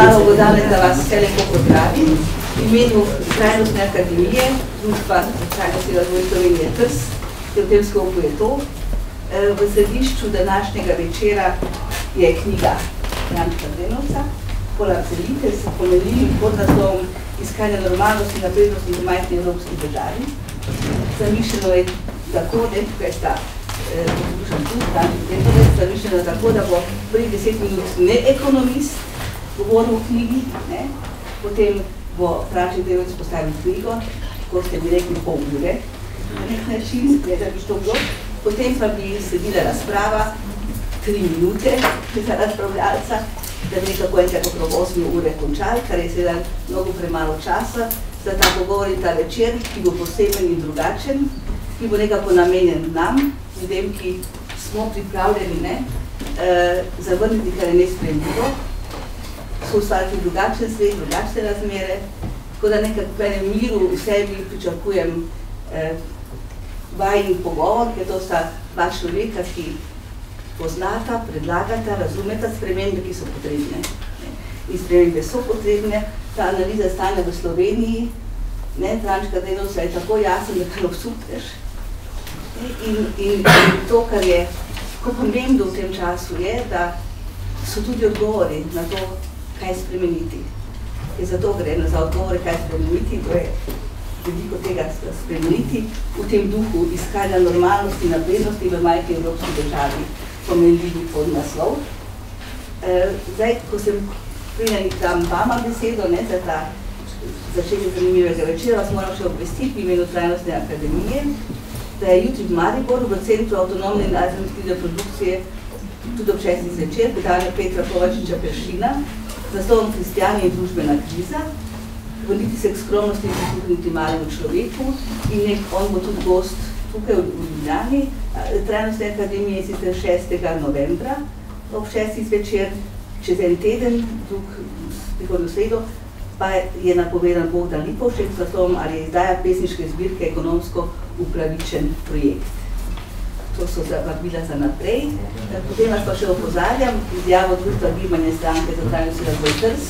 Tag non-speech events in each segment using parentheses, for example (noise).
Hvala bo danes, da vas vse lepo pozdravim. V imenu Trajnostne akademije, družba Trajnostne razvoj Slovenije TRS, ki v tem sklopu je to. Eh, v središču današnjega večera je knjiga Janka Drenovca, Polar Celite, s pomenljivim podnaslovom Iskanje normalnosti na prednosti v majhni evropski državi. Zamišljeno je tako, da tukaj sta poslušam tu, zamišljeno tako, da bo prvi deset minut ne ekonomist, govoril o knjigi, ne? potem bo Franček Delovec postavil knjigo, ko ste bi rekli pol ure, na nek način, ne da bi to bilo, potem pa bi sledila razprava, tri minute za razpravljalca, da bi nekako enkrat okrog 8 ure končali, kar je seveda mnogo premalo časa za ta pogovor in ta večer, ki bo poseben in drugačen, ki bo nekako namenjen nam, ljudem, ki smo pripravljeni ne, uh, zavrniti, kar je nespremljivo, so ustvariti drugačen svet, drugačne razmere, tako da nekako v enem miru v sebi pričakujem eh, vajni pogovor, ker to sta dva človeka, ki poznata, predlagata, razumeta spremembe, ki so potrebne. Ne. In spremembe so potrebne, ta analiza stanja v Sloveniji, ne, Frančka Denovca je tako jasen, da kar obsupneš. In, in, in to, kar je ko pomembno v tem času, je, da so tudi odgovori na to, kaj spremeniti. In zato gre za odgovore, kaj spremeniti, to je veliko tega spremeniti v tem duhu iskanja normalnosti in naprednosti v majhni evropski državi, pomenljivi pod naslov. E, zdaj, ko sem prijeli tam vama besedo, ne, za ta začetek zanimivega večera, vas moram še obvestiti v imenu Trajnostne akademije, da je jutri v Mariboru v Centru avtonomne in alternativne produkcije tudi ob šestih zvečer, predavanje Petra Kovačiča Peršina, naslovom Kristjani in družbena kriza, vrniti se k skromnosti in prisluhniti malemu človeku in nek on bo tudi gost tukaj v Ljubljani, Trajnostne akademije sicer 6. novembra ob 6. zvečer, čez en teden, drug prihodno sredo, pa je napovedan Bogdan Lipovšek s naslovom ali je izdaja pesniške zbirke ekonomsko upravičen projekt. To so vabila za naprej. Potem vas pa še opozarjam, izjavo društva Gibanje stranke za trajnostni razvoj TRS.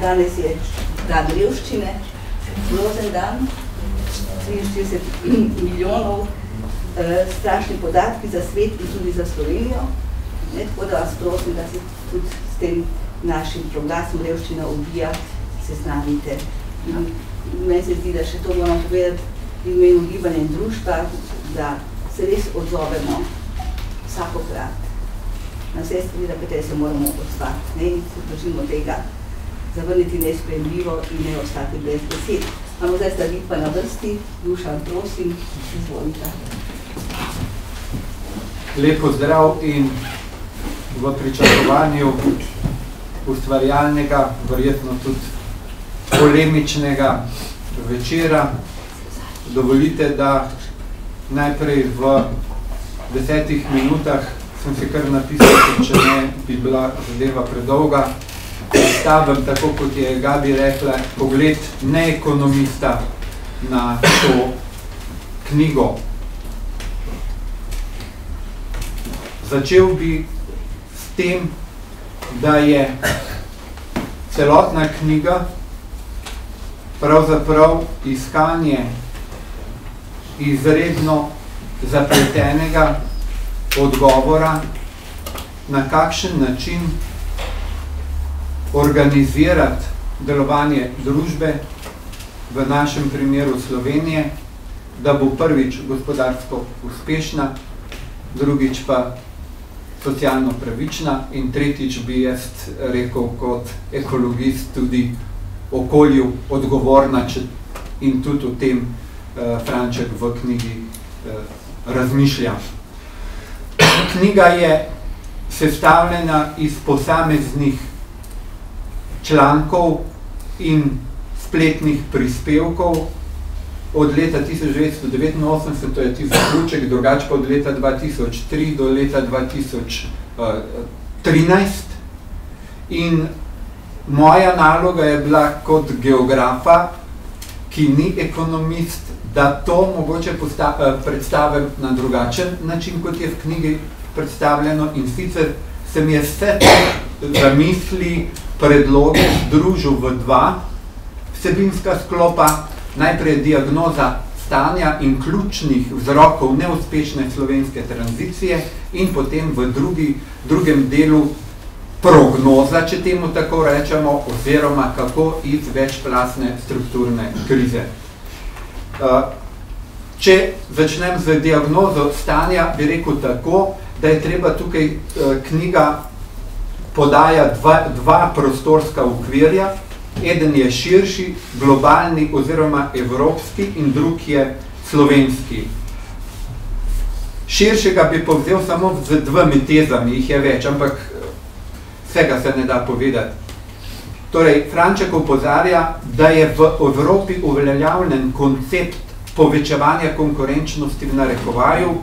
Danes je dan revščine, grozen dan, 43 (clears throat) milijonov, eh, strašni podatki za svet in tudi za Slovenijo. Ne, tako da vas prosim, da se tudi s tem našim proglasom revščina ubija, seznanite. In meni se zdi, da še to moramo povedati v imenu gibanja in društva, da se res odzovemo vsakokrat na vse stvari, na katere se moramo odzvati. Ne, in se držimo tega, zavrniti nespremljivo in ne ostati brez besed. Imamo zdaj stavit pa na vrsti, Dušan, prosim, izvolite. Lepo zdrav in v pričakovanju ustvarjalnega, verjetno tudi polemičnega večera. Dovolite, da najprej v desetih minutah sem se kar napisal, če ne bi bila zadeva predolga, stavim, tako kot je Gabi rekla, pogled neekonomista na to knjigo. Začel bi s tem, da je celotna knjiga pravzaprav iskanje izredno zapletenega odgovora, na kakšen način organizirati delovanje družbe, v našem primeru Slovenije, da bo prvič gospodarsko uspešna, drugič pa socialno pravična in tretjič bi jaz rekel kot ekologist tudi okolju odgovorna in tudi o tem Franček v knjigi uh, razmišlja. Knjiga je sestavljena iz posameznih člankov in spletnih prispevkov od leta 1989, to je tisto ključek, drugače pa od leta 2003 do leta 2013. In moja naloga je bila kot geografa, ki ni ekonomist, da to mogoče predstavim na drugačen način, kot je v knjigi predstavljeno in sicer se mi je vse zamisli predloge združil v dva vsebinska sklopa, najprej diagnoza stanja in ključnih vzrokov neuspešne slovenske tranzicije in potem v drugi, drugem delu prognoza, če temu tako rečemo, oziroma kako iz večplasne strukturne krize. Uh, če začnem z diagnozo stanja, bi rekel tako, da je treba tukaj uh, knjiga podaja dva, dva prostorska ukvirja, eden je širši, globalni oziroma evropski in drug je slovenski. Širšega bi povzel samo z dvemi tezami, jih je več, ampak vsega se ne da povedati. Torej, Franček upozarja, da je v Evropi uveljavljen koncept povečevanja konkurenčnosti v narekovaju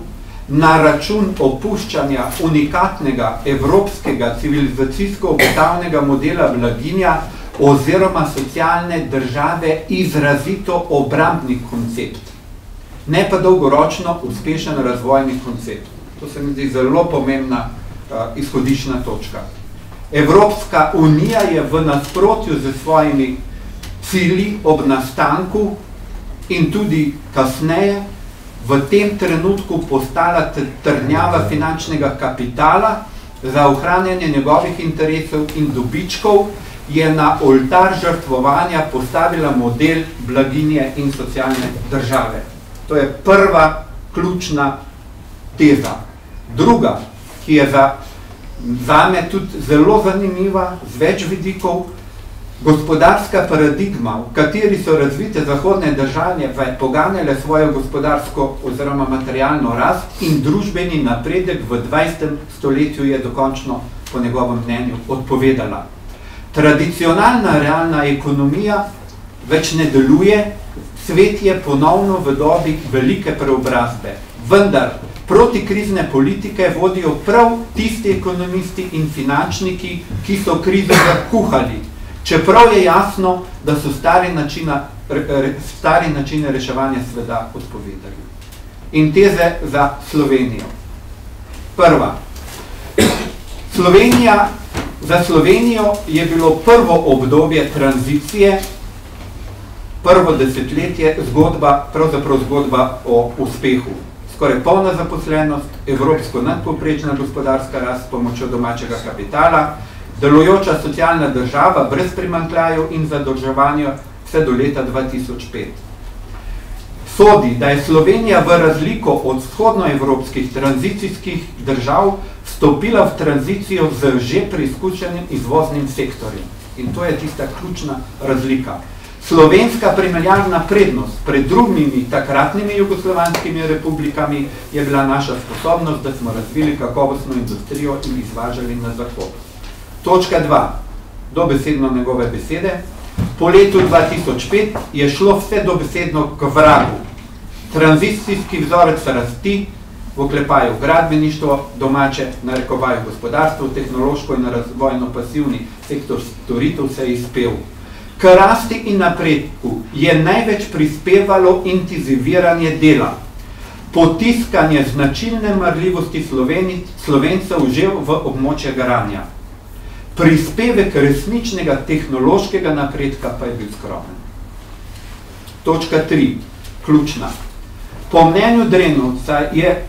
na račun opuščanja unikatnega evropskega civilizacijsko-obetavnega modela blaginja oziroma socialne države izrazito obrambni koncept, ne pa dolgoročno uspešen razvojni koncept. To se mi zdi zelo pomembna uh, izhodišna točka. Evropska unija je v nasprotju z svojimi cilji ob nastanku in tudi kasneje v tem trenutku postala trnjava finančnega kapitala za ohranjanje njegovih interesov in dobičkov, je na oltar žrtvovanja postavila model blaginje in socialne države. To je prva ključna teza. Druga, ki je za zame tudi zelo zanimiva, z več vidikov, gospodarska paradigma, v kateri so razvite zahodne države poganjale svojo gospodarsko oziroma materialno rast in družbeni napredek v 20. stoletju je dokončno po njegovem mnenju odpovedala. Tradicionalna realna ekonomija več ne deluje, svet je ponovno v dobi velike preobrazbe. Vendar protikrizne politike vodijo prav tisti ekonomisti in finančniki, ki so krizo zakuhali, čeprav je jasno, da so stari, načina, re, stari načine reševanja sveda odpovedali. In teze za Slovenijo. Prva. Slovenija, za Slovenijo je bilo prvo obdobje tranzicije, prvo desetletje zgodba, pravzaprav zgodba o uspehu skoraj polna zaposlenost, evropsko nadpoprečna gospodarska rast s pomočjo domačega kapitala, delujoča socialna država brez primankljajev in zadolževanja vse do leta 2005. Sodi, da je Slovenija v razliko od vzhodnoevropskih tranzicijskih držav vstopila v tranzicijo z že preizkušenim izvoznim sektorjem. In to je tista ključna razlika. Slovenska primerjalna prednost pred drugimi takratnimi jugoslovanskimi republikami je bila naša sposobnost, da smo razvili kakovostno industrijo in izvažali na zahod. Točka 2. Dobesedno njegove besede. Po letu 2005 je šlo vse dobesedno k vragu. Tranzicijski vzorec rasti, v oklepaju gradbeništvo, domače narekovaju gospodarstvo, tehnološko in razvojno pasivni sektor storitev se je izpel. K rasti in napredku je največ prispevalo intenziviranje dela, potiskanje značilne marljivosti slovencev že v območje garanja. Prispevek resničnega tehnološkega napredka pa je bil skromen. Točka 3. Ključna. Po mnenju Drenovca je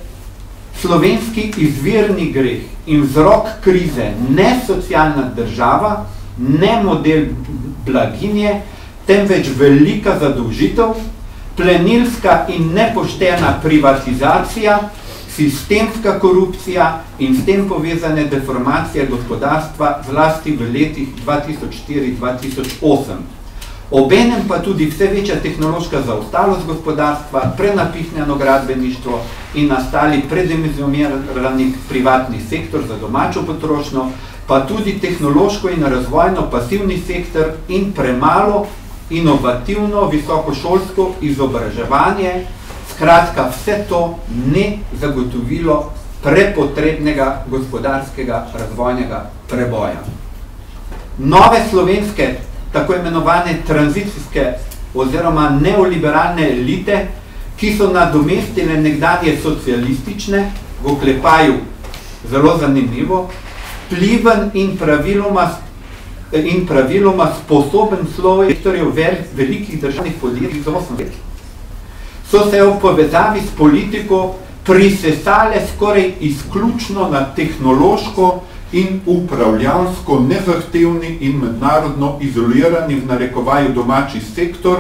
slovenski izvirni greh in vzrok krize ne socialna država, ne model blaginje, temveč velika zadolžitev, plenilska in nepoštena privatizacija, sistemska korupcija in s tem povezane deformacije gospodarstva zlasti v letih 2004-2008. Obenem pa tudi vse večja tehnološka zaostalost gospodarstva, prenapihnjeno gradbeništvo in nastali predimizionirani privatni sektor za domačo potrošnjo, pa tudi tehnološko in razvojno pasivni sektor in premalo inovativno visokošolsko izobraževanje, skratka vse to ne zagotovilo prepotrebnega gospodarskega razvojnega preboja. Nove slovenske, tako imenovane tranzicijske oziroma neoliberalne elite, ki so nadomestile nekdanje socialistične, v oklepaju zelo zanimivo, pliven in praviloma in praviloma sposoben sloj sektorjev velikih državnih podjetij z 8 let, so se v povezavi s politiko prisesale skoraj izključno na tehnološko in upravljansko nezahtevni in mednarodno izolirani v narekovaju domači sektor,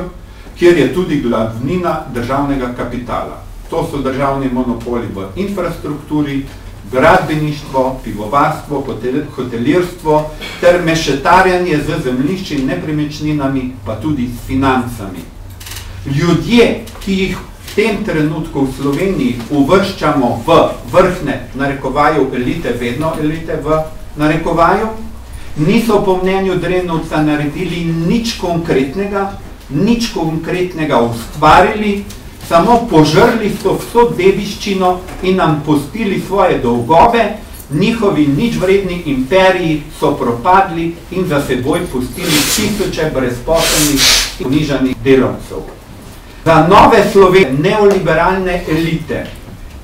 kjer je tudi glavnina državnega kapitala. To so državni monopoli v infrastrukturi, gradbeništvo, pivovarstvo, hotel, hotelirstvo ter mešetarjanje z zemljišči in nepremičninami, pa tudi s financami. Ljudje, ki jih v tem trenutku v Sloveniji uvrščamo v vrhne narekovaju elite, vedno elite v narekovaju, niso po mnenju Drenovca naredili nič konkretnega, nič konkretnega ustvarili, samo požrli so vso dediščino in nam postili svoje dolgove, njihovi ničvredni imperiji so propadli in za seboj pustili tisoče brezposobnih in unižanih delavcev. Za nove Slovenije neoliberalne elite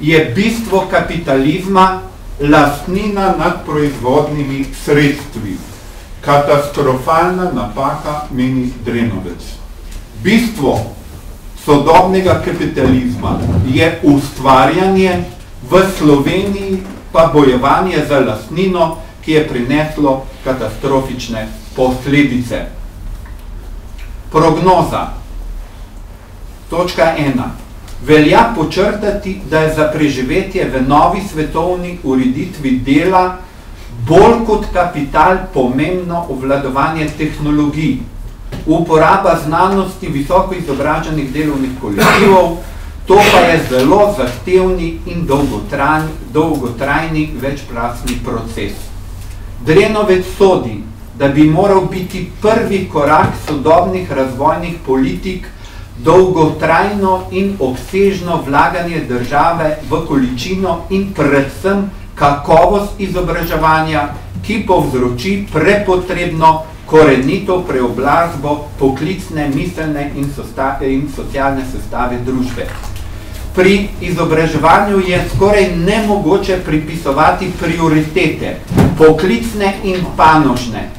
je bistvo kapitalizma lastnina nad proizvodnimi sredstvi. Katastrofalna napaka meni Drenovec. Bistvo sodobnega kapitalizma je ustvarjanje v Sloveniji pa bojevanje za lastnino, ki je prineslo katastrofične posledice. Prognoza. Točka ena. Velja počrtati, da je za preživetje v novi svetovni ureditvi dela bolj kot kapital pomembno obvladovanje tehnologij, uporaba znanosti visoko izobraženih delovnih kolektivov, to pa je zelo zahtevni in dolgotrajni, dolgotrajni večplastni proces. Drenovec sodi, da bi moral biti prvi korak sodobnih razvojnih politik dolgotrajno in obsežno vlaganje države v količino in predvsem kakovost izobraževanja, ki povzroči prepotrebno korenito preoblazbo poklicne, miselne in, in socialne sestave družbe. Pri izobraževanju je skoraj nemogoče pripisovati prioritete, poklicne in panožne.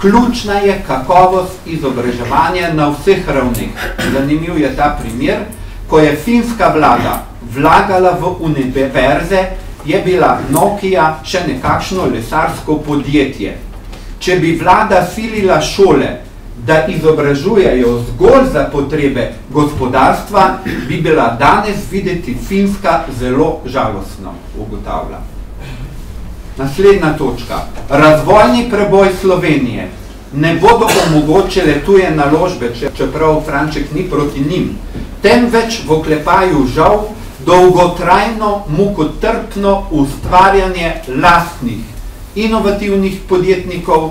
Ključna je kakovost izobraževanja na vseh ravneh. Zanimiv je ta primer, ko je finska vlada vlagala v univerze, je bila Nokia še nekakšno lesarsko podjetje če bi vlada silila šole, da izobražujejo zgolj za potrebe gospodarstva, bi bila danes videti Finska zelo žalostno, ugotavlja. Naslednja točka. Razvojni preboj Slovenije ne bodo omogočile tuje naložbe, čeprav Franček ni proti njim, temveč v oklepaju žal dolgotrajno, mukotrpno ustvarjanje lastnih inovativnih podjetnikov,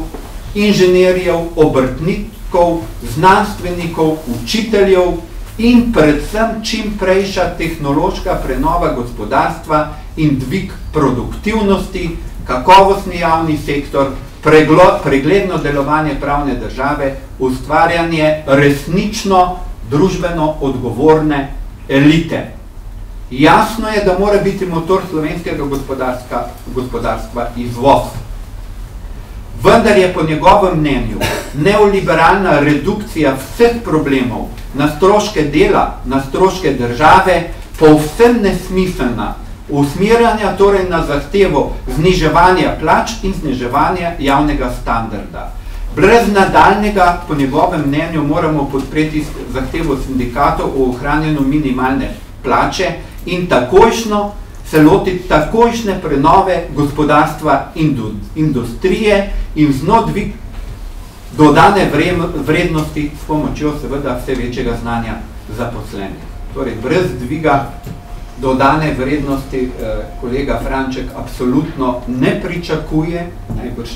inženirjev, obrtnikov, znanstvenikov, učiteljev in predvsem čim prejša tehnološka prenova gospodarstva in dvig produktivnosti, kakovostni javni sektor, pregledno delovanje pravne države, ustvarjanje resnično družbeno odgovorne elite. Jasno je, da mora biti motor slovenskega gospodarstva izvoz. Vendar je po njegovem mnenju neoliberalna redukcija vseh problemov na stroške dela, na stroške države, povsem nesmiselna, usmiranja torej na zahtevo zniževanja plač in zniževanja javnega standarda. Brez nadaljnega, po njegovem mnenju, moramo podpreti zahtevo sindikatov o ohranjenju minimalne plače, in takojšno se loti takojšne prenove gospodarstva in industrije in zno dvig dodane vrednosti s pomočjo seveda vse večjega znanja zaposlenja. Torej, brez dviga dodane vrednosti eh, kolega Franček absolutno ne pričakuje, najbrž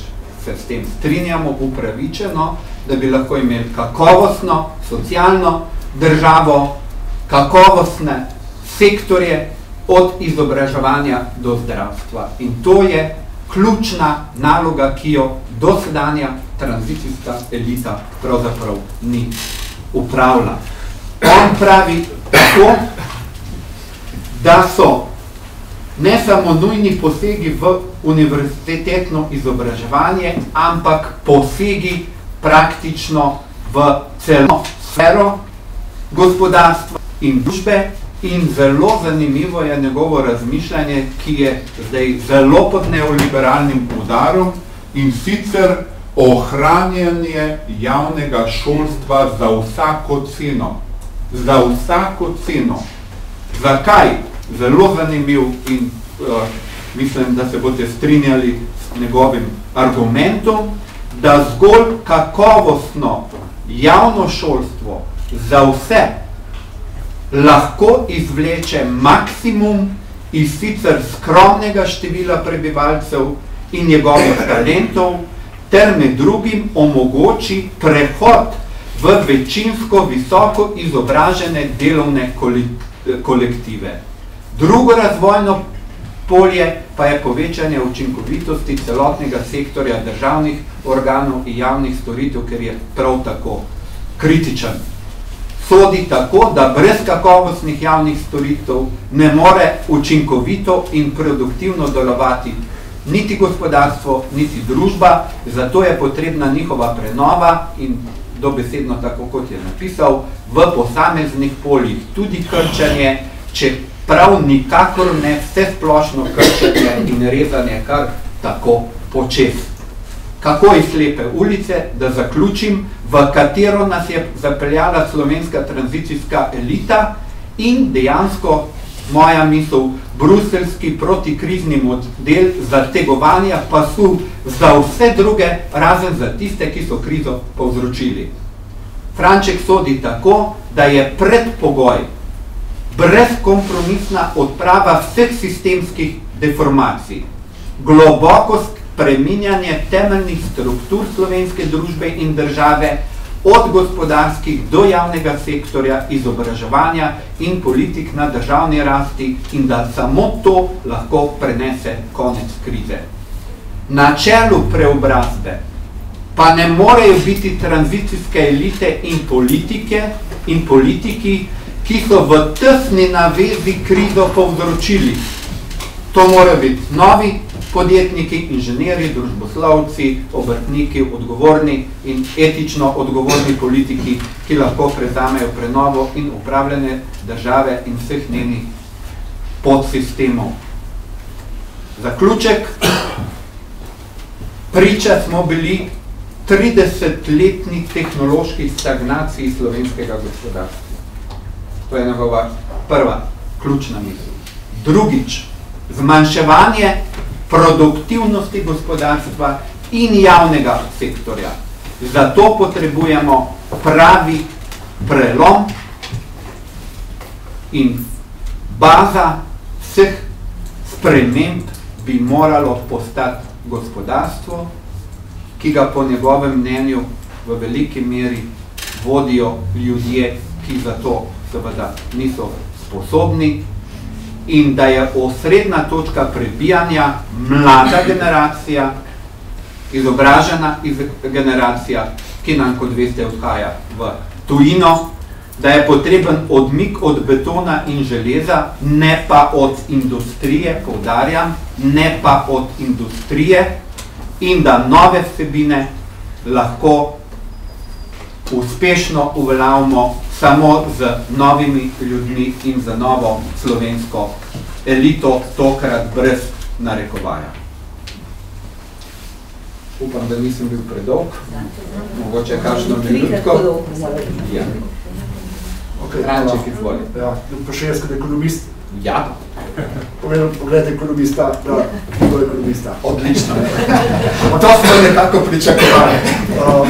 se s tem strinjamo upravičeno, da bi lahko imeli kakovostno, socialno državo, kakovostne sektorje od izobraževanja do zdravstva. In to je ključna naloga, ki jo dosedanja tranzicijska elita pravzaprav ni upravila. On pravi tako, da so ne samo nujni posegi v univerzitetno izobraževanje, ampak posegi praktično v celno sfero gospodarstva in družbe in zelo zanimivo je njegovo razmišljanje, ki je zdaj zelo pod neoliberalnim udarom in sicer ohranjanje javnega šolstva za vsako ceno. Za vsako ceno. Zakaj? Zelo zanimiv in uh, mislim, da se boste strinjali s njegovim argumentom, da zgolj kakovostno javno šolstvo za vse lahko izvleče maksimum iz sicer skromnega števila prebivalcev in njegovih talentov, ter med drugim omogoči prehod v večinsko visoko izobražene delovne kolektive. Drugo razvojno polje pa je povečanje učinkovitosti celotnega sektorja državnih organov in javnih storitev, ker je prav tako kritičen. Sodi tako, da brez kakovostnih javnih storitev ne more učinkovito in produktivno delovati niti gospodarstvo, niti družba, zato je potrebna njihova prenova in dobesedno tako, kot je napisal, v posameznih poljih tudi krčanje, če prav nikakor ne vse splošno krčanje in rezanje kar tako počes. Kako iz slepe ulice, da zaključim, v katero nas je zapeljala slovenska tranzicijska elita in dejansko moja misel, bruselski protikrizni model zategovanja pasu za vse druge, razen za tiste, ki so krizo povzročili. Franček sodi tako, da je predpogoj brezkompromisna odprava vseh sistemskih deformacij, globoko preminjanje temeljnih struktur slovenske družbe in države, od gospodarskih do javnega sektorja, izobraževanja in politik na državni rasti in da samo to lahko prenese konec krize. Na čelu preobrazbe pa ne morejo biti tranzicijske elite in politike in politiki, ki so v tesni navezi krizo povzročili. To mora biti novi podjetniki, inženirji, družboslovci, obrtniki, odgovorni in etično odgovorni politiki, ki lahko prezamejo prenovo in upravljanje države in vseh njenih podsistemov. Zaključek. Priča smo bili 30-letni tehnološki stagnaciji slovenskega gospodarstva. To je njegova prva ključna misel. Drugič, zmanjševanje produktivnosti gospodarstva in javnega sektorja. Zato potrebujemo pravi prelom in baza vseh sprememb bi moralo postati gospodarstvo, ki ga po njegovem mnenju v veliki meri vodijo ljudje, ki za to seveda niso sposobni, in da je osredna točka prebijanja mlada generacija, izobražena iz generacija, ki nam, kot veste, odhaja v tujino, da je potreben odmik od betona in železa, ne pa od industrije, poudarjam, ne pa od industrije, in da nove vsebine lahko uspešno uveljavimo samo z novimi ljudmi in za novo slovensko elito, tokrat brez narekovaja. Upam, da nisem bil predolg. Mogoče kakšno minutko. Ja. Okay, Ranček, izvoli. Ja, pa še jaz kot ekonomist. Ja. Povedal, pogledajte ekonomista, da to je ekonomista. Odlično. (laughs) to smo nekako pričakovali. Uh,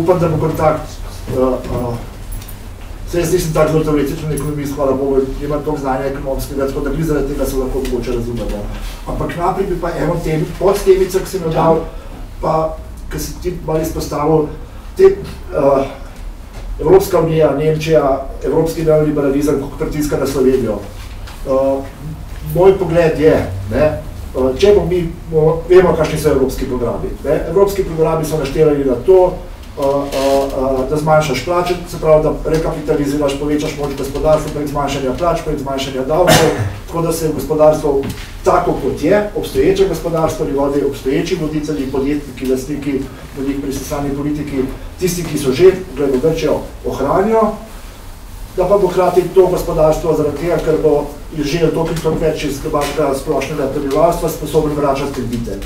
upam, da bo kontakt uh, uh, Saj jaz nisem tako zelo teoretičen ekonomist, hvala Bogu, imam toliko znanja ekonomskega, tako da bi zaradi tega se lahko mogoče razumemo. Ampak naprej bi pa eno tem, pod temico, ki sem jo dal, pa, ki si ti malo izpostavil, te, uh, Evropska unija, Nemčija, Evropski neoliberalizem, kako pritiska na Slovenijo. Uh, moj pogled je, ne, uh, če bomo mi, bomo, vemo, kakšni so evropski programi. Ne? Evropski programi so naštevali na to, da zmanjšaš plače, se pravi, da rekapitaliziraš, povečaš moč gospodarstva prek zmanjšanja plač, prek zmanjšanja davkov, tako da se gospodarstvo tako kot je, obstoječe gospodarstvo, vodi obstoječi voditelji, podjetniki, lastniki, vodnik prisesani politiki, tisti, ki so že gledo Grčijo, ohranijo, da pa bo hkrati to gospodarstvo zaradi tega, ker bo toliko in toliko več iz splošnega prebivalstva sposobno vračati kredite.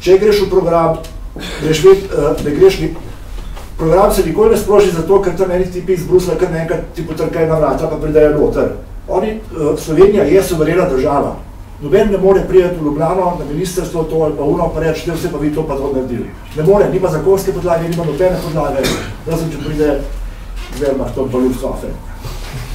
Če greš v program, greš ved, uh, ne greš ni, program se nikoli ne sproži zato, ker tam eni tipi iz Brusla, ker nekaj ti potrkajo na vrata, pa pridajo noter. Oni, uh, Slovenija je suverena država. Noben ne more prijeti v Ljubljano na ministrstvo to ali pa uno, pa reči, vse pa vi to pa to naredili. Ne more, nima zakonske podlage, nima nobene podlage, se če pride zverma to pa Luftwaffe.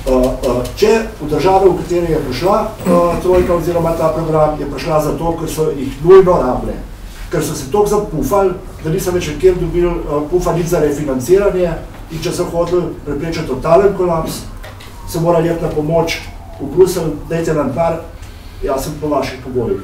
Uh, uh, če v države, v katere je prišla uh, trojka oziroma ta program, je prišla zato, ker so jih nujno rabile ker so se toliko zapufali, da niso več kjer dobili uh, pufa nič za refinanciranje in če so hoteli preprečiti totalen kolaps, so morali jeti na pomoč v Brusel, dajte nam par, jaz sem po vaših pogojih.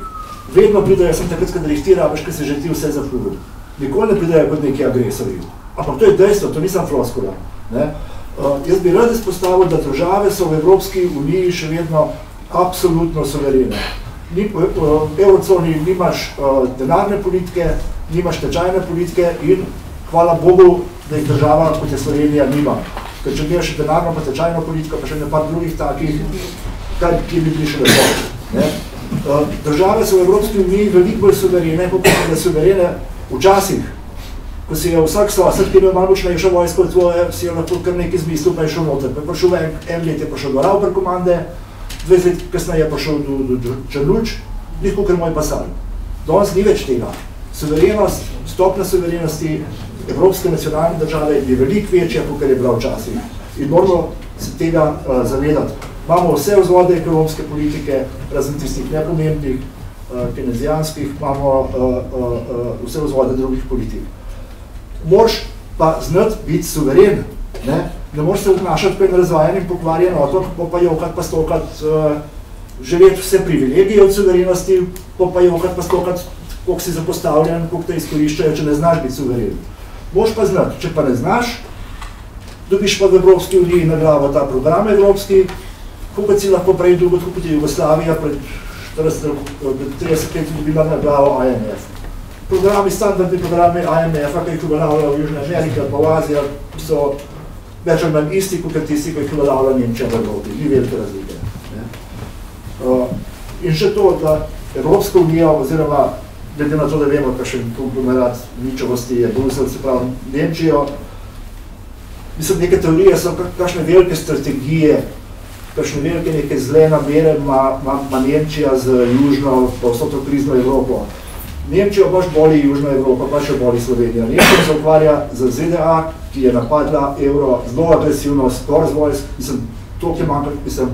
Vedno pridajo, jaz sem takrat, kad rehtira, veš, kad se že ti vse zafljubil. Nikoli ne pridajo kot neki agresori. Ampak to je dejstvo, to nisem floskula. Ne? Uh, jaz bi rad izpostavil, da države so v Evropski uniji še vedno absolutno suverene ni, v Euroconi nimaš uh, denarne politike, nimaš tečajne politike in hvala Bogu, da jih država kot je Slovenija nima. Ker če imaš denarno pa tečajno politiko, pa še ne par drugih takih, kaj ki bi še lepo. Uh, države so v Evropski uniji veliko bolj suverene, kot pa suverene včasih, ko si je vsak sosed, ki je malo močnejša vojsko od tvoje, si je lahko kar nekaj zmislil, pa je šel noter. Pa je prišel en, en let, je prišel do Rauber komande, dve let kasneje je prišel do, do, do Črnuč, njih kukar moj pasal. Danes ni več tega. Suverenost, stopna suverenosti Evropske nacionalne države je veliko večja, kot je bila včasih. In moramo se tega uh, zavedati. Imamo vse vzvode ekonomske politike, razen tistih nepomembnih, uh, kenezijanskih, imamo uh, uh, uh, vse vzvode drugih politik. Moraš pa znati biti suveren. Ne? Ne moreš se obnašati kot razvajen in pokvarjen otok, pa pa jokat, pa stokat, uh, želeti vse privilegije od suverenosti, pa pa jokat, pa stokat, koliko si zapostavljen, koliko te izkoriščajo, če ne znaš biti suveren. Moš pa znati, če pa ne znaš, dobiš pa v Evropski uniji na glavo ta program evropski, koliko si lahko prej drugo, kot je Jugoslavija pred 40, pred 30 let dobila na glavo IMF. Programi, standardni programi IMF-a, ki jih uveljavljajo v Južne Amerike, pa v Aziji, so več ali manj isti, kot tisti, ki jih vladala Nemčija v Evropi, ni velike razlike. Ne? Uh, in še to, da Evropska unija, oziroma glede na to, da vemo, kakšen konglomerat ničevosti je Brusel, se pravi Nemčijo, mislim, neke teorije so kakšne velike strategije, kakšne velike neke zle namere ima, ima, ima Nemčija z južno, pa vso to krizno Evropo. Nemčijo baš boli Južna Evropa, pa še boli Slovenija. Nemčija se ukvarja z ZDA, ki je napadla evro zelo agresivno, skoraj z vojsk, mislim, toliko je manjkrat, mislim,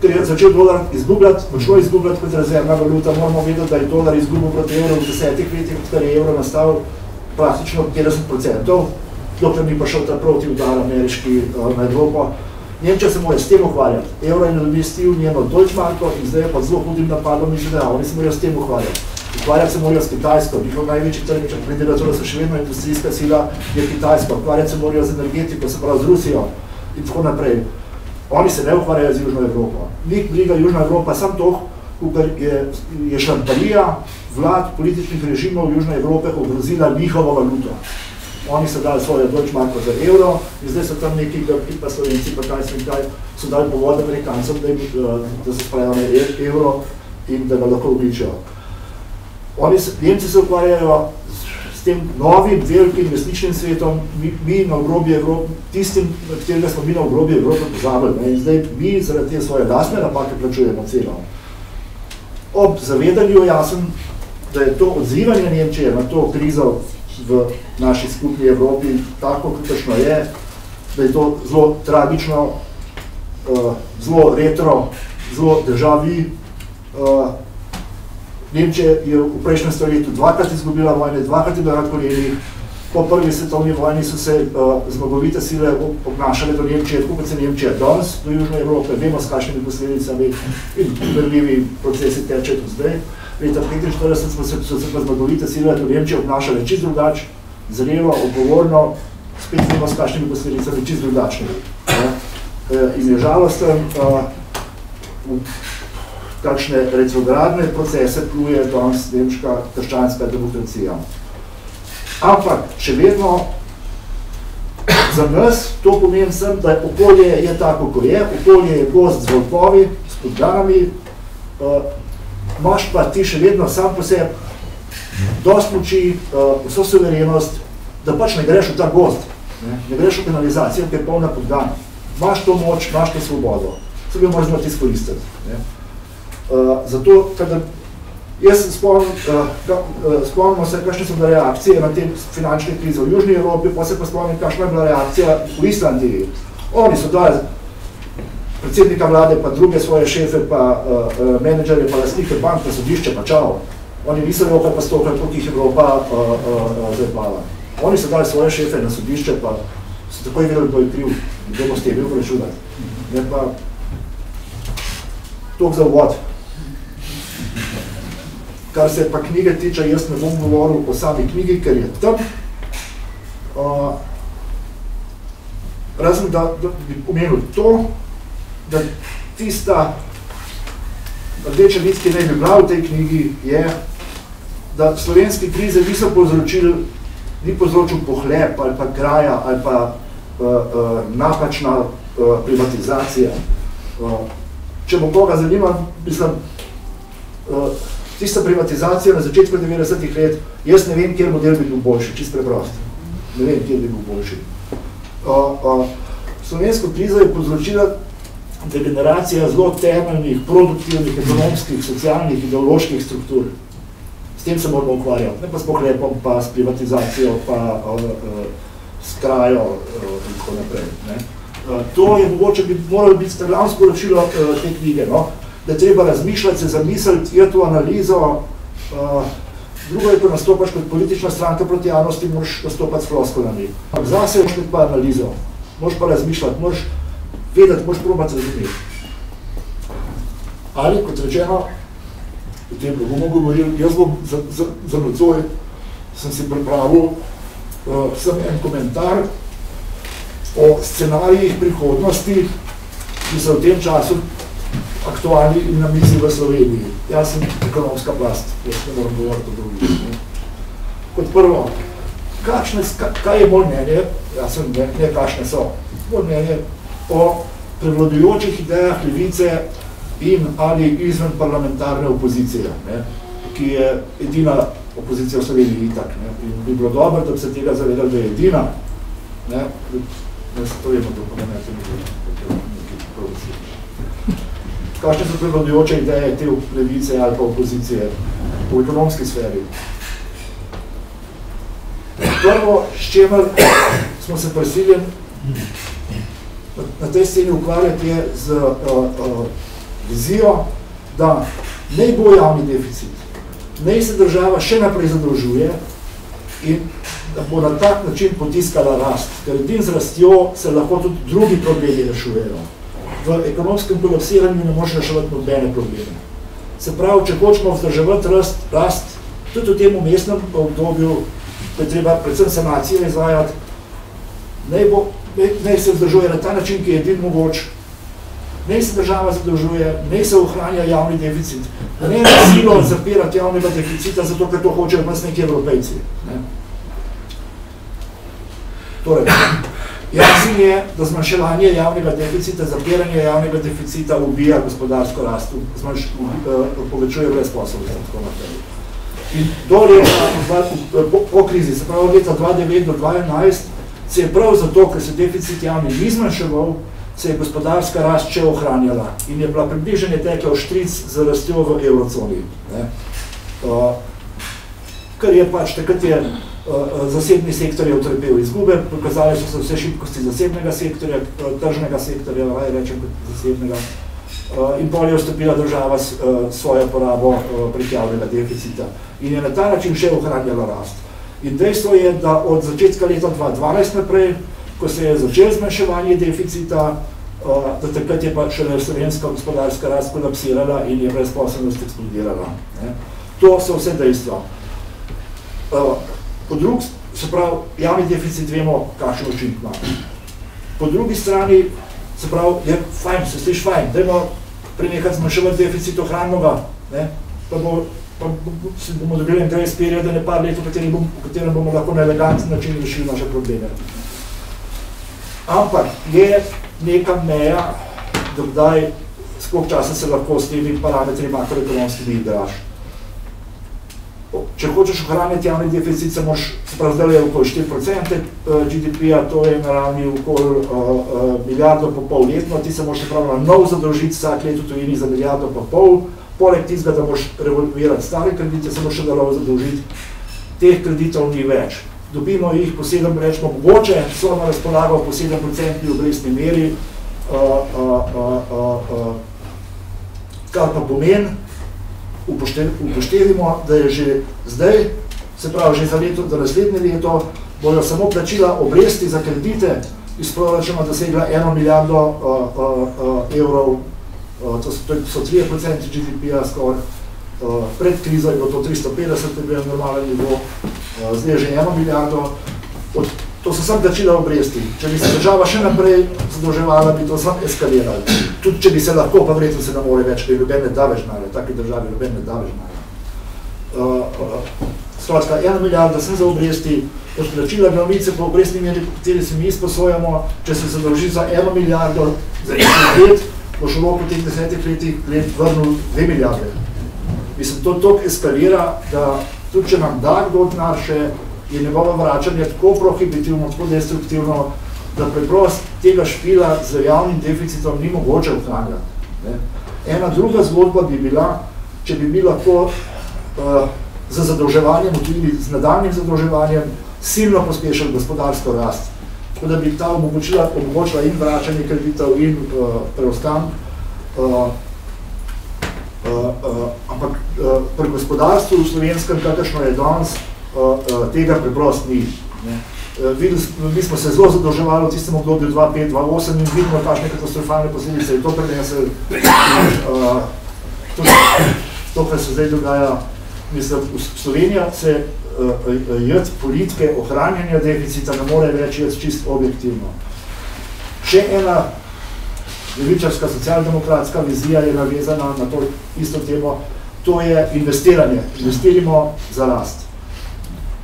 ker je začel dolar izgubljati, močno izgubljati kot rezervna valuta, moramo vedeti, da je dolar izgubil proti evro v desetih letih, kar je evro nastal praktično 50%, dokler ni pa šel ta proti udar ameriški uh, na Evropo. Nemčija se mora s tem ukvarjati. Evro je nadomestil njeno Deutschmarko in zdaj je pa zelo hudim napadom iz ZDA. Oni se morajo s tem ukvarjati. Ukvarjati se morajo s Kitajsko, njihov največji trg, če glede na to, da so še vedno industrijska sila, je Kitajska. Ukvarjati se morajo z energetiko, se pravi z Rusijo in tako naprej. Oni se ne ukvarjajo z Južno Evropo. Nik briga Južna Evropa, sam to, kukar je, je šamparija vlad političnih režimov Južne Evrope ogrozila njihovo valuto oni so dali svojo Deutschmarko za evro in zdaj so tam neki grki pa slovenci pa kaj sem kaj, so dali povod Amerikancem, da, jim, eh, da se spravijo na e-, evro in da ga lahko obličajo. Oni se, Nemci se ukvarjajo s tem novim, velikim, resničnim svetom, mi, mi na obrobju Evrope, tistim, katerega smo mi na obrobju Evrope pozabili. In zdaj mi zaradi te svoje lastne napake plačujemo celo. Ob zavedanju jasem, da je to odzivanje Nemčije na to krizo v naši skupni Evropi tako, kakršno je, da je to zelo tragično, uh, zelo retro, zelo državi. Uh, Nemčija je v prejšnjem stoletju dvakrat izgubila vojne, dvakrat je bila rad koleni. Po prvi svetovni vojni so se uh, zmagovite sile obnašale do Nemčije, tako kot se Nemčija danes do Južne Evrope, vemo s kakšnimi posledicami in preljivi procesi teče do zdaj. Leta 1945 smo se, so se pa zmagovite sile do Nemčije obnašale čist drugače, zrelo, odgovorno, spet vemo s kakšnimi posledicami čist drugačne. in je žalosten, v takšne retrogradne procese pluje danes nemška krščanska demokracija. Ampak, še vedno, za nas to pomeni sem, da okolje je tako, ko je, okolje je gost z volkovi, s podganami, uh, imaš pa ti še vedno sam po sebi dost moči, uh, vso suverenost, da pač ne greš v ta gost, ne, ne greš v penalizacijo, ker je polna podgan. Imaš to moč, imaš to svobodo, se bi moraš znati izkoristiti. Uh, zato, kada jaz spomnim, uh, uh, se, kakšne so bile reakcije na te finančne krize v Južni Evropi, pa se pa spomnim, kakšna je bila reakcija v Islandiji. Oni so dali predsednika vlade, pa druge svoje šefe, pa uh, menedžerje, pa lastnike bank, pa sodišče, pa čao. Oni niso rokaj pa stokaj, koliko jih Evropa uh, uh, uh, zdaj bala. Oni so dali svoje šefe na sodišče, pa so takoj vedeli, kdo je kriv, kdo bo s tem bil prečudati. Ne pa, tok za uvod. Kar se pa knjige tiče, jaz ne bom govoril o sami knjigi, ker je tam. Uh, razen, da, da bi pomenil to, da tista rdeča nit, ki naj bi bila v tej knjigi, je, da slovenske krize niso povzročili, ni povzročil pohlep ali pa kraja ali pa uh, uh, napačna uh, privatizacija. Uh, če bo koga zanima, mislim, uh, tista privatizacija na začetku 90-ih let, jaz ne vem, kjer model bi bil boljši, čist preprost. Ne vem, kjer bi bil boljši. Uh, uh, slovensko krizo je povzročila degeneracija zelo temeljnih, produktivnih, ekonomskih, socialnih, ideoloških struktur. S tem se moramo ukvarjati, ne pa s pohlepom, pa s privatizacijo, pa uh, uh, s krajo uh, in tako naprej. Ne. Uh, to je mogoče bi moralo biti staglavno sporočilo uh, te knjige. No? da je treba razmišljati, se zamisliti, je to analizo. Uh, drugo je, ko nastopaš kot politična stranka proti javnosti, moraš nastopati s floskolami. Zase moraš pa analizo, moraš pa razmišljati, moraš vedeti, moraš probati razumeti. Ali, kot rečeno, o tem ne bomo govorili, jaz bom za, za, za nocoj, sem si pripravil uh, sem en komentar o scenarijih prihodnosti, ki so v tem času aktualni in na misli v Sloveniji. Jaz sem ekonomska plast, jaz ne moram govoriti o drugih. Kot prvo, kakšne, kaj je bolj mnenje, jaz sem ne, ne kakšne so, bolj mnenje o prevladujočih idejah levice in ali izven parlamentarne opozicije, ne, ki je edina opozicija v Sloveniji itak. Ne, in bi bilo dobro, da bi se tega zavedali, da je edina. Ne, da se to vemo, da pa ne nekaj provocije kakšne so prevladujoče ideje te levice ali pa opozicije v ekonomski sferi. Prvo, s čemer smo se prisiljeni na tej sceni ukvarjati je z uh, uh, vizijo, da ne bo javni deficit, ne se država še naprej zadolžuje in da bo na tak način potiskala rast, ker edin z rastjo se lahko tudi drugi problemi rešujejo v ekonomskem kolapsiranju ne može reševati nobene probleme. Se pravi, če hočemo vzdrževati rast, rast, tudi v tem umestnem obdobju, ko je treba predvsem sanacije izvajati, naj, bo, naj se vzdržuje na ta način, ki je edin mogoč, naj se država zadržuje, naj se ohranja javni deficit, ne na silo zapirati javnega deficita, zato ker to hočejo nas neki evropejci. Ne? Torej, Jasno je, da zmanjševanje javnega deficita, zapiranje javnega deficita ubija gospodarsko rast, zmanjš, uh, povečuje brezposobnost in tako naprej. In do leta, po, po krizi, se pravi leta 2009 do 2011, se je prav zato, ker se deficit javni ni zmanjševal, se je gospodarska rast še ohranjala in je bila približanje tekel štric za rastjo v euroconi. Ne. Uh, kar je pač, takrat je Eh, zasebni sektor je utrpel izgube, pokazali so se vse šibkosti zasebnega sektorja, tržnega sektorja, raj rečem kot zasebnega, eh, in bolje vstopila država s svojo porabo prek javnega deficita. In je na ta način še ohranjala rast. In dejstvo je, da od začetka leta 2012 naprej, ko se je začel zmanjševanje deficita, da takrat je pa še slovenska gospodarska rast kolapsirala in je brezposobnost eksplodirala. To so vse dejstva. Po drugi, se pravi, javni deficit vemo, kakšen učinek ima. Po drugi strani Se pravi, je fajn, se sliši fajn, dajmo prenehati zmanjševati deficit ohranjega, ne, pa bo, pa si bomo dobili interes period, da ne par let, v katerem, bom, v katerem bomo lahko na elegantni način rešili naše probleme. Ampak je neka meja, da kdaj, skoliko časa se lahko s temi parametri makroekonomskimi igraš. Če hočeš ohraniti javni deficit, se moš, se pravi, zdaj je okoli 4% GDP-a, to je na ravni okoli uh, uh, milijardo pa pol letno, ti se moš se pravi nov zadolžiti vsak let v tujini za milijardo pa pol, poleg tistega, da moš revolvirati stare kredite, se moš še dalov zadolžiti, teh kreditov ni več. Dobimo jih po 7, rečemo, mogoče so na razpolago po 7% obrestni meri, uh, uh, uh, uh, uh, kar pa pomeni, upoštevimo, da je že zdaj, se pravi, že za leto, za naslednje leto, bojo samo plačila obresti za kredite iz proračuna dosegla 1 milijardo uh, uh, uh, evrov, to so, to so 3% GDP-a skoraj, uh, pred krizo je bilo to 350, to je bil normalen nivo, uh, zdaj je že 1 milijardo, od To so samo plačila obresti. Če bi se država še naprej zadolževala, bi to samo eskalirali. Tudi če bi se lahko, pa vredno se ne more več, ker ljuben ne da več nare, taki državi ljuben ne da več nare. Uh, uh, skratka, ena milijarda sem za obresti, odplačila glavnice po obrestni meri, kateri se mi izposojamo, če se zadolži za eno milijardo za nekaj let, bo šlo po teh desetih letih let vrnil dve milijarde. Mislim, to toliko eskalira, da tudi če nam da kdo denar še, je njegovo vračanje tako prohibitivno, tako destruktivno, da preprost tega špila z javnim deficitom ni mogoče ohranjati. Ena druga zgodba bi bila, če bi bi lahko uh, z zadolževanjem, tudi z nadaljnim zadolževanjem, silno pospešali gospodarsko rast. Tako da bi ta omogočila, omogočila in vračanje kreditov in uh, preostank. Uh, uh, uh, ampak uh, pri gospodarstvu v slovenskem, kakršno je danes, tega preprost ni. Ne. Videli, mi smo se zelo zadolževali v tistem obdobju 2005-2008 in vidimo takšne katastrofalne posledice in to prenese uh, to, to, kar se zdaj dogaja. Mislim, Slovenija se uh, jed politike ohranjanja deficita ne more več jed čist objektivno. Še ena levičarska socialdemokratska vizija je navezana na to isto temo, to je investiranje. Investirimo za rast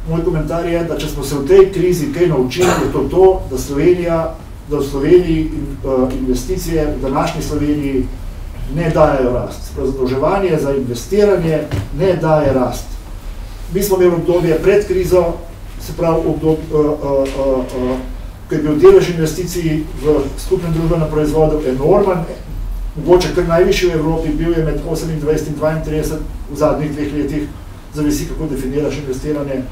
moj komentar je, da če smo se v tej krizi kaj naučili, je to to, da Slovenija, da v Sloveniji investicije v današnji Sloveniji ne dajo rast. Zadolževanje za investiranje ne daje rast. Mi smo imeli obdobje pred krizo, se pravi obdobje, uh, uh, uh, uh, ko je bil delež investicij v skupnem družbenem proizvodu enormen, mogoče kar najvišji v Evropi, bil je med 28 in 32 v zadnjih dveh letih, zavisi kako definiraš investiranje,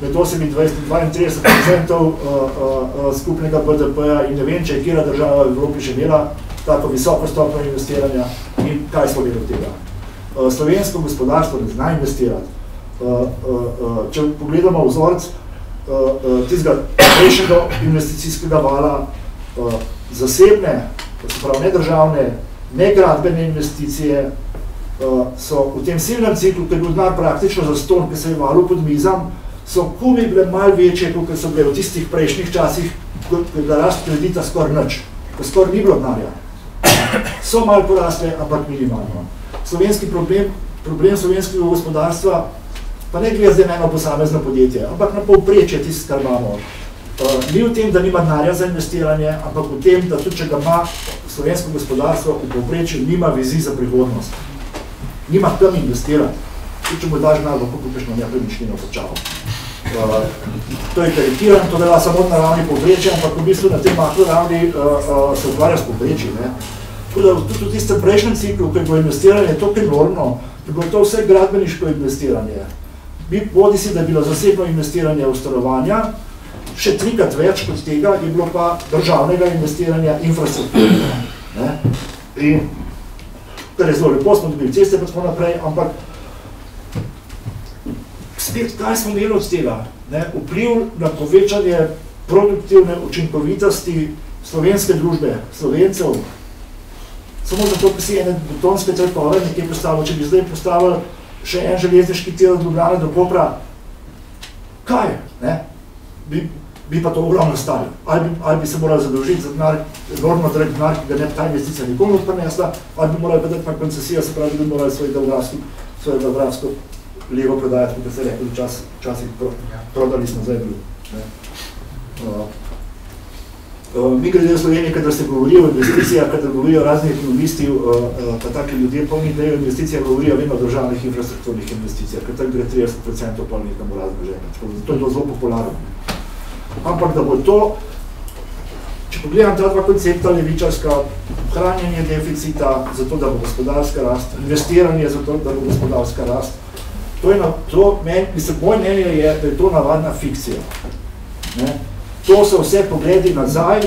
med 28 in 32 procentov uh, uh, skupnega BDP-ja in ne vem, če je kjera država v Evropi že imela tako visoko stopno investiranja in kaj smo bili od tega. Uh, slovensko gospodarstvo ne zna investirati. Uh, uh, uh, če pogledamo vzorc tistega prejšnjega investicijskega vala, zasebne, se pravi nedržavne, negradbene investicije uh, so v tem silnem ciklu, ki je bil denar praktično zaston, ki se je valil pod mizam, so kumi bile malo večje, kot so bile v tistih prejšnjih časih, ko je bila rast kredita skoraj nič, ko skoraj ni bilo denarja. So malo porasle, ampak minimalno. Slovenski problem, problem slovenskega gospodarstva, pa ne glede zdaj na eno posamezno podjetje, ampak na povprečje tisto, kar imamo. Uh, ni v tem, da nima denarja za investiranje, ampak v tem, da tudi če ga ima slovensko gospodarstvo v povprečju, nima vizij za prihodnost. Nima tam investirati. Tudi če mu daš denar, lahko kupiš na nepremičnino počavo. Uh, to je karikiran, to dela samo na ravni povprečja, ampak v bistvu na tem makro ravni uh, uh, se odvarja s povprečji. Tako da tudi v tistem prejšnjem ciklu, ko je bilo investiranje to enormno, je bilo to vse gradbeniško investiranje. Bi, bodi si, da je bilo zasebno investiranje v stanovanja, še trikrat več kot tega je bilo pa državnega investiranja infrastrukture. Ne? In, kar je zelo lepo, smo dobili ceste pa tako naprej, ampak spet, kaj smo imeli od tega? Ne? Vpliv na povečanje produktivne učinkovitosti slovenske družbe, slovencev, samo zato, ker si ene betonske trkove nekaj postavil, če bi zdaj postavil še en železniški tir od Ljubljana do Kopra, kaj? Ne? Bi, bi pa to ogromno stali. Ali bi, ali bi se morali zadolžiti za denar, enormno drag denar, ki ga ne bi ta investicija nikomu prinesla, ali bi morali pa dati na koncesijo, se pravi, bi morali svoj demografski, svoje demografsko levo prodajati, kot se rekli, včas, včasih pro, prodali smo zdaj bil. Uh, uh, mi glede v Sloveniji, kadar se govori o investicijah, kadar govorijo razni ekonomisti, uh, pa taki ljudje polni idejo investicija, govorijo vedno o državnih infrastrukturnih investicijah, ker tako gre 30% pa nekam razloženje. To je bilo zelo popularno. Ampak da bo to, če pogledam ta dva koncepta levičarska, hranjenje deficita, zato da bo gospodarska rast, investiranje zato da bo gospodarska rast, to je na, to, men, mislim, moj mnenje je, da je to navadna fikcija. Ne? To so vse pogledi nazaj,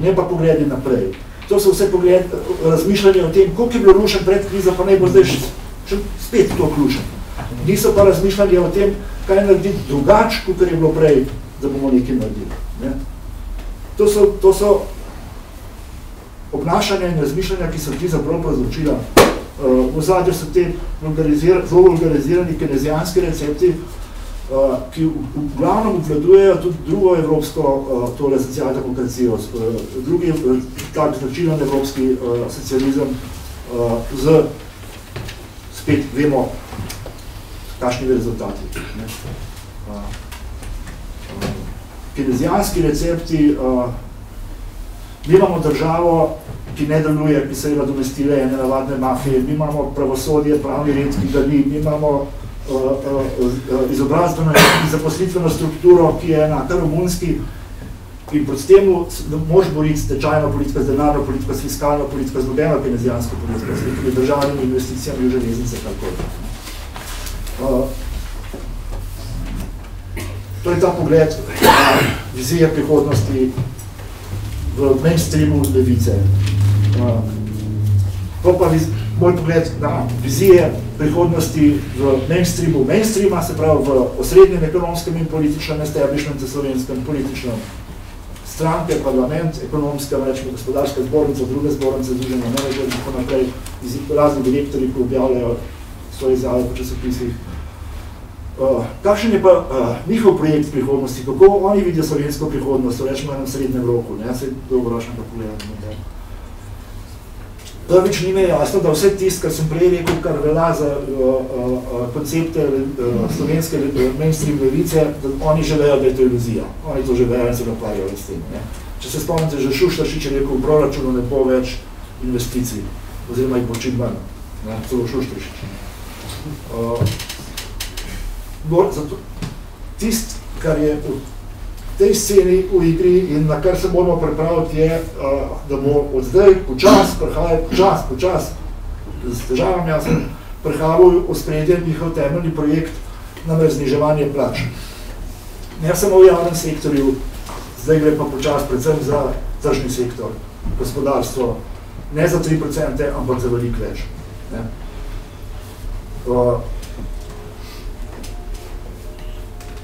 ne pa pogledi naprej. To so vse pogled, razmišljanje o tem, koliko je bilo rušen pred krizo, pa naj bo zdaj še, še spet to klušen. Niso pa razmišljali o tem, kaj narediti drugač, kot je bilo prej, da bomo nekaj naredili. Ne? To, so, to so obnašanja in razmišljanja, ki so ti zapravo povzročila. Uh, v zadnjem so te vulgarizir, zelo vulgarizirani kenezijanski recepti, ki v, glavnem obvladujejo tudi drugo evropsko uh, tole socialdemokracijo, uh, drugi uh, tak značilen evropski socializem z, spet vemo, kakšni rezultati. Ne? Kinezijanski recepti, mi imamo državo, ki ne deluje, ki se je nadomestile ene navadne mafije, mi imamo pravosodje, pravni red, ki ga ni, mi imamo izobrazbeno in zaposlitveno strukturo, ki je enaka romunski, in proti temu mož boriti s tečajno politiko, z denarno politiko, s fiskalno politiko, z nobeno kinezijansko politiko, s nekimi državnimi investicijami v železnice, kako uh, To je ta pogled vizije prihodnosti v mainstreamu levice. Pa viz, moj pogled na vizije prihodnosti v mainstreamu mainstreama, se pravi v osrednjem ekonomskem in političnem establishmentu slovenskem, političnem stranke, parlament, ekonomska, rečemo, gospodarska zbornica, druge zbornice, združenja menedžer in tako naprej, razni direktori, ki objavljajo svoje izjave po časopisih, Uh, kakšen je pa uh, njihov projekt prihodnosti, kako oni vidijo slovensko prihodnost, rečemo enem srednjem roku, ne, se dolgoročno pa pogledamo. Prvič ni me jasno, da vse tist, kar sem prej rekel, kar velja za uh, uh, koncepte uh, slovenske mainstream levice, da oni želejo, da je to iluzija. Oni to že vejo in se naparjajo s tem. Ne. Če se spomnite, že Šuštaršič je rekel, v proračunu ne bo več investicij, oziroma jih bo čim manj. Ne, celo Šuštaršič. Uh, zato tist, kar je v tej sceni v igri in na kar se moramo pripraviti, je, da bo od zdaj počas, prihajal počas, počas, z težavami jasno, prihajal v spredje njihov temeljni projekt namreč zniževanje plač. Ne samo v javnem sektorju, zdaj gre pa počas predvsem za tržni sektor, gospodarstvo, ne za 3%, ampak za veliko več. Ne? Uh,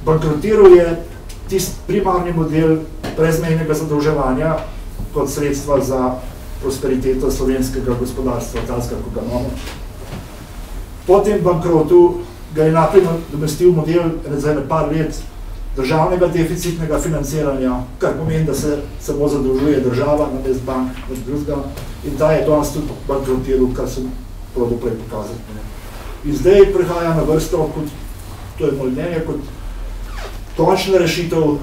bankrotiral je tist primarni model prezmejnega zadolževanja kot sredstva za prosperiteto slovenskega gospodarstva, talska, ko ga imamo. Po tem bankrotu ga je naprej domestil model za par let državnega deficitnega financiranja, kar pomeni, da se samo zadolžuje država na mest bank od drugega in ta je danes tudi bankrotiral, kar sem prodo prej pokazati. In zdaj prihaja na vrsto, kot, to je moj mnenje, kot končna rešitev uh,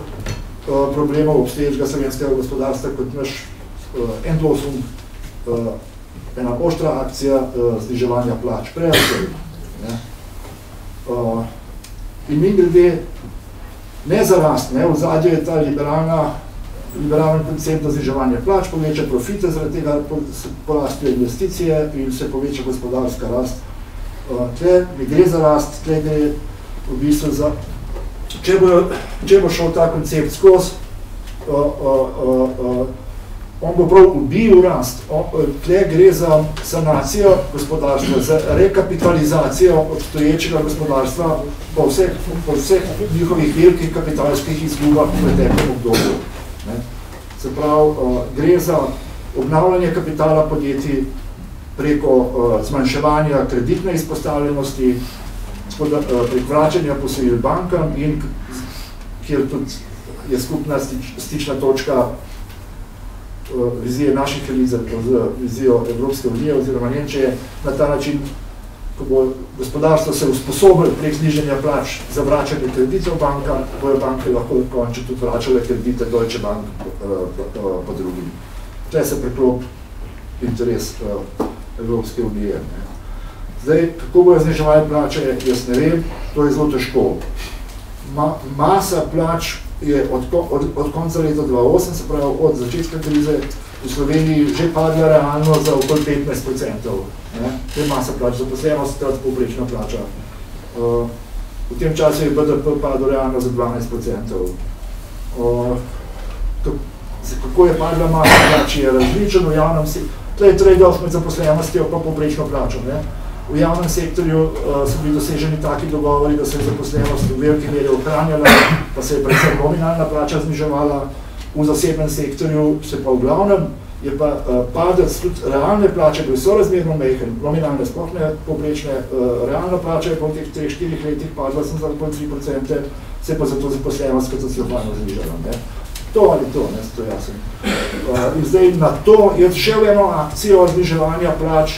problemov obstoječega slovenskega gospodarstva kot naš uh, endosum, uh, ena oštra akcija uh, zniževanja plač. Prej ne? Uh, in mi glede ne za rast, ne, v zadnje je ta liberalna, liberalni koncept za zniževanje plač, poveča profite, zaradi tega porastijo investicije in se poveča gospodarska rast. Uh, tle ne gre za rast, tle gre v bistvu za če bo, če bo šel ta koncept skozi, uh, uh, uh, uh, on bo prav ubil rast. Tle gre za sanacijo gospodarstva, za rekapitalizacijo obstoječega gospodarstva po vseh, po vseh njihovih velikih kapitalskih izgubah v preteklem obdobju. Ne? Se pravi, uh, gre za obnavljanje kapitala podjetij preko uh, zmanjševanja kreditne izpostavljenosti, prek vračanja posojil bankam in kjer tudi je skupna stič, stična točka uh, vizije naših elit z vizijo Evropske unije oziroma Nemčije na ta način, ko bo gospodarstvo se usposobilo prek zniženja plač za vračanje kreditov banka, bojo banke lahko končno tudi vračale kredite Deutsche Bank uh, po drugim. Tle se preklop interes Evropske unije. Ne. Zdaj, kako bojo zniževali plače, jaz ne vem, to je zelo težko. Ma, masa plač je od, od, od konca leta 2008, se pravi od začetka krize, v Sloveniji že padla realno za okoli 15 procentov. To je masa plač, zaposlenost je povprečna plača. Uh, v tem času je BDP padlo realno za 12 procentov. Uh, kako je padla masa plač, je različen v javnem sektorju. To je trade-off med zaposlenostjo pa povprečno plačo. Ne? V javnem sektorju uh, so bili doseženi taki dogovori, da se je zaposlenost v veliki meri ohranjala, pa se je predvsem nominalna plača zniževala. V zasebnem sektorju se pa v glavnem je pa uh, padec tudi realne plače, bil so razmerno mehen, nominalne sploh ne poprečne, uh, realna plača je po teh 3-4 letih padla sem za 3%, se pa zato zaposlenost katastrofalno znižala. Ne? To ali to, ne, to jasem. Uh, in zdaj na to je še eno akcijo zniževanja plač,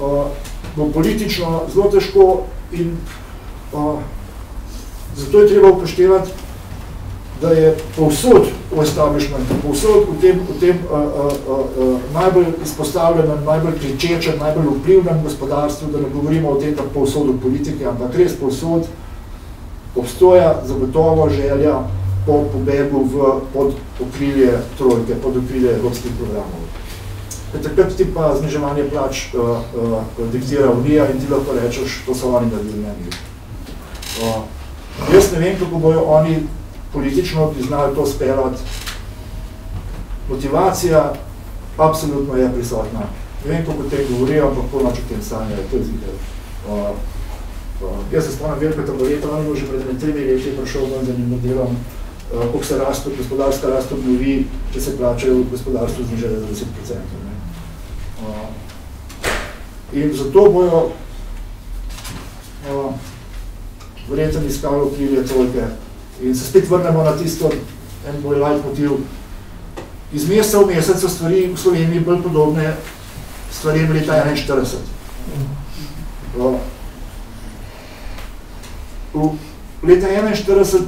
uh, bo politično zelo težko in uh, zato je treba upoštevati, da je povsod v establishmentu, povsod v tem, v tem uh, uh, uh, najbolj izpostavljenem, najbolj kričečem, najbolj vplivnem gospodarstvu, da ne govorimo o tem, da povsod v politike, ampak res povsod obstoja zagotovo želja po pobegu v, pod okrilje trojke, pod okrilje evropskih programov. Takrat ti pa zniževanje plač uh, uh, diktira Unija in ti lahko rečeš, to so oni naredili meni. Uh, jaz ne vem, kako bojo oni politično bi znali to speljati. Motivacija absolutno je prisotna. Ne vem, kako te govorijo, ampak polnoč o tem sanje, to je zvitel. Uh, uh, jaz se spomnim veliko taboreta, on je že pred tremi leti prišel ven za njim delom, uh, koliko se rast, gospodarska rast obnovi, če se plačajo v gospodarstvu za 10%. Ne? In zato bojo uh, verjetno iskali okrilje trojke. In se spet vrnemo na tisto, en moj light motiv. Iz meseca v mesec so stvari v Sloveniji bolj podobne stvarem leta 41. Uh, v leta 41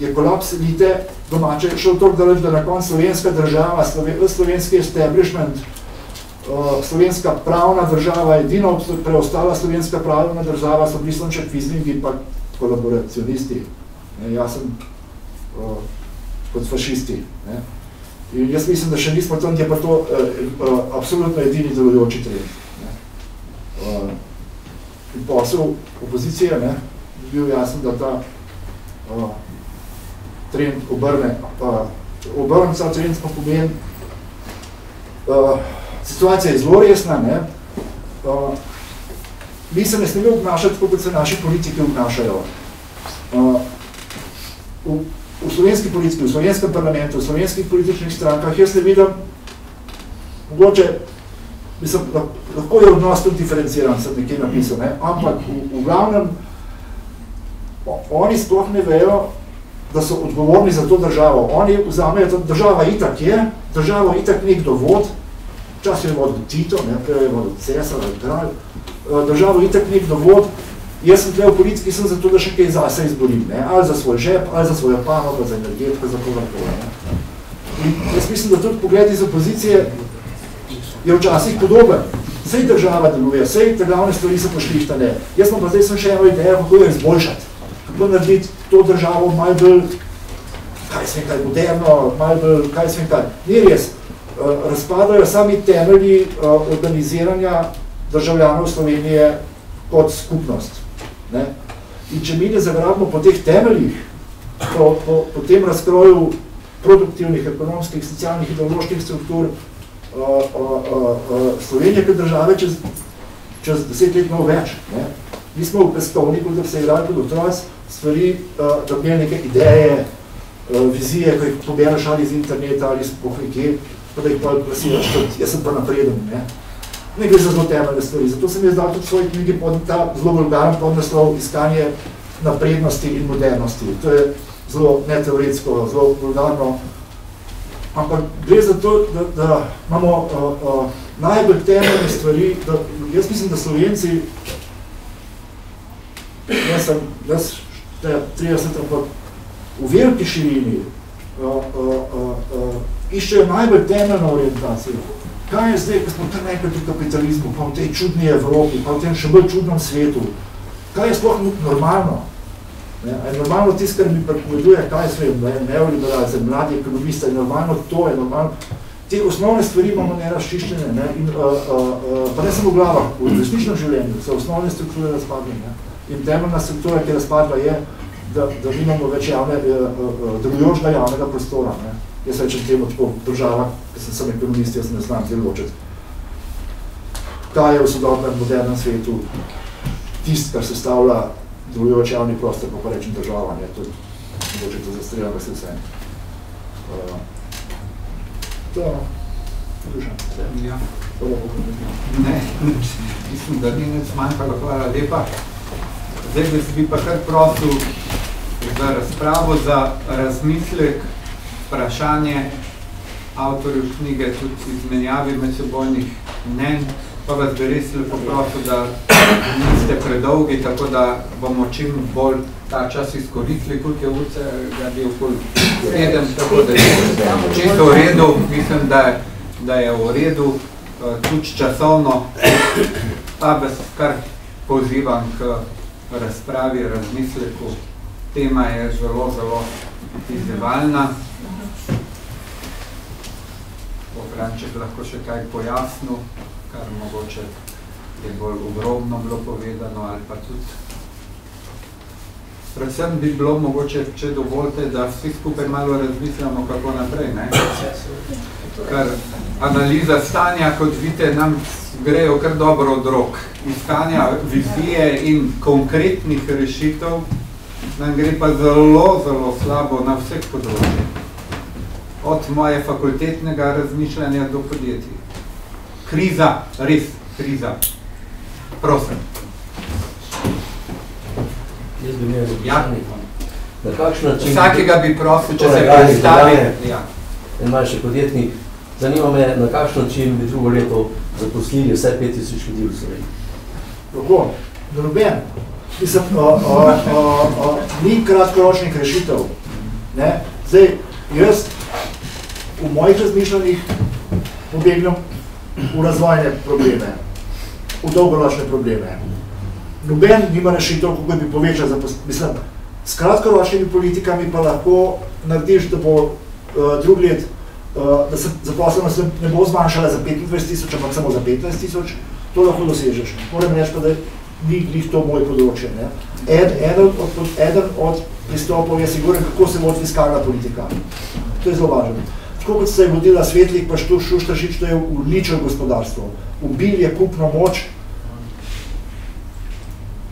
je kolaps elite domače šel toliko daleč, da na konc slovenska država, slovenski establishment, Eh, slovenska pravna država, edino preostala slovenska pravna država so bili slonček fizlingi in pa kolaboracionisti. Ne, jaz sem uh, kot fašisti. Ne. In jaz mislim, da še nismo tam, je pa to uh, uh, absolutno edini delujoči trend. Ne. Uh, in posel opozicije ne, bil jasen, da ta uh, trend obrne. Uh, obrne ta trend pa pomeni uh, situacija je zelo resna, ne? Uh, mi se ne smemo obnašati, kot se naši politiki obnašajo. Uh, v, v slovenski politiki, v slovenskem parlamentu, v slovenskih političnih strankah, jaz ne vidim, mogoče, mislim, lahko je odnos tudi diferenciran, sem nekaj napisal, ne? ampak v, v glavnem, oni sploh ne vejo, da so odgovorni za to državo. Oni vzamejo, da država itak je, država itak nek dovod, včasih je vodil Tito, ne, prej je vodil Cesar ali kralj, eh, državo itak nek dovod, jaz sem tle v politiki, sem zato, da še kaj zase izborim, ne, ali za svoj žep, ali za svojo panogo, za energetiko, za kogarkoli. In jaz mislim, da tudi pogled iz opozicije je včasih podoben. Sej država deluje, sej te glavne stvari so pošlištane. Jaz pa zdaj sem še eno idejo, kako jo izboljšati. Kako narediti to državo malo bolj, kaj svem kaj, moderno, malo bolj, kaj svem kaj. Ni res, razpadajo sami temelji eh, organiziranja državljanov Slovenije kot skupnost. Ne? In če mi ne zagrabimo po teh temeljih, po, po, po tem razkroju produktivnih, ekonomskih, socialnih, ideoloških struktur uh, uh, uh, Slovenije kot države čez, čez deset let malo več. Ne? Mi smo v pestovniku, da se igrali kot otroc, stvari, uh, da bi neke ideje, uh, vizije, ko jih poberaš ali iz interneta ali iz pohvike, pa da jih pa glasiraš kot, jaz sem pa napreden, ne. Ne gre za zelo temeljne stvari, zato sem jaz dal tudi svoji knjigi pod ta zelo vulgaren podnaslov iskanje naprednosti in modernosti. To je zelo neteoretsko, zelo vulgarno. Ampak gre za to, da, da imamo uh, uh, najbolj temeljne stvari, da jaz mislim, da Slovenci, jaz sem, jaz 30, ampak v veliki širini uh, uh, uh, uh, iščejo najbolj temeljno orientacijo. Kaj je zdaj, ko smo tam nekaj v kapitalizmu, pa v tej čudni Evropi, pa v tem še bolj čudnem svetu? Kaj je sploh normalno? Ne, je normalno tisto, kar mi prepoveduje, kaj sve, da je neoliberalce, mladi ekonomista, je normalno to, je normalno. Te osnovne stvari imamo neraščiščene, ne, in, uh, uh, uh, pa ne samo v glavah, v resničnem življenju, so osnovne strukture razpadne. Ne. In temeljna struktura, ki je razpadla, je, da, da nimamo več javne, uh, uh, javnega prostora. Ne. Jaz rečem temu tako država, ker sem sem ekonomist, jaz ne znam te ločiti. Kaj je v sodobnem, modernem svetu tist, kar se stavlja delujoč javni prostor, pa pa rečem država, ne, to je mogoče to zastrelja, pa se vse. Uh, to ono. Ja. Ne, mislim, da ni nič manjkalo, hvala lepa. Zdaj bi pa kar prosil za razpravo, za razmislek, vprašanje avtorjev knjige, tudi izmenjavi med sebojnih mnen, pa vas bi res lepo prosil, da niste predolgi, tako da bomo čim bolj ta čas izkoristili, koliko je urce, da bi okoli sedem, tako da je čisto v redu, mislim, da, da je v redu, tudi časovno, pa vas kar pozivam k razpravi, razmisleku. Tema je zelo, zelo izdevalna. Franček lahko še kaj pojasnil, kar mogoče je bolj obrobno bilo povedano ali pa tudi. Predvsem bi bilo mogoče, če dovolite, da vsi skupaj malo razmislimo, kako naprej. Ne? Kar analiza stanja, kot vidite, nam grejo kar dobro od rok. Iskanja vizije in konkretnih rešitev nam gre pa zelo, zelo slabo na vseh področjih. Od moje fakultetnega razmišljanja do podjetij. Kriza, res, kriza. Prosim. Jaz bi imel Ja. Na kakšen način... Vsakega bi prosil, če se Torej, predstavi. Ja. En manjši podjetnik. Zanima me, na kakšen način bi drugo leto zaposlili vse 5000 ljudi v Sloveniji. Kako? Da noben. Mislim, o, o, o, o, ni kratkoročnih rešitev. Ne? Zdaj, jaz v mojih razmišljanjih pobegnem v razvojne probleme, v dolgoročne probleme. Noben nima rešitev, kako bi povečal zaposlenost. Mislim, s kratkoročnimi politikami pa lahko narediš, da bo uh, drug let, uh, da se zaposlenost ne bo zmanjšala za 25 tisoč, ampak samo za 15 tisoč, to lahko dosežeš. Moram reči pa, da ni glih to moj področje. Ne. Ed, eden, od, eden od pristopov je siguren, kako se vodi fiskalna politika. To je zelo važno. Tako kot se je vodila Svetlik, pa Štuš Šuštašič, to je uničil gospodarstvo. Ubil je kupno moč.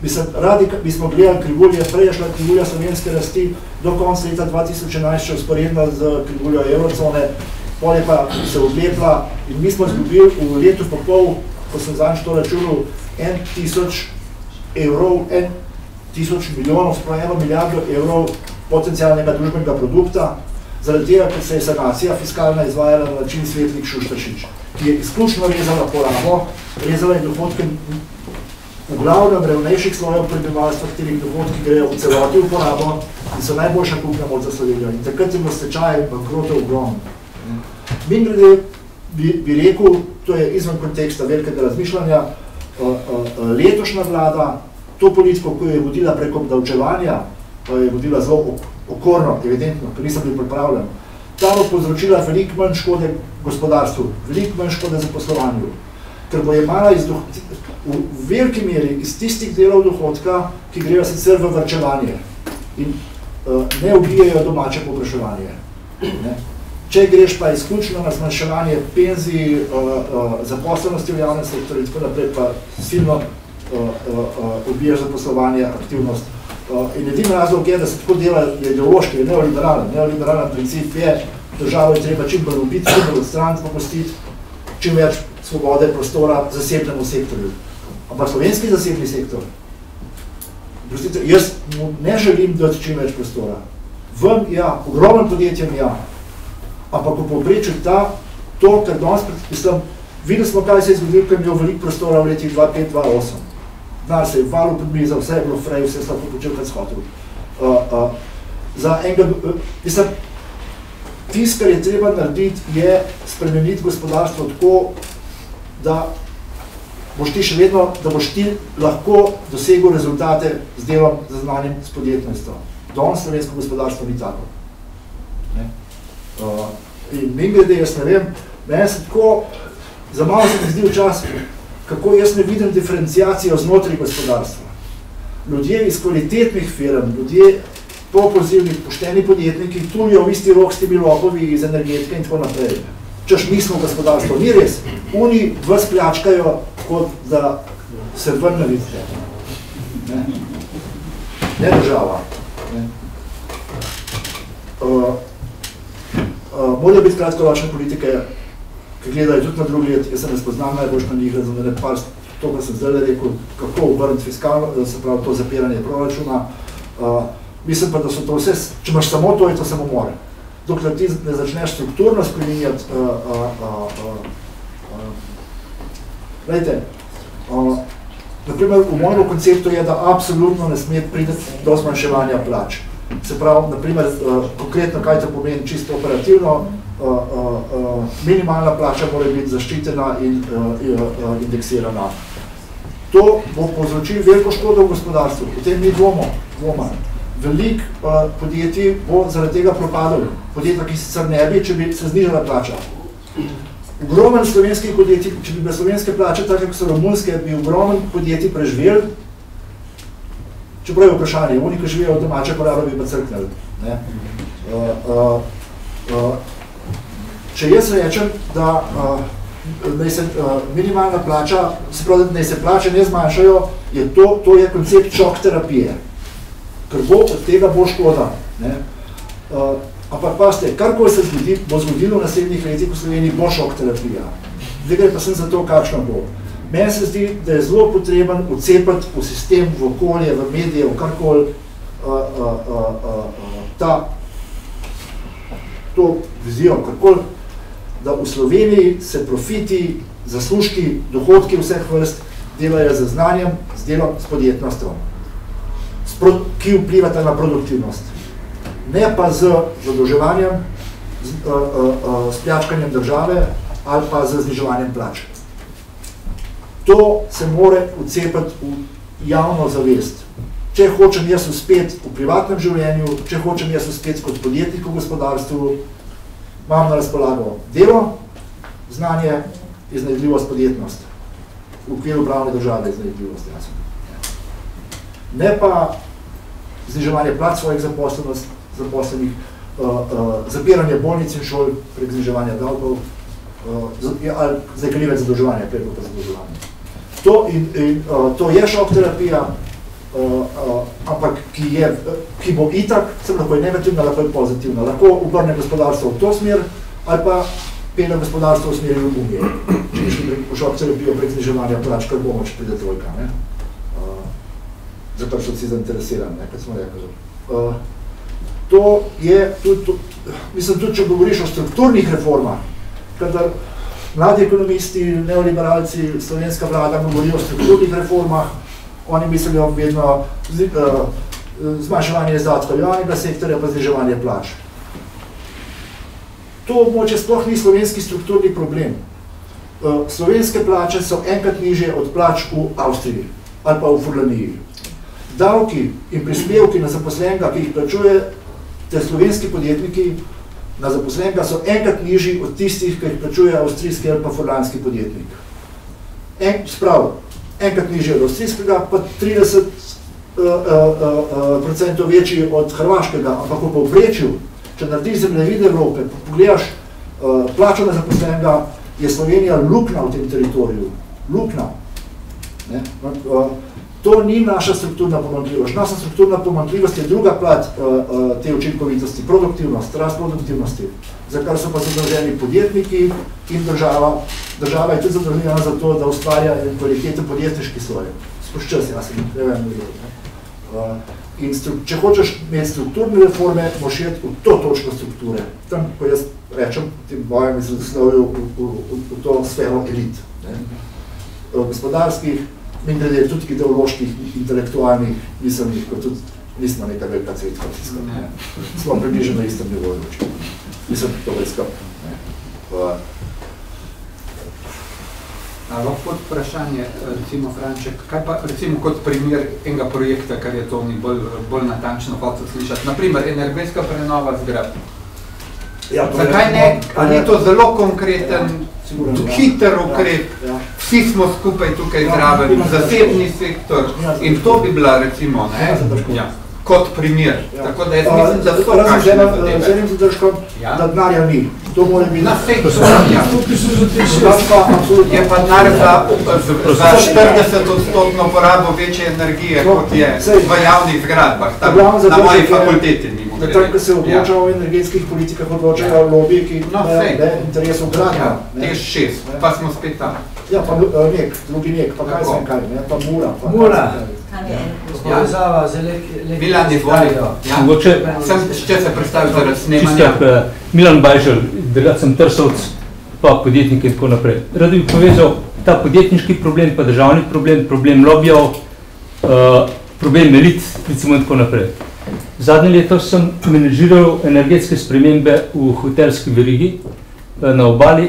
Mislim, radi, bi smo gledali krivulje, prej je šla krivulja slovenske rasti do konca leta 2011, še usporedna z krivuljo Eurozone, pol je pa se oblepla in mi smo izgubili v letu pa pol, ko sem zanj to računal, en tisoč evrov, en tisoč milijonov, sprav eno milijardo evrov potencijalnega družbenega produkta, zaradi tega, ker se je sanacija fiskalna izvajala na način Svetlik Šuštašič, ki je izključno rezala porabo, rezala je dohodke v glavnem revnejših slojev prebivalstva, katerih dohodki grejo v celoti v porabo in so najboljša kupna moč za Slovenijo. In takrat bilo stečaj bankrotov ogromno. Min glede bi, bi rekel, to je izven konteksta velikega razmišljanja, uh, uh, letošnja vlada, to politiko, ko je vodila preko obdavčevanja, pa je vodila zelo okorno, evidentno, ker nisem bil pripravljen, ta bo povzročila veliko manj škode gospodarstvu, veliko manj škode za poslovanju, ker bo jemala iz v, v veliki meri iz tistih delov dohodka, ki grejo sicer v vrčevanje in uh, ne ubijajo domače popraševanje. Ne? Če greš pa izključno na zmanjševanje penzij, uh, uh, zaposlenosti v javnem sektorju in tako naprej, pa silno uh, uh, uh, ubijaš zaposlovanje, aktivnost. Uh, in edini razlog je, da se tako dela ideološki, je neoliberalen. Neoliberalen princip je, državo je treba čim bolj ubiti, čim bolj odstraniti, popustiti, čim več svobode prostora zasebnemu sektorju. Ampak slovenski zasebni sektor, prostite, jaz mu ne želim dati čim več prostora. Vam ja, ogromno podjetjem ja, ampak v povprečju ta, to, kar danes mislim, videli smo, kaj se je zgodilo, ko je imel veliko prostora v letih 2005-2008. Denar se je valil pod mizo, vse je bilo frej, vse je lahko počel, kaj shotel. Uh, uh, za enega, uh, mislim, tist, kar je treba narediti, je spremeniti gospodarstvo tako, da boš ti še vedno, da boš ti lahko dosegel rezultate z delom, z znanjem, s podjetnostjo. Danes slovensko gospodarstvo ni tako. Ne? Uh, in mi glede, jaz ne vem, meni se tako, za malo se mi zdi včasih, kako jaz ne vidim diferencijacijo znotraj gospodarstva. Ljudje iz kvalitetnih firm, ljudje propozivni, pošteni podjetniki, tulijo v isti rok s temi lopovi iz energetike in tako naprej. Češ mi smo gospodarstvo, ni res. Oni vas pljačkajo, kot da se vrne vidite. Ne, ne država. Ne. Uh, uh, morajo biti kratkoročne politike, ki gledajo tudi na drugi let, jaz se ne spoznam najboljš na njih, razumeli par to, kar sem zdaj rekel, kako obrniti fiskalno, se pravi to zapiranje proračuna. Uh, mislim pa, da so to vse, če imaš samo to, je to samo more. Dokler ti ne začneš strukturno spreminjati, uh, uh, uh, uh, uh, Lejte, uh, naprimer, v mojem konceptu je, da absolutno ne sme priti do zmanjševanja plač. Se pravi, naprimer, konkretno, kaj to pomeni čisto operativno, minimalna plača mora biti zaščitena in indeksirana. To bo povzročil veliko škodo v gospodarstvu, v tem ni dvomo, dvoma. Velik podjetij bo zaradi tega propadalo. Podjetja, ki sicer ne bi, če bi se znižala plača. Ogromen slovenskih podjetij, če bi bile slovenske plače tako, kot so romunske, bi ogromen podjetij preživel, čeprav je vprašanje, oni, ki živijo od domače porabe, bi pa crknili. Ne? Uh, uh, uh, če jaz rečem, da uh, naj se uh, minimalna plača, se pravi, da naj se plače ne zmanjšajo, je to, to je koncept šok terapije. Ker bo od tega bo škoda. Ne? Uh, Ampak paste, karkoli se zgodi, bo zgodilo v naslednjih letih v Sloveniji, bo šok terapija. Zdaj pa sem za to, kakšno bo. Meni se zdi, da je zelo potreben ucepati v sistem, v okolje, v medije, v karkoli uh, uh, uh, uh, ta to vizijo, karkoli, da v Sloveniji se profiti, zaslužki, dohodki vseh vrst delajo z znanjem, z delom, s podjetnostjo, ki vplivata na produktivnost ne pa z zadolževanjem, z, uh, uh, uh, s pljačkanjem države ali pa z zniževanjem plač. To se more ucepati v javno zavest. Če hočem jaz uspet v privatnem življenju, če hočem jaz uspet kot podjetnik v gospodarstvu, imam na razpolago delo, znanje, iznajdljivost, podjetnost. V okviru pravne države iznajdljivost, jasno. Ne pa zniževanje plač svojih zaposlenih, uh, uh, zapiranje bolnic in šol prek zniževanja davkov, uh, ali zdaj krive zadolževanje, preko pa zadolževanje. To, in, in, uh, to je šok terapija, uh, uh, ampak ki, je, ki bo itak, sem lahko je negativna, lahko je pozitivna. Lahko obrne gospodarstvo v to smer, ali pa pene gospodarstvo v smeri ljubumije. Če išli v šok terapijo prek zniževanja plač, kar bomo, če pride trojka. Ne? Uh, zato so si zainteresirani, ne, kot smo rekli. Uh, to je tudi, to, mislim tudi, če govoriš o strukturnih reformah, kadar mladi ekonomisti, neoliberalci, slovenska vlada govorijo o strukturnih reformah, oni mislijo vedno uh, zmanjševanje izdatkov javnega sektorja pa zniževanje plač. To območje sploh ni slovenski strukturni problem. Uh, slovenske plače so enkrat nižje od plač v Avstriji ali pa v Furlaniji. Davki in prispevki na zaposlenega, ki jih plačuje te slovenski podjetniki na zaposlenega so enkrat nižji od tistih, ki jih plačuje avstrijski ali pa furlanski podjetnik. En, sprav, enkrat nižji od avstrijskega, pa 30 uh, uh, uh, uh, večji od hrvaškega, ampak v povprečju, če narediš zemljevide Evrope, pa pogledaš uh, plačo na zaposlenega, je Slovenija lukna v tem teritoriju. Lukna. Ne? Uh, To ni naša strukturna pomankljivost. Naša strukturna pomankljivost je druga plat uh, uh, te učinkovitosti, produktivnost, rast produktivnosti, za kar so pa zadolženi podjetniki in država. Država je tudi zadolžena za to, da ustvarja kvaliteten podjetniški sloj. Spuščas, jaz sem ne vem, uh, In stru, če hočeš imeti strukturne reforme, moraš iti v to točno strukture. Tam, ko jaz rečem, tem mojem izrazoslovju v, v, v, v to sfero elit. Ne. Gospodarskih, in glede tudi ideoloških, intelektualnih, miselnih, kot tudi nismo neka velika cvetka tiska. Ne. Smo približno na istem nivoju. Mislim, to je skrb. Lahko vprašanje, recimo Franček, kaj pa recimo kot primer enega projekta, kar je to mi bolj, bolj natančno hotel slišati, naprimer energetska prenova zgrad. Ja, Zakaj ne, ali je to zelo konkreten, ja. hiter ukrep, ja. Ja. vsi smo skupaj tukaj zraven, zasebni sektor in to bi bila recimo, ne? Ja kot primer. Ja. Tako da jaz mislim, da so kakšne zadeve. Z enim zadržkom, ja. da denarja ni. To mora biti... Na vsej ja. Je pa denar za, za 40 odstotno porabo večje energije, no, kot je sej, v javnih zgradbah, tam na moji fakulteti. Tako, ko se odloča ja. o energetskih politikah, odločajo ja. lobiji, ki no, imajo interesov gradnja. Ja. Tež šest, pa smo spet tam. Ja, pa nek, drugi nek, pa kaj sem kaj, ne, pa mura. Pa mura. Povezava z izvoli. Ja. Mogoče, sem, če se predstavim za razsnemanje. Čistak, Milan Bajžel, drugat sem trsovc, pa podjetnik in tako naprej. Rad bi povezal ta podjetniški problem, pa državni problem, problem lobijev, uh, problem elit, recimo in tako naprej. Zadnje leto sem menedžiral energetske spremembe v hotelski verigi uh, na obali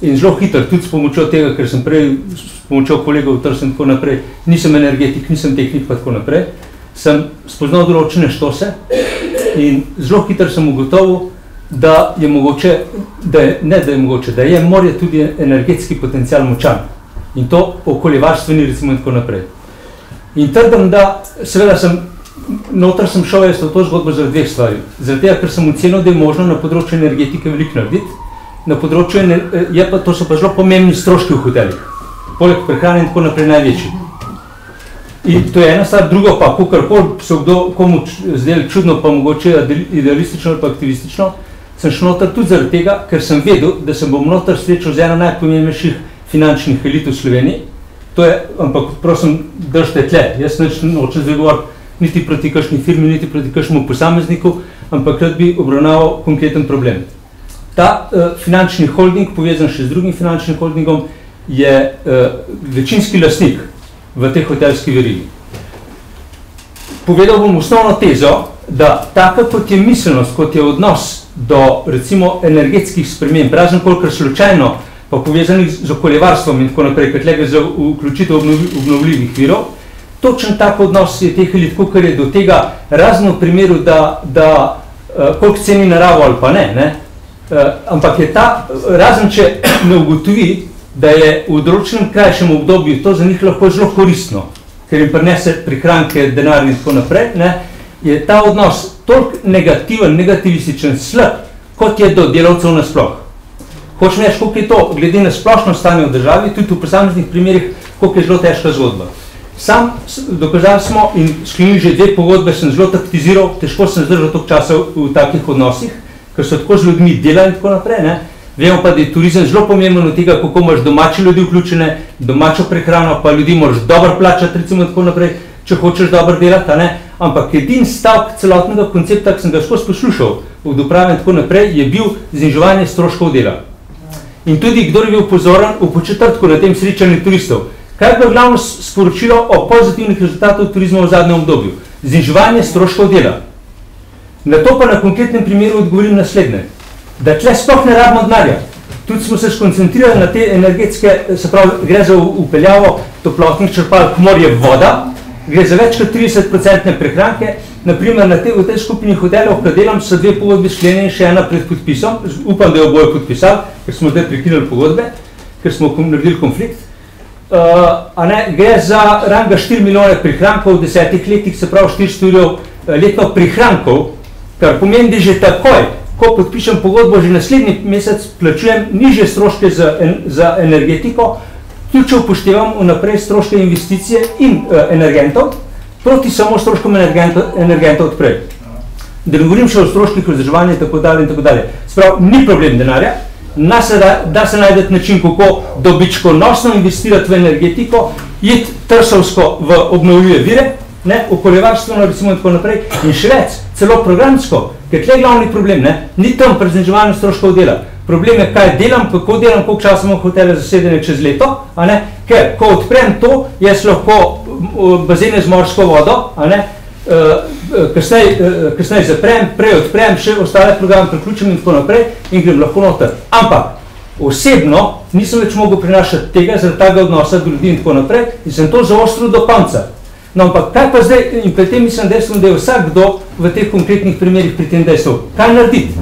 in zelo hitro, tudi s pomočjo tega, ker sem prej s pomočjo kolegov trsem tako naprej, nisem energetik, nisem tehnik pa tako naprej, sem spoznal določene štose in zelo hitro sem ugotovil, da je mogoče, da je, ne da je mogoče, da je morje tudi energetski potencial močan in to okoljevarstveni recimo in tako naprej. In trdim, da seveda sem, noter sem šel jaz v to zgodbo zaradi dveh stvari. Zaradi tega, ker sem ocenil, da je možno na področju energetike veliko narediti, na področju, je pa, to so pa zelo pomembni stroški v hotelih, poleg prehrane in tako naprej največji. In to je ena stvar, drugo pa, kakorkoli so kdo komu zdeli čudno, pa mogoče idealistično ali pa aktivistično, sem šel noter tudi zaradi tega, ker sem vedel, da sem bom noter srečal z eno najpomembnejših finančnih elit v Sloveniji. To je, ampak prosim, držite tle, jaz neč nočem zdaj govoriti niti proti kakšni firmi, niti proti kakšnemu posamezniku, ampak rad bi obravnaval konkreten problem. Ta uh, finančni holding, povezan še z drugim finančnim holdingom, je uh, večinski lastnik v tej hotelski verigi. Povedal bom osnovno tezo, da taka kot je miselnost, kot je odnos do recimo energetskih sprememb, razen kolikor slučajno, pa povezanih z okoljevarstvom in tako naprej, kot lega za vključitev obnovljivih virov, točen tak odnos je teh elit, kar je do tega razno v primeru, da, da uh, koliko ceni naravo ali pa ne, ne, ampak je ta, razen če ne ugotovi, da je v določenem krajšem obdobju to za njih lahko zelo koristno, ker jim prinese prihranke, denar in tako naprej, ne, je ta odnos toliko negativen, negativističen, slab, kot je do delavcev nasploh. Hočem reči, koliko je to, glede na splošno stanje v državi, tudi v posameznih primerih, koliko je zelo težka zgodba. Sam dokazali smo in sklenili že dve pogodbe, sem zelo taktiziral, težko sem zdržal toliko časa v, v takih odnosih, ker so tako z ljudmi delali in tako naprej. Ne? Vemo pa, da je turizem zelo pomemben od tega, kako imaš domače ljudi vključene, domačo prehrano, pa ljudi moraš dobro plačati, recimo tako naprej, če hočeš dobro delati. Ne? Ampak edin stavk celotnega koncepta, ki sem ga skozi poslušal v upravi in tako naprej, je bil zniževanje stroškov dela. In tudi, kdo je bil pozoren v početrtku na tem srečanju turistov, kaj je glavno sporočilo o pozitivnih rezultatov turizma v zadnjem obdobju? Zniževanje stroškov dela. Na to pa na konkretnem primeru odgovorim naslednje. Da tle sploh ne rabimo denarja. Tudi smo se skoncentrirali na te energetske, se pravi, gre za upeljavo toplotnih črpalk morje voda, gre za več kot 30% prehranke. Naprimer, na te, v tej skupini hotelov, ko delam, so dve pogodbe sklenjeni, še ena pred podpisom. Upam, da jo bojo podpisali, ker smo zdaj prekinili pogodbe, ker smo naredili konflikt. Uh, a ne, gre za ranga 4 milijone prihrankov v desetih letih, se pravi 400 ur letno prihrankov, kar pomeni, da že takoj, ko podpišem pogodbo, že naslednji mesec plačujem nižje stroške za, en, za energetiko, tudi če upoštevam vnaprej stroške investicije in uh, energentov, proti samo stroškom energentov, energentov odprej. Da ne govorim še o stroških vzdrževanja in tako dalje in tako dalje. Sprav, ni problem denarja, da se, da se najdete način, kako dobičkonosno investirati v energetiko, iti trsovsko v obnovljive vire, okoljevarstveno recimo in tako naprej, in še več, celo programsko, ker tle je glavni problem, ne, ni tam pri zniževanju stroškov dela. Problem je, kaj delam, kako delam, koliko časa imam hotele zasedene čez leto, a ne, ker ko odprem to, jaz lahko bazene z morsko vodo, a ne, uh, kasneje uh, kasnej zaprem, prej odprem, še ostale programe priključim in tako naprej in grem lahko noter. Ampak, osebno nisem več mogel prinašati tega, zaradi tega odnosa do ljudi in tako naprej in sem to zaostril do konca. No, ampak kaj pa zdaj, in pri tem mislim dejstvo, da je vsak kdo v teh konkretnih primerih pri tem dejstvu, kaj narediti?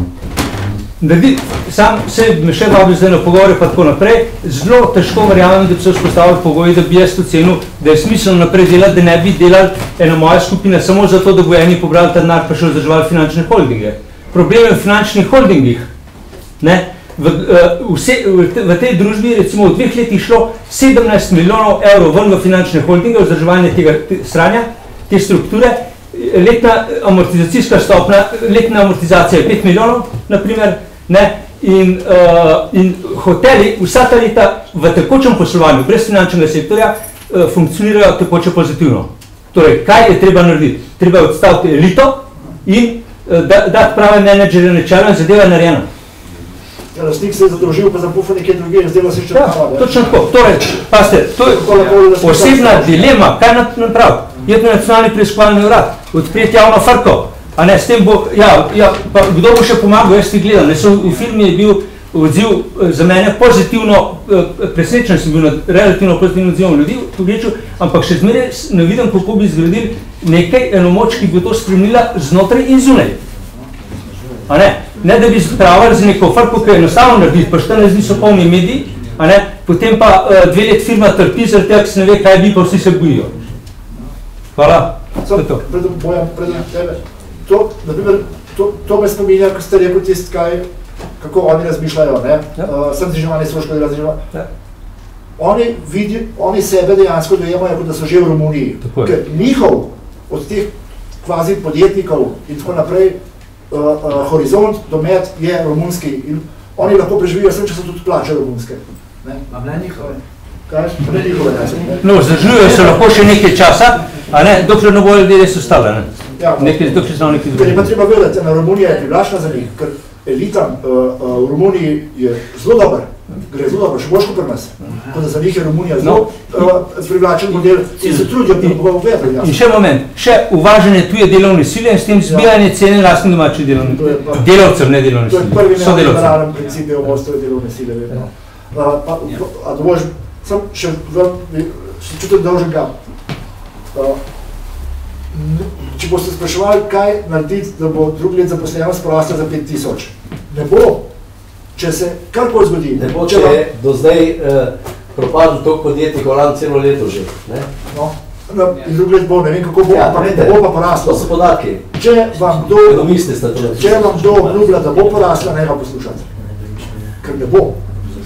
Narediti, sam se me še vabil zdaj na pogovore pa tako naprej, zelo težko verjamem, da bi se vzpostavili pogoji, da bi jaz to cenil, da je smiselno naprej delati, da ne bi delali ena moja skupina samo zato, da bo eni pobrali ta denar pa še vzdrževali finančne holdinge. Problem je v finančnih holdingih, ne, v, uh, vse, v, v tej družbi recimo v dveh letih šlo 17 milijonov evrov ven v finančne holdinge, vzdrževanje tega te, stranja, te strukture, letna amortizacijska stopna, letna amortizacija je 5 milijonov, naprimer, ne, in, uh, in hoteli vsa ta leta v tekočem poslovanju, brez finančnega sektorja, uh, funkcionirajo tekoče pozitivno. Torej, kaj je treba narediti? Treba odstaviti elito in uh, dati prave menedžere na čelo in zadeva je narejena. Lastnik se je zadružil, pa zapufal nekje druge in zdaj vas je še ja, prava. Točno tako. Torej, paste, to je osebna dilema, kaj napraviti. Je to nacionalni preiskovalni urad, odpreti javno farko, a ne, s tem bo, ja, ja, pa kdo bo še pomagal, jaz ti gledam, ne, so, v filmi je bil odziv eh, za mene pozitivno, eh, presrečen sem bil na relativno pozitivno odzivom ljudi, pogrečil, ampak še zmeraj ne vidim, kako bi zgradili nekaj enomoč, ki bi to spremljila znotraj in zunaj. A ne? ne da bi spravili za neko farko, ki je enostavno narediti, pa 14 dni so polni mediji, a ne? potem pa uh, dve let firma trpi, zaradi tega, se ne ve, kaj bi, pa vsi se bojijo. Hvala. So, to. Predem, boja, predem tebe. To, naprimer, to, to me spominja, ko ste rekel tist, kaj, kako oni razmišljajo, ne? Ja. Uh, sem zniževanje stroškov dela zniževanje. Ja. Oni, vidi, oni sebe dejansko dojemajo, kot da so že v Romuniji. Ker njihov od teh kvazi podjetnikov in tako naprej, uh, uh, horizont, domet je romunski in oni lahko preživijo, sem če so tudi plače romunske. Ne? A ne njihove? Kaj? Ne njihove, ne. No, zdržujejo se lahko še nekaj časa, a ne, dokler ne bojo ljudje res ostale, ne. Ja, nekaj, dokler so nekaj drugi. Je pa treba vedeti, na Romunija je privlačna za njih, ker elita uh, uh, v Romuniji je zelo dober, gre zelo dobro, še boš kot pri nas. Tako da za njih je Romunija zelo no, privlačen model in se trudijo, da bo uvedli. In še moment, še uvažanje tuje delovne sile in s tem zbijanje ja. cene lastne domače delovne delovcev, ne delovne sile. To je prvi neoliberalen princip, je omostove delovne sile. Vedno. Uh, pa, ja. A dovolj, sem še, še čutim dolžen ga. Uh, če boste spraševali, kaj narediti, da bo drug let zaposlenost porasla za 5000. Ne bo, če se karkoli zgodi. Ne bo, če je do zdaj eh, propadlo toliko podjetij, ko lam celo leto že. Ne? No, in drug let bo, ne vem kako bo, ja, ampak ne bo pa poraslo. To so podatki. Če vam kdo, to če vam kdo obljublja, da bo porasla, ne ga poslušati. Ker ne bo.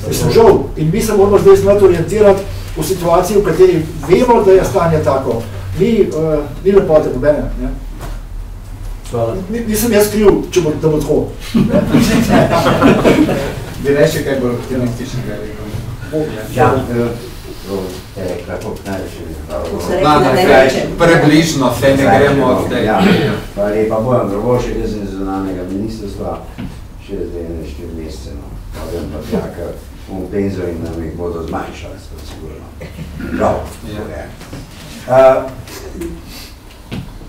Mislim, žal. In mi se moramo zdaj znati orientirati v situaciji, v kateri vemo, da je stanje tako ni, uh, ni lepote dobene. Ne? Ni, nisem jaz kriv, če bo, da bo tako. (laughs) Bi reči, kaj bo optimističnega rekel. Ja, Prebližno se ne gremo od zdaj. Ja, pa lepa bojem Drogošek, jaz sem zunanjega ministrstva, še zdaj ne štiri mesece, no. Pa vem pa tja, ker bomo penzo in nam jih bodo zmanjšali, sigurno. Prav, ja. Uh,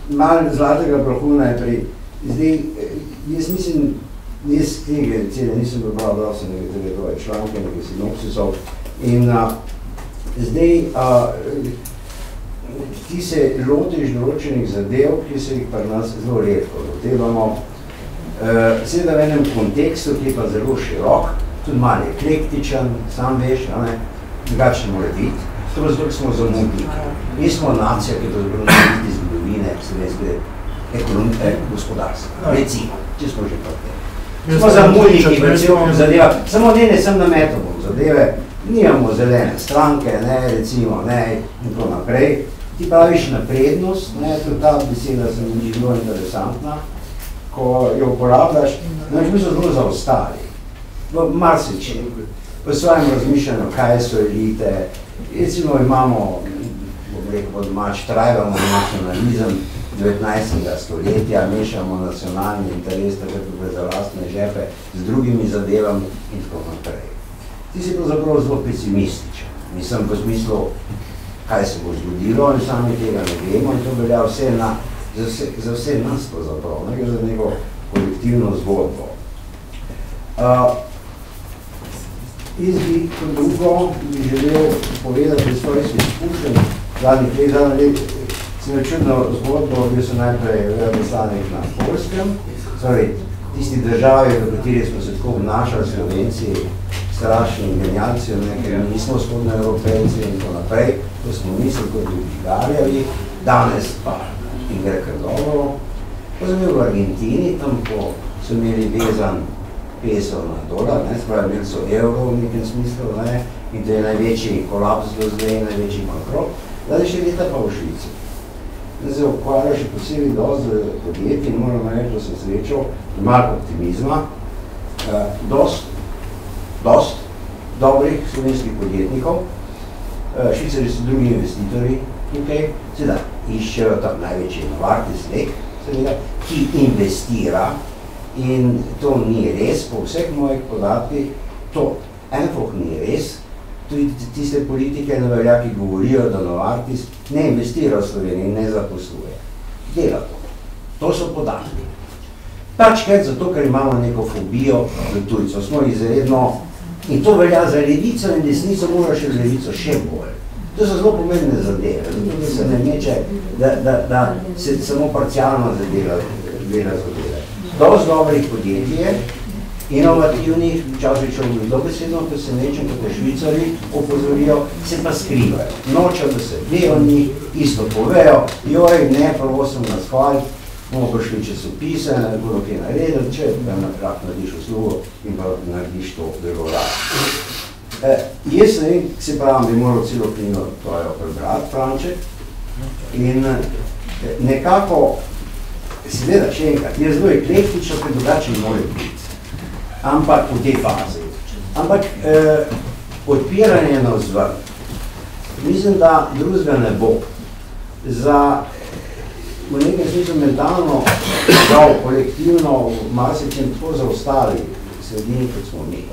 malo zlatega prahu najprej. Zdaj, jaz mislim, jaz knjige cele nisem prebral, da sem nekatere tvoje članke, nekaj sinopsisov. In uh, zdaj, uh, ti se lotiš določenih zadev, ki se jih pri nas zelo redko lotevamo. Uh, seveda v enem kontekstu, ki je pa zelo širok, tudi malo eklektičen, sam veš, drugače mora biti. Je zato, smo zamudniki. Mi smo nacija, ki je to zbrali iz zgodovine slovenske ekonomike gospodarstva. Recimo, če smo že prvi. Smo zamudniki, recimo, zadeva, samo ne, ne sem nametom zadeve, nijamo zelene stranke, ne, recimo, ne, in tako naprej. Ti praviš naprednost, ne, to ta beseda se mi zelo interesantna, ko jo uporabljaš, no, mi so zelo zaostali. V marsičem, v svojem razmišljanju, kaj so elite, recimo imamo rekel po domač, trajamo nacionalizem 19. stoletja, mešamo nacionalni interes, tako tudi za lastne žepe, z drugimi zadevami in tako naprej. Ti si pravzaprav zelo pesimističen. Mislim v smislu, kaj se bo zgodilo, in sami tega ne vemo in to velja vse na, za, vse, za vse nas pravzaprav, ne za neko kolektivno zgodbo. Uh, Jaz bi kot drugo bi želel povedati svojih izkušenj zadnjih let, zadnjih let sem čudno zgodbo, bil sem najprej veleposlanik na Polskem, torej tisti državi, v kateri smo se tako obnašali Slovenci, strašni genialci, ker nismo vzhodne evropejci in tako naprej, to smo mislili kot bi Galjavi, danes pa in gre kar dobro. Bil v Argentini, tam ko so imeli vezan peso na dolar, ne, spravi, imeli so evro v nekem smislu, ne, in to je največji kolaps do zdaj, največji bankrot, zdaj še leta pa v Švici. Zdaj se ukvarja še posebej dosti z podjetji in moram reči, da sem srečal malo optimizma, eh, dost, dost dobrih slovenskih podjetnikov, eh, Švicari so drugi investitorji tukaj, seveda iščejo tam največji Novartis Lek, seveda, ki investira In to ni res, po vseh mojih podatkih, to enfoh ni res. Tudi tiste politike na veljaki govorijo, da Novartis ne investira v Sloveniji in ne zaposluje. Dela to. To so podatki. Pač kaj zato, ker imamo neko fobijo v tujco. Smo izredno, in to velja za levico in desnico, mora še za levico še bolj. To so zelo pomembne zadeve, zato se ne meče, da, da, da se samo parcialno zadeva, dela zadeve dosti dobrih podjetij je, inovativnih, včasih še v dobesedno presenečen, kot je Švicari opozorijo, se pa skrivajo. Nočejo, da se ve o njih, isto povejo, joj, ne, prvo sem na shvalj, bomo prišli časopise, ne bodo kaj naredili, če pa na krat narediš uslugo in pa narediš to delo rad. E, jaz ne vem, se pravim, bi moral celo knjigo tvojo prebrati, Franček, in nekako seveda še enkrat, je zelo eklektično, ker drugače ne more biti. Ampak v tej fazi. Ampak eh, odpiranje na vzvrn, mislim, da drugega ne bo. Za v nekem smislu mentalno, prav kolektivno, marsičem tako zaostali sredini, kot smo mi.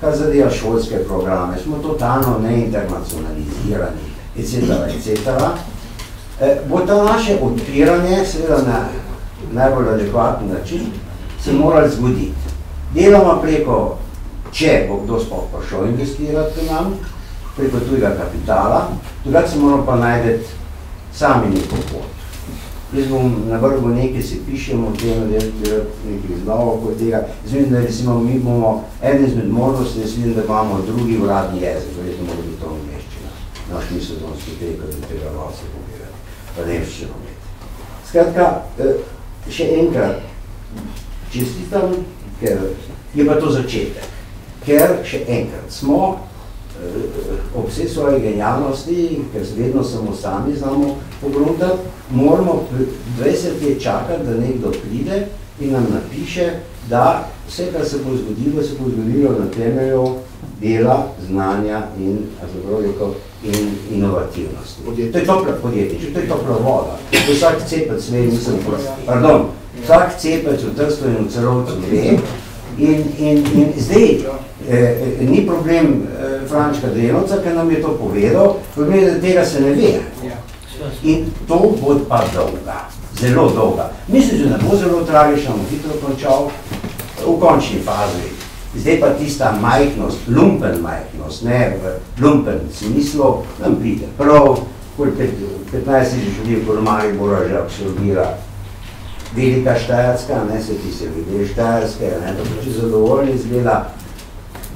Kar zadeva šolske programe, smo totalno neinternacionalizirani, etc. etc. Eh, bo to naše odpiranje, seveda na najbolj adekvatni način, se morali zgoditi. Deloma preko, če bo kdo sploh prišel investirati k nam, preko tujega kapitala, tudi se moramo pa najdeti sami neko pot. Jaz bom na vrhu nekaj se pišemo o tem, da je nekaj znovo kot tega. Jaz vidim, da recimo mi bomo, eden izmed možnosti, jaz vidim, da imamo drugi uradni jezik, verjetno mora biti to umeščina. Naš misel, da smo tega, da tega povedali revščino. Skratka, eh, še enkrat, čestitam, ker je pa to začetek. Ker še enkrat smo eh, ob vse svoje genialnosti, ker vedno samo sami znamo pogruntati, moramo 20 let čakati, da nekdo pride in nam napiše, da vse, kar se bo zgodilo, se bo zgodilo na temelju dela, znanja in, rekel, in inovativnosti. Podjetje. To je topla podjetniče, to je topla voda. To vsak cepec ve, mislim, pardon, vsak cepec v Trstu in v celovcu ve. In, in, in zdaj eh, ni problem eh, Frančka Drenovca, ker nam je to povedal, problem je, da tega se ne ve. In to bo pa dolga, zelo dolga. Mislim, da ne bo zelo tragično, hitro končal, v končni fazi. Zdaj pa tista majhnost, lumpen majhnost, ne lumpen smislu, nam pride prav, koliko 15 tisoč ljudi v Kolmari mora že absorbira. Velika Štajerska, ne se ti se vidi Štajerske, ne, da če zadovoljni izgleda,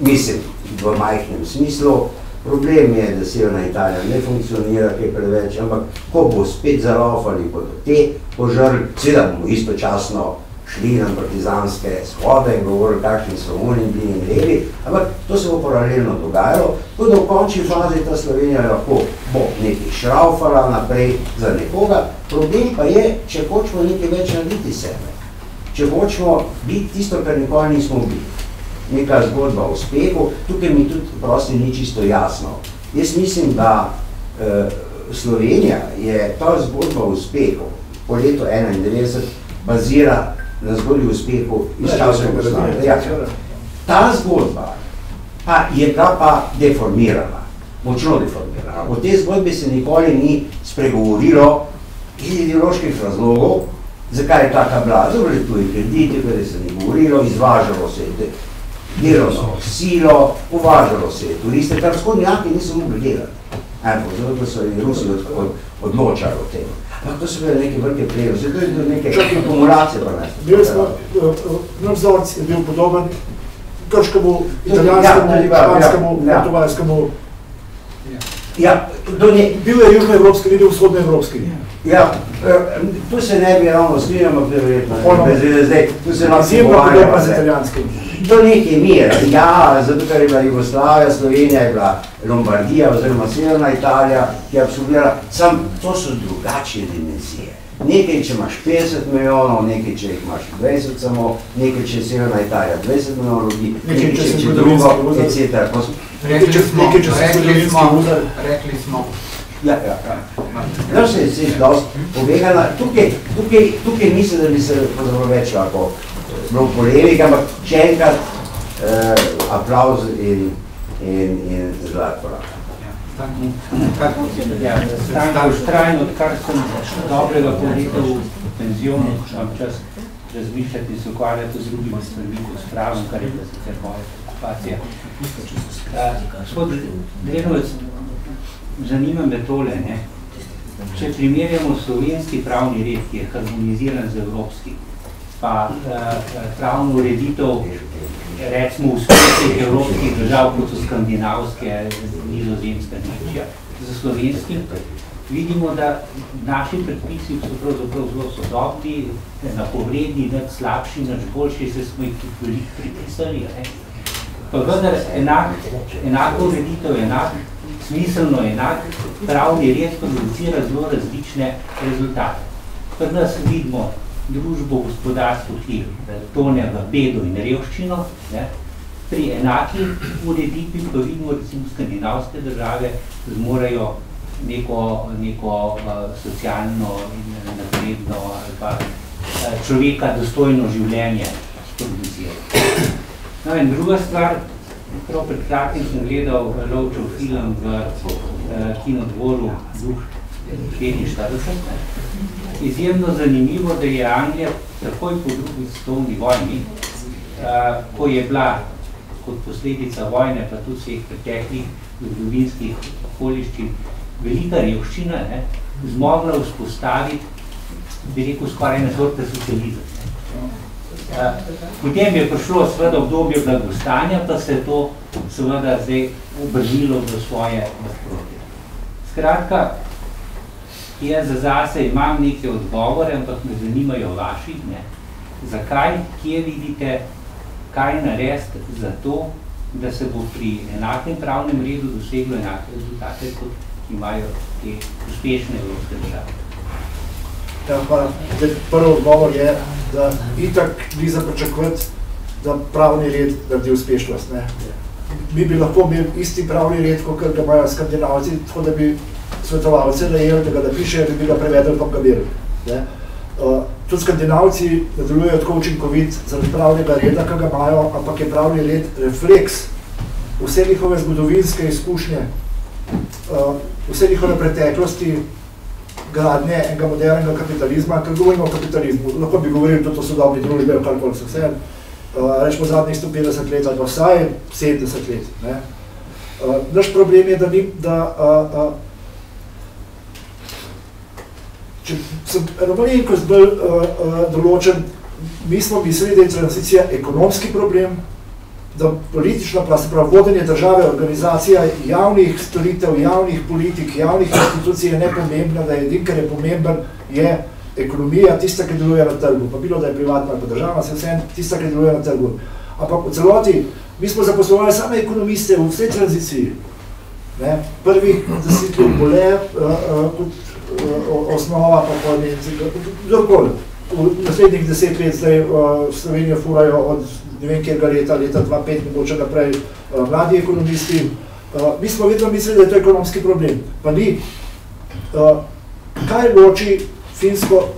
mislim, v majhnem smislu, problem je, da Severna Italija ne funkcionira kaj preveč, ampak ko bo spet zalaufali, bodo te požrli, seveda bomo istočasno šli na partizanske shode in govorili, kakšni so oni bili in levi, ampak to se bo paralelno dogajalo, tako da v končni fazi ta Slovenija lahko bo nekaj šraufala naprej za nekoga. Problem pa je, če hočemo nekaj več narediti sebe, če hočemo biti tisto, kar nikoli nismo bili. Neka zgodba o uspehu, tukaj mi tudi prosti ni čisto jasno. Jaz mislim, da eh, Slovenija je ta zgodba o uspehu po letu 91 bazira na zgodbi uspehu iz časa Jugoslavije. Ja. Ta zgodba pa je bila pa deformirana, močno deformirana. O tej zgodbi se nikoli ni spregovorilo iz ideoloških razlogov, zakaj je taka bila, dobro, tu je krediti, kada se ni govorilo, izvažalo se je delovno silo, uvažalo se je turiste, kar skodnjaki niso mogli delati. Evo, zato so in Rusi od, od, odločali o tem. Ampak to so bile neke vrke prijevoze, to je do neke akumulacije pa ne. Bil smo, naš vzorc je bil podoben italijanskemu, Ja, ja, španskemu, ja. portugalskemu. Ja, do nje, Bil je južnoevropski, ni bil vzhodnoevropski. ja, eh, tu se ne bi ravno strinjal, ampak verjetno, bez veze zdaj, tu se lahko Izjemno podoben z pogovarjamo, italijanskim. Do neke mere, ja, zato ker je bila Jugoslavija, Slovenija je bila Lombardija oziroma Severna Italija, ki je absolvirala, sam to so drugačne dimenzije. Nekaj, če imaš 50 milijonov, nekaj, če jih imaš 20 samo, nekaj, če je Severna Italija 20 milijonov ljudi, Nekaj, nekaj, če če, drugo, etc. Pa smo- Rekli smo, rekli smo, rekli smo, Ja, ja, ja. No, se je se dosti povedala. Tukaj, tukaj, tukaj mislim, da bi se pravzaprav več lahko bilo polemik, ampak še enkrat eh, aplauz in, in, in zlat korak. Ja, Stanko Štrajn, odkar sem dobrega povedal v penzionu, imam čas razmišljati, se ukvarjati z drugimi stvarmi, kot s pravom, kar je bila sicer moja okupacija. Eh, Gospod Drenovec, zanima me tole, ne? Če primerjamo slovenski pravni red, ki je harmoniziran z evropskim, pa uh, pravno ureditev recimo uspešnih evropskih držav, kot so skandinavske, nizozemska, Nemčija, za slovenskim, vidimo, da naši predpisi so pravzaprav zelo sodobni, enakovredni, nič slabši, nič boljši, se smo jih tudi veliko pripisali. Ne? Pa vendar enak, enako ureditev, enak, smiselno enak, pravni red producira zelo različne rezultate. Pri nas vidimo družbo gospodarstvo, ki tone v bedo in revščino, ne? pri enaki ureditvi pa vidimo recimo skandinavske države zmorejo neko, neko uh, socialno in napredno ali pa uh, človeka dostojno življenje producirati. No in druga stvar, prav pred kratkim sem gledal Lovčev film v uh, kinodvoru Duh 44. Izjemno zanimivo, da je Anglija takoj po drugi svetovni vojni, uh, ko je bila kot posledica vojne, pa tudi vseh preteklih zgodovinskih okoliščin, velika revščina, ne, zmogla vzpostaviti, bi rekel, skoraj ene sorte socializem. Uh, Potem je prišlo seveda obdobje blagostanja, pa se je to seveda zdaj obrnilo v svoje nasprotje. Skratka, jaz za zase imam neke odgovore, ampak me zanimajo vaši, ne. Zakaj, kje vidite, kaj narediti za to, da se bo pri enakem pravnem redu doseglo enake rezultate, kot imajo te uspešne evropske države. Ja, hvala. Zdaj, prvi odgovor je, da itak ni za pričakovati, da pravni red naredi uspešnost. Ne. Mi bi lahko imeli isti pravni red, kot ga imajo skandinavci, tako da bi svetovalce najeli, da ga napišejo, da bi ga prevedli pa gabili. Ne. Uh, tudi skandinavci ne delujejo tako učinkovit zaradi pravnega reda, ki ga imajo, ampak je pravni red refleks vse njihove zgodovinske izkušnje, uh, vse njihove preteklosti, gradnje enega modernega kapitalizma, ker govorimo o kapitalizmu, lahko bi govorili tudi o sodobni družbi, ali karkoli se vse, uh, rečemo zadnjih 150 let ali pa vsaj 70 let. Ne. Uh, naš problem je, da, ni, da uh, uh, če sem malenkost bolj uh, uh, določen, mi smo mislili, da je tranzicija ekonomski problem, da politična plast, prav vodenje države, organizacija javnih storitev, javnih politik, javnih institucij je nepomembna, da je edin, kar je pomemben, je ekonomija, tista, ki deluje na trgu, pa bilo, da je privatna ali pa državna, se vse tista, ki deluje na trgu. Ampak v celoti, mi smo zaposlovali same ekonomiste v vsej tranziciji. Ne? Prvih deset let bole, uh, uh, kot uh, osnova, pa pa ne, kdorkoli. V naslednjih deset let zdaj Slovenijo furajo od ne vem kjerga leta, leta 2005, mogoče naprej, uh, mladi ekonomisti. Uh, mi smo vedno mislili, da je to ekonomski problem, pa ni. Uh, kaj loči Finsko,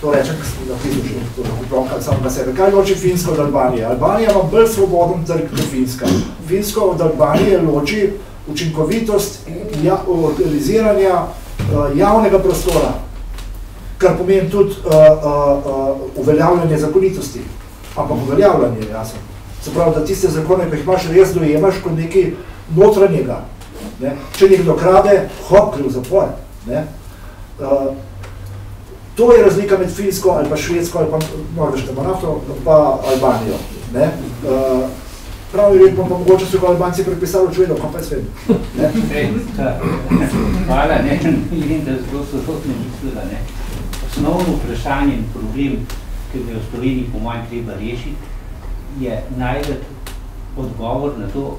to rečem, napisal že, to lahko pravkar sam na sebe, kaj loči Finsko od Albanije? Albanija ima bolj svoboden trg kot Finska. Finsko od Albanije loči učinkovitost ja, organiziranja javnega prostora, kar pomeni tudi uh, uh, uh, uveljavljanje zakonitosti, ampak uveljavljanje, jasno. Se pravi, da tiste zakone, ki jih imaš, res dojemaš kot nekaj notranjega. Ne? Če nekdo krade, hop, gre v zapor. Ne? Uh, to je razlika med Finsko ali pa Švedsko ali pa Norveško nafto, pa Albanijo. Ne? Uh, pravi red pa mogoče so ga Albanci prepisali čujedo, pa je svet. Hvala, ne, (laughs) vidim, da zelo sorodne mislila, ne. Osnovno vprašanje in problem, ki ga je v Sloveniji po mojem treba rešiti, je najti odgovor na to,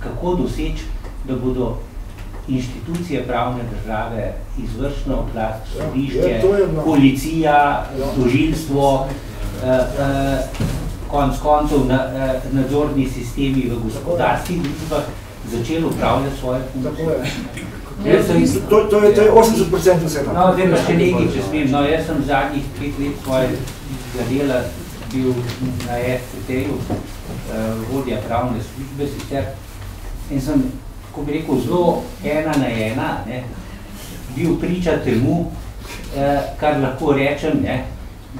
kako doseči, da bodo inštitucije pravne države, izvršno oblast, sodišče, ja, je no. policija, tožilstvo, eh, eh, konc koncev na, eh, nadzorni sistemi v gospodarskih družbah začeli upravljati svoje funkcije. Jaz sem, To, to, je, to je 80% vsega. no, zdaj pa še nekaj, če smem. No, jaz sem zadnjih pet let svojega dela bil na SCT-ju, eh, vodja pravne službe sicer, in sem, ko bi rekel, zelo ena na ena, ne, bil priča temu, eh, kar lahko rečem, ne,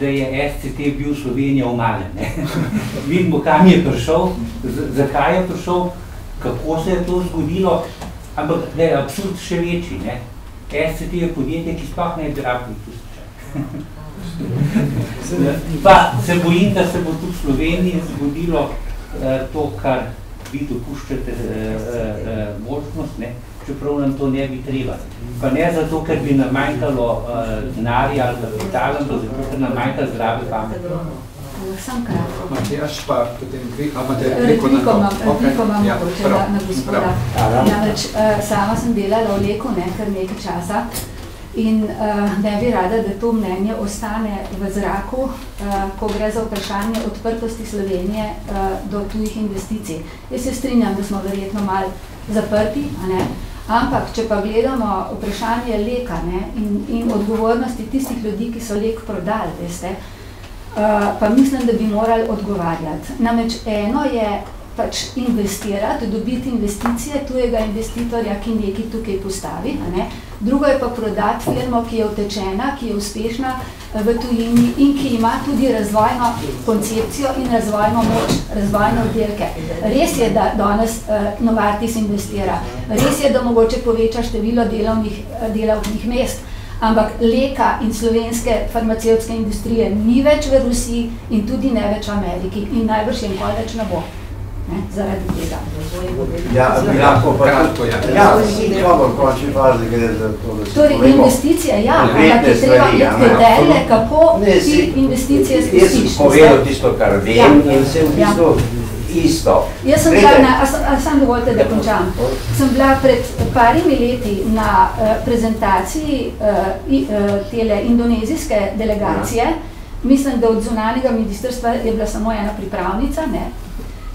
da je SCT bil Slovenija v malem. Ne. (laughs) Vidimo, kam je prišel, zakaj je prišel, kako se je to zgodilo, ampak ne, absurd še večji. Ne. SCT je podjetje, ki sploh ne je drago (laughs) Pa se bojim, da se bo tudi v Sloveniji zgodilo eh, to, kar vi dopuščate eh, eh, možnost, ne, čeprav nam to ne bi treba. Pa ne zato, ker bi nam manjkalo eh, denarja ali kapitala, ampak zato, ker nam manjka zdrave pameti. Sam kratko. Matjaž pa potem vi, a imate repliko na to? repliko imam ja, mogoče prav, na, gospoda. Namreč uh, sama sem delala v Leku ne, kar nekaj časa in uh, ne bi rada, da to mnenje ostane v zraku, uh, ko gre za vprašanje odprtosti Slovenije uh, do tujih investicij. Jaz se strinjam, da smo verjetno malo zaprti, a ne? ampak če pa gledamo vprašanje Leka ne, in, in odgovornosti tistih ljudi, ki so Lek prodali, veste, Uh, pa mislim, da bi morali odgovarjati. Namreč eno je pač investirati, dobiti investicije tujega investitorja, ki nekaj tukaj postavi, ne? drugo je pa prodati firmo, ki je utečena, ki je uspešna eh, v tujini in ki ima tudi razvojno koncepcijo in razvojno moč, razvojne oddelke. Res je, da danes uh, Novartis investira, res je, da mogoče poveča število delovnih, delovnih mest, ampak leka in slovenske farmacevtske industrije ni več v Rusiji in tudi ne več v Ameriki in najbrž je nikoli več ne bo. Ne, zaradi tega. Ja, bi lahko pa Kratko, ja. Ja, dobro, v končni fazi gre za to, da se Torej, povemo investicije, ja, ampak je treba ne, kriterije, absolutno. kako Ne, ti si- investicije Jaz sem spustiš. povedal tisto, kar vem Ja. in se v Ja. bistvu isto. Jaz sem bila, na, a, sam- a sam dovolite, da končam. Sem bila pred parimi leti na uh, prezentaciji uh, i, uh, tele indonezijske delegacije, mislim, da od zunanjega ministrstva je bila samo ena pripravnica, ne,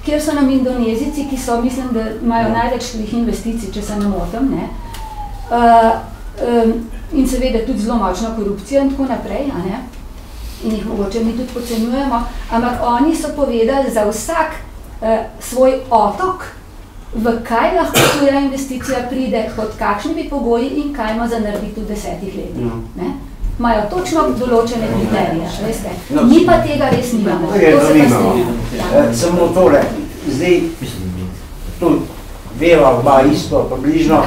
kjer so nam indonezici, ki so, mislim, da imajo največ teh investicij, če se ne motim, ne, uh, um, in seveda tudi zelo močno korupcijo in tako naprej, a ne, in jih mogoče mi tudi podcenjujemo, ampak oni so povedali za vsak eh, svoj otok, v kaj lahko tuja investicija pride, pod kakšnimi pogoji in kaj ima za narediti v desetih letih. Ja. Ne? Imajo točno določene kriterije, veste. No, Mi pa tega res nimamo. To je To se pa. Eh, Samo tole, zdaj, tu veva oba isto, približno,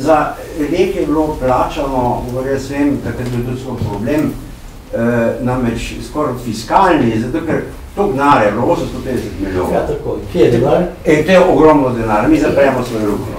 za reke je bilo plačano, govoril jaz vem, takrat je tudi svoj problem, eh, namreč skoraj fiskalni, zato ker to denar je bilo 850 milijonov. Ja, tako. Kje je denar? E, to je ogromno denar, mi zapremo svojo rukno,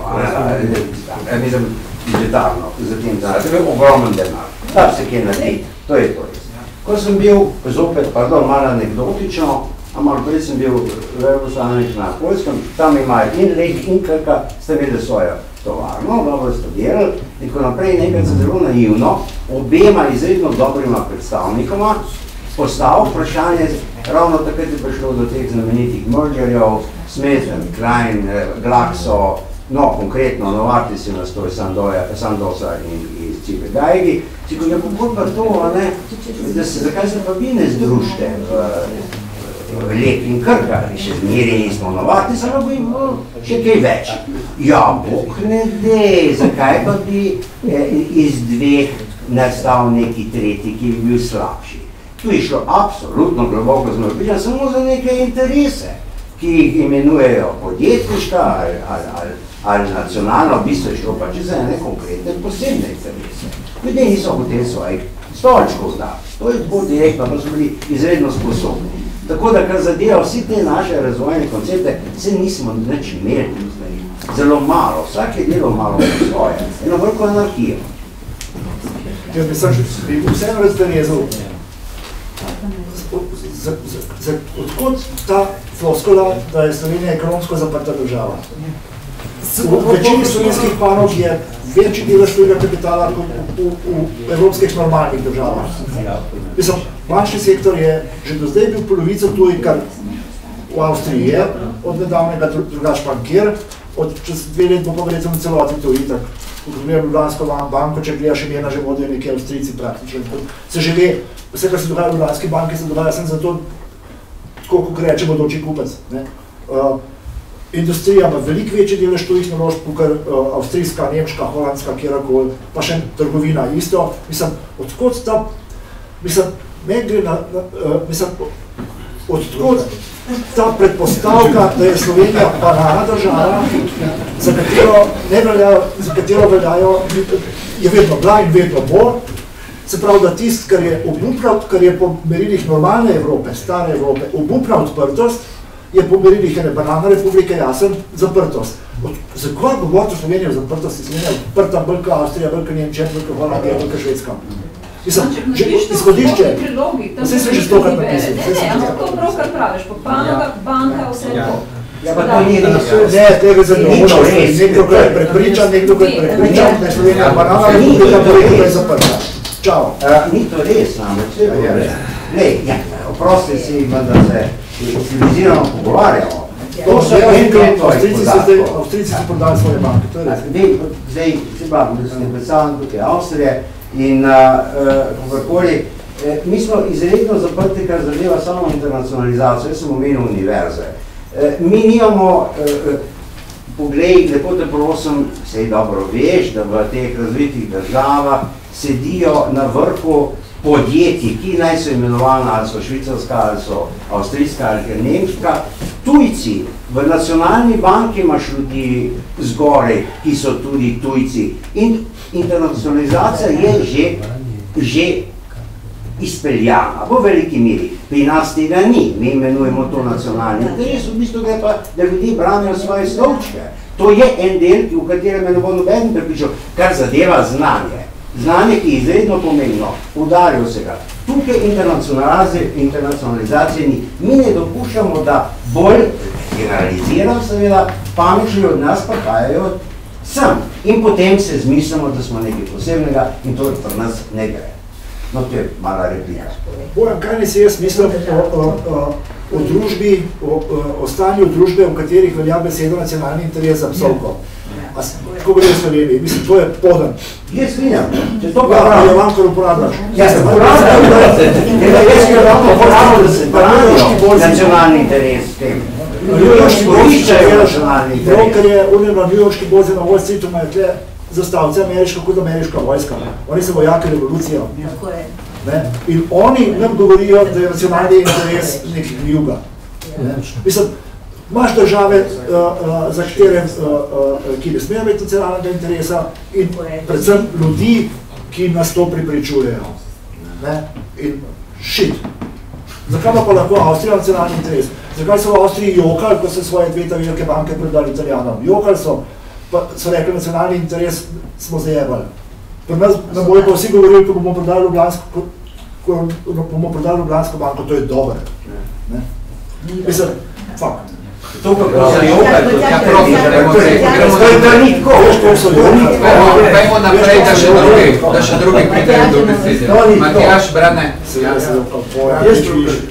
e, mislim, budžetarno, za tem denar, to je ogromen denar, da se kje naredi, to je to res. Ko sem bil, zopet, pardon, malo anekdotično, a malo prej sem bil veleposlanik na Poljskem, tam imajo in Lek in Krka, ste imeli svojo tovarno, dobro ste delali, in tako naprej, nekaj se zelo naivno, obema izredno dobrima predstavnikoma, postavil vprašanje, ravno takrat je prišlo do teh znamenitih mergerjev, Smith Klein, eh, Glaxo, no, konkretno Novartis je nastoj Sandosa in iz Cipe Gajgi, si ko je pokor pa to, ne, da se, zakaj se pa vi ne združite v Lep in Krka, še zmeri nismo Novartis, ali bo imel še kaj več. Ja, bog ne de, zakaj pa bi eh, iz dveh nastal neki tretji, ki bi bil slabši. Tu je šlo absolutno globoko zmrpiča, samo za neke interese, ki jih imenujejo podjetniška ali, ali, ali ali nacionalno, v bistvu je šlo pa če za ene konkretne posebne interese. Ljudje niso hoteli svojih stolčkov dati. To je bolj direktno, pa so bili izredno sposobni. Tako da, kar zadeva vsi te naše razvojne koncepte, se nismo nič imeli, zelo malo, vsak je delal malo svoje, eno veliko anarhijo. Ja, bi sem vseeno razdanjezal, odkot ta floskola, da je Slovenija ekonomsko zaprta država? V večini slovenskih panog je večji delež tujega kapitala kot v, v, v evropskih normalnih državah. Mislim, bančni sektor je že do zdaj bil polovico tuj, kar v Avstriji je, od nedavnega drugač pa kjer, od čez dve let bo pa verjetno celoti tuj, tak, kontroliram Ljubljansko banko, če gledaš imena, že vodijo neki Avstrijci praktično. Se že ve, vse, kar se dogaja v Ljubljanski banki, se dogaja sem zato, tako kot reče bodoči kupec. Ne? Uh, industrija ima veliko večji delež tujih naložb, kot uh, avstrijska, nemška, holandska, kjerkoli, pa še trgovina isto. Mislim, odkot ta, mislim, ne gre na, na uh, mislim, odkot ta predpostavka, da je Slovenija banana država, za katero, ne veljajo, za katero veljajo, je vedno bila in vedno bo, se pravi, da tist, kar je obupna, kar je po merilih normalne Evrope, stare Evrope, obupna odprtost, je po merilih ene banana republike jasen zaprtost. Zakaj govoriti o Sloveniji o zaprtosti? Slovenija je odprta, bolka Avstrija, bolka Nemčija, bolka Holandija, bolka Švedska. Mislim, že izhodišče, vse se že stokrat napisali. Ne, ne, ampak to prav, kar praviš, popanga, banka, vse to. Ja, pa to ni res. Ne, tega za nič res. Nekdo, ki je prepričan, nekdo, ki je prepričan, da je Slovenija banana republika, bo je zaprta. Čau. Ni to res, namreč. Ne, ja, oprosti si, da se civilizirano pogovarjamo. To so konkretno podatko. Avstrijci so prodali svoje banke, to je res. Zdaj, se bavim, da sem predstavljam tukaj Avstrije in kakorkoli, mi smo izredno zaprti, kar zadeva samo internacionalizacijo, jaz sem omenil univerze. Mi nimamo, poglej, lepo te prosim, sej dobro veš, da v teh razvitih državah sedijo na vrhu podjetij, ki naj so imenovana, ali so švicarska, ali so avstrijska, ali nemška, tujci, v nacionalni banki imaš ljudi zgore, ki so tudi tujci. In internacionalizacija je že, že izpeljana, v veliki miri. Pri nas tega ni, mi imenujemo to nacionalni interes, v bistvu gre pa, da ljudi branijo svoje stolčke. To je en del, v katerem me ne bo noben prepričal, kar zadeva znanje znanje, ki je izredno pomembno, udarijo se ga. Tukaj internacionalizacije ni. Mi ne dopuščamo, da bolj generaliziram seveda, pametni od nas pa kajajo sem. In potem se zmislimo, da smo nekaj posebnega in to pri nas ne gre. No, to je mala replika. Bojan, kaj ne si jaz mislim o, o, o, o družbi, o, o stanju družbe, v katerih velja besedo nacionalni interes za psovko? Kako gre v Sloveniji? Mislim, to je podan. Jaz vidim, če to pa pravi. Ja, vam kar uporabljaš. Ja, se uporabljam, da jaz ga vam uporabljam, da se branijo nacionalni interes s tem. Njujorški Koriščajo nacionalni interes. Broker je unjeno Njujorški borzi na Wall Streetu, imajo tle zastavce ameriška, kot ameriška vojska. Oni so vojaki revolucijo. Tako je. Ne? In oni nam govorijo, da je nacionalni interes nekih juga. Ne? Mislim, imaš države, uh, uh, za katere, uh, uh, ki ne smejo imeti nacionalnega interesa in predvsem ljudi, ki nas to pripričujejo. Ne? In shit. Zakaj pa lahko Avstrija nacionalni interes? Zakaj so v Avstriji jokali, ko so svoje dve velike banke predali italijanom? Jokali so, pa so rekli, nacionalni interes smo zajebali. Pri nas nam bojo pa vsi govorili, ko bomo prodali Ljubljansko, ko, ko bomo prodali Ljubljansko banko, to je dobro. Mislim, fakt. To pa prosim, Ja, jokaj, to ja, ja, gremo gremo je to ni tako, veš, to so tako. Pejmo naprej, da še drugi, da še drugi pridejo do besede. To ni to. Matjaž, Brane.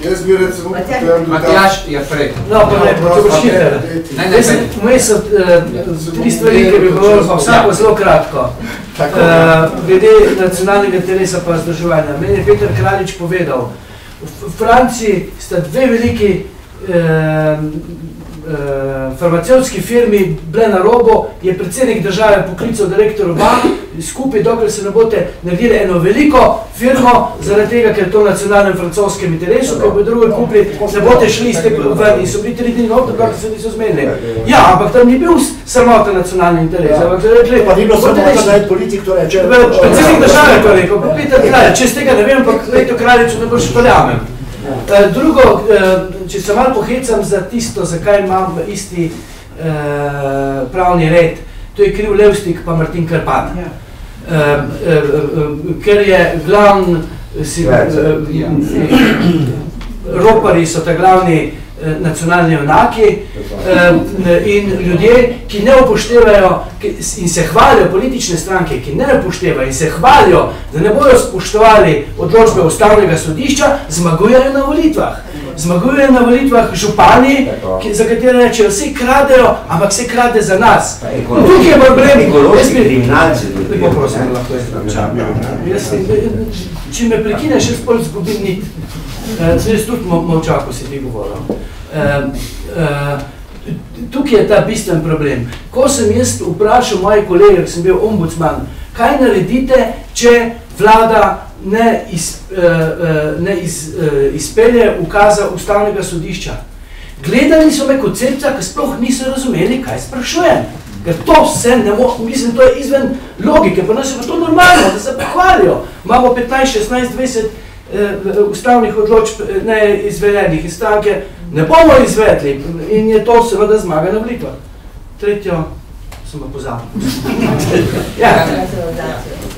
Jaz bi recimo da... Matjaž je prej. No, pa ne, to. Ne, ne, sem ne. vmes so tri stvari, ki bi govoril, pa vsako zelo kratko. Uh, glede nacionalnega telesa pa združevanja. Meni je Peter Kraljič povedal, v Franciji sta dve veliki uh, farmacevtski firmi bile na robu, je predsednik države poklical direktor oba, skupaj, dokler se ne boste naredili eno veliko firmo, zaradi tega, ker je to v nacionalnem francoskem interesu, ker bo druge kupili, ne boste šli iz te ven in so bili tri dni noter, dokler se niso zmenili. Ja, ampak tam ni bil sramota nacionalni interes, ampak so rekli, Pa ni bilo samo "Boste to, šli." da je politik to reče. Predsednik države to rekel, pa Peter Kralj, če z tega ne vem, ampak Peter Kraljiču ne boš verjamem. Eh, Drugo, eh, če se malo pohecam za tisto, zakaj imam isti eh, pravni red, to je kriv Levstik pa Martin Karpan. Eh, Ker je glavn, si, eh, ropari so ta glavni nacionalni junaki eh, in ljudje, ki ne upoštevajo in se hvalijo, politične stranke, ki ne upoštevajo in se hvalijo, da ne bodo spoštovali odločbe ustavnega sodišča, zmagujejo na volitvah. Zmagujejo na volitvah župani, ki, za katere rečejo, vse kradejo, ampak vse krade za nas. Tukaj je problem. Ekološki kriminalci. Lepo prosim, lahko jaz končam. Jaz, če me prekineš, jaz pol zgubim nit. Eh, Zdaj jaz tudi mol- molčal, ko si ti govoril. Tukaj je ta bistven problem. Ko sem jaz vprašal moje kolege, ki sem bil ombudsman, kaj naredite, če vlada ne, iz, eh, eh, ne iz, eh, izpelje ukaza ustavnega sodišča. Gledali so me kot cepca, ki sploh niso razumeli, kaj sprašujem. Ker to se ne mo, mislim, to je izven logike, pa nas je pa to normalno, da se pohvalijo. Imamo 15, 16, 20 eh, ustavnih odločb neizvedenih iz stranke, ne bomo izvedli in je to seveda zmaga na volitvah. Tretjo sem pa pozabil. (laughs) ja.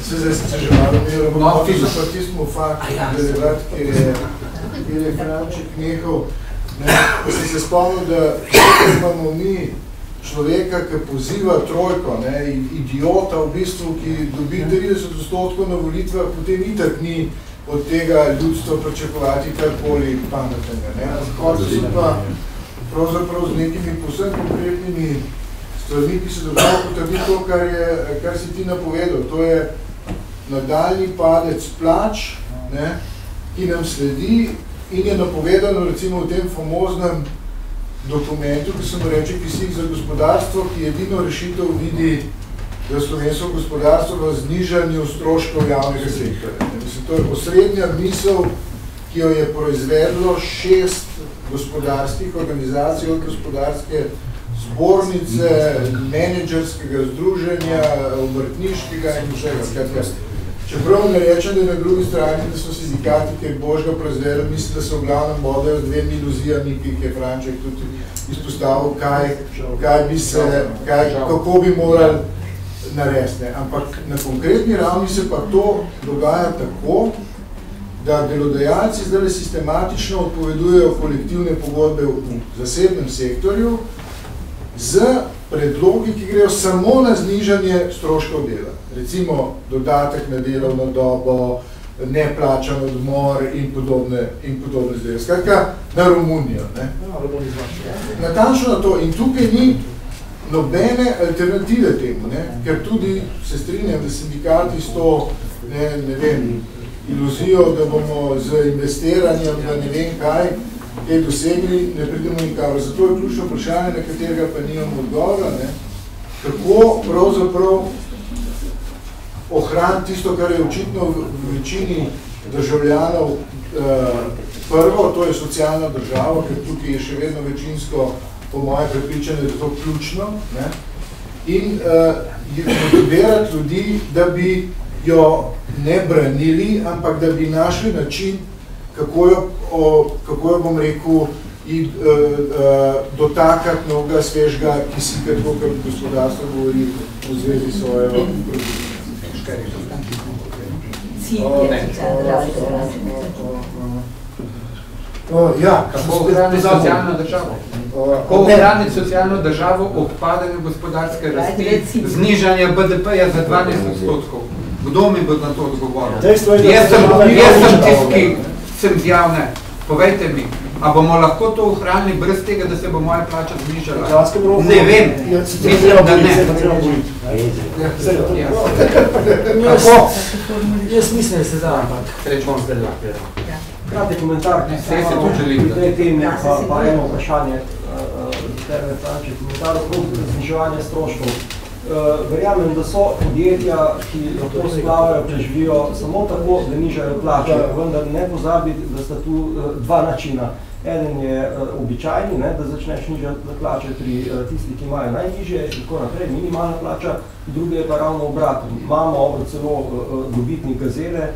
Se zdaj se že malo No, no, film. so pa tismo fakt, je ker je, ker je Franček nehal, ne, sem se spomnil, da imamo mi človeka, ki poziva trojko, ne, idiota v bistvu, ki dobi 30 odstotkov na volitvah, potem itak ni od tega ljudstva pričakovati karkoli pametnega. Ne. Na koncu so pa pravzaprav z nekimi povsem konkretnimi stvarmi, ki se dobro potrdi to, kar, je, kar si ti napovedal. To je nadaljni padec plač, ne, ki nam sledi in je napovedano recimo v tem famoznem dokumentu, ki se mu reče kisik za gospodarstvo, ki edino rešitev vidi za slovensko gospodarstvo v znižanju stroškov javnega sektorja. Mislim, to je osrednja misel, ki jo je proizvedlo šest gospodarskih organizacij od gospodarske zbornice, menedžerskega združenja, obrtniškega in vsega. Skratka, čeprav ne rečem, da je na drugi strani, da so sindikati, ki je Božga proizvedel, mislim, da se v glavnem bodajo z dvemi iluzijami, ki jih je Franček tudi izpostavil, kaj, kaj bi se, kaj, kako bi morali narediti. Ampak na konkretni ravni se pa to dogaja tako, da delodajalci zdaj sistematično odpovedujejo kolektivne pogodbe v zasebnem sektorju z predlogi, ki grejo samo na znižanje stroškov dela. Recimo dodatek na delovno dobo, neplačan odmor in podobne, in podobne zdaj. Skratka, na Romunijo. Ne? Natančno na to. In tukaj ni nobene alternative temu, ne? ker tudi se strinjam, da sindikati s to, ne, ne vem, iluzijo, da bomo z investiranjem v ne vem kaj, kaj dosegli, ne pridemo nikamor. Zato je ključno vprašanje, na katerega pa nimamo odgovora, ne? kako pravzaprav ohraniti tisto, kar je očitno v večini državljanov eh, prvo, to je socialna država, ker tukaj je še vedno večinsko, po moje prepričanje, da je to ključno, ne? in uh, motivirati ljudi, da bi jo ne branili, ampak da bi našli način, kako jo, o, kako jo bom rekel, in, uh, uh, dotakati novega svežga kisika, tako kot gospodarstvo govori v zvezi s svojo produkcijo. Cilj je socialna država. Uh, ja, Kako ohraniti socialno državo? Kako ohraniti socialno državo ob padanju gospodarske rasti, znižanja BDP-ja za 12 odstotkov? Kdo mi bo na to odgovoril? Jaz sem, jaz sem odloča tisti, o- ki sem zjavne. Povejte mi, a bomo lahko to ohranili brez tega, da se bo moja plača znižala? Ne vem, se mislim, da ne. Ja. Jaz, (laughs) Kako? jaz mislim, da se da, ampak Srečno. zdaj lahko. Kratek komentar, Ne, saj se tudi želim, da- temi Ja, pa, se pa eno vprašanje, Terve Franče, komentar okrog zniževanja stroškov. Eh, Verjamem, da so podjetja, ki lahko splavajo, preživijo samo tako, da nižajo plače, vendar ne pozabiti, da sta tu eh, dva načina. Eden je eh, običajni, ne, da začneš nižati plače pri eh, tistih, ki imajo najnižje in tako naprej, minimalna plača, drugi je pa ravno obratno. Imamo celo eh, eh, dobitnik gazele,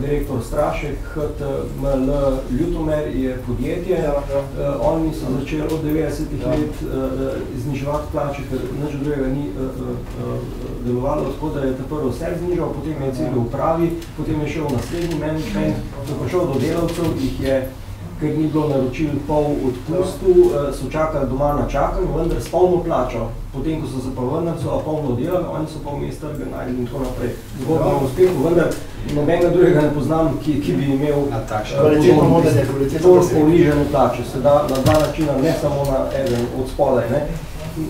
direktor Strašek, HTML Ljutomer je podjetje. Uh, oni so začeli od 90-ih let uh, zniževati plače, ker nič drugega ni delovalo, tako da je ta prvo vse znižal, potem je celo upravi, potem je šel v naslednji management, ko je prišel do delavcev, jih je ker ni bilo naročil pol odpustu, eh, so čakali doma na čakanju, vendar s polno plačo. Potem, ko so se pa vrnili, so polno delali, oni so pa vmes trge najdli in tako naprej. Zgodno o uspehu, vendar nobenega drugega ne poznam, ki, ki bi imel toliko vodenje. unižene plače. Se da na dva načina, ne samo na eden od spodaj. Ne. Uh,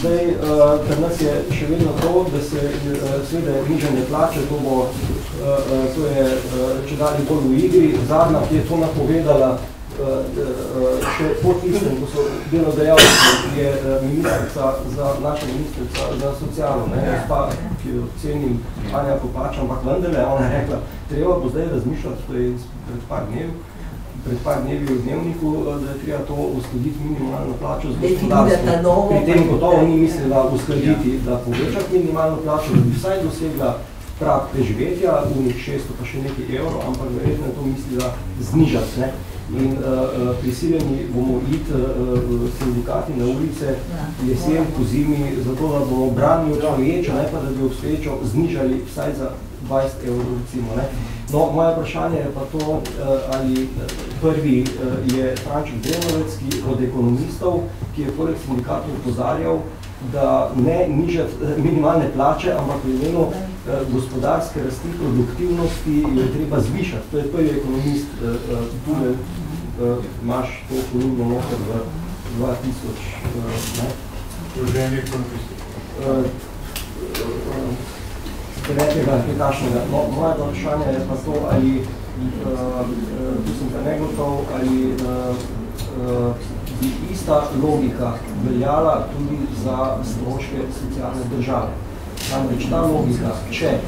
zdaj, uh, ker nas je še vedno to, da se uh, seveda nižanje plače, to, bo, uh, to je uh, če dalje bolj v igri. Zadnja, ki je to napovedala, še po tistem, ko so delodajalci, je uh, ministrica za, naša ministrica za socialno, ne, gospa, ki jo cenim, Anja Kopač, ampak vendarle, ona je rekla, treba bo zdaj razmišljati, to je pred par dnevi, pred par dnevi v dnevniku, eh, da je treba to uskladiti minimalno plačo z gospodarstvom. novo, Pri tem pa- gotovo ni mislila uskladiti, da povečati minimalno plačo, da bi vsaj dosegla prag preživetja, unih 600 pa še nekaj evrov, ampak verjetno je to mislila znižati. Ne? In uh, prisiljeni bomo iti uh, sindikati na ulice jesen po zimi, zato da bomo branili obstoječo, ne pa da bi obstoječo znižali vsaj za 20 evrov recimo. Ne? No, moje vprašanje je pa to, uh, ali prvi uh, je Franček Drenovec, ki od ekonomistov, ki je poleg sindikatov upozarjal, da ne nižati minimalne plače, ampak v imenu eh, gospodarske rasti, produktivnosti jo je treba zvišati. To je prvi ekonomist, eh, eh, eh, imaš to ponudno noter v 2000, eh, ne? Eh, eh, devetega, kaj takšnega. No, moje vprašanje je pa to, ali, uh, uh, tu sem pa negotov, ali uh, uh, bi ista logika veljala tudi za stroške socialne države. Namreč ta logika, če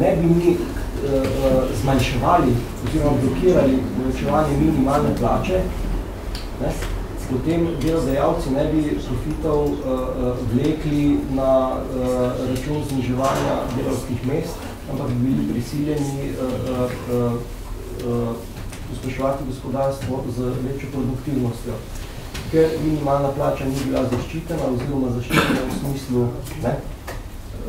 ne bi mi uh, uh, zmanjševali oziroma blokirali povečevanje minimalne plače, ne, potem delodajalci ne bi profitov uh, vlekli na uh, račun zniževanja delovskih mest, ampak bi bili prisiljeni uh, uh, uh, uh, gospodarstvo z večjo produktivnostjo. Ker minimalna plača ni bila zaščitena oziroma zaščitena v smislu, ne,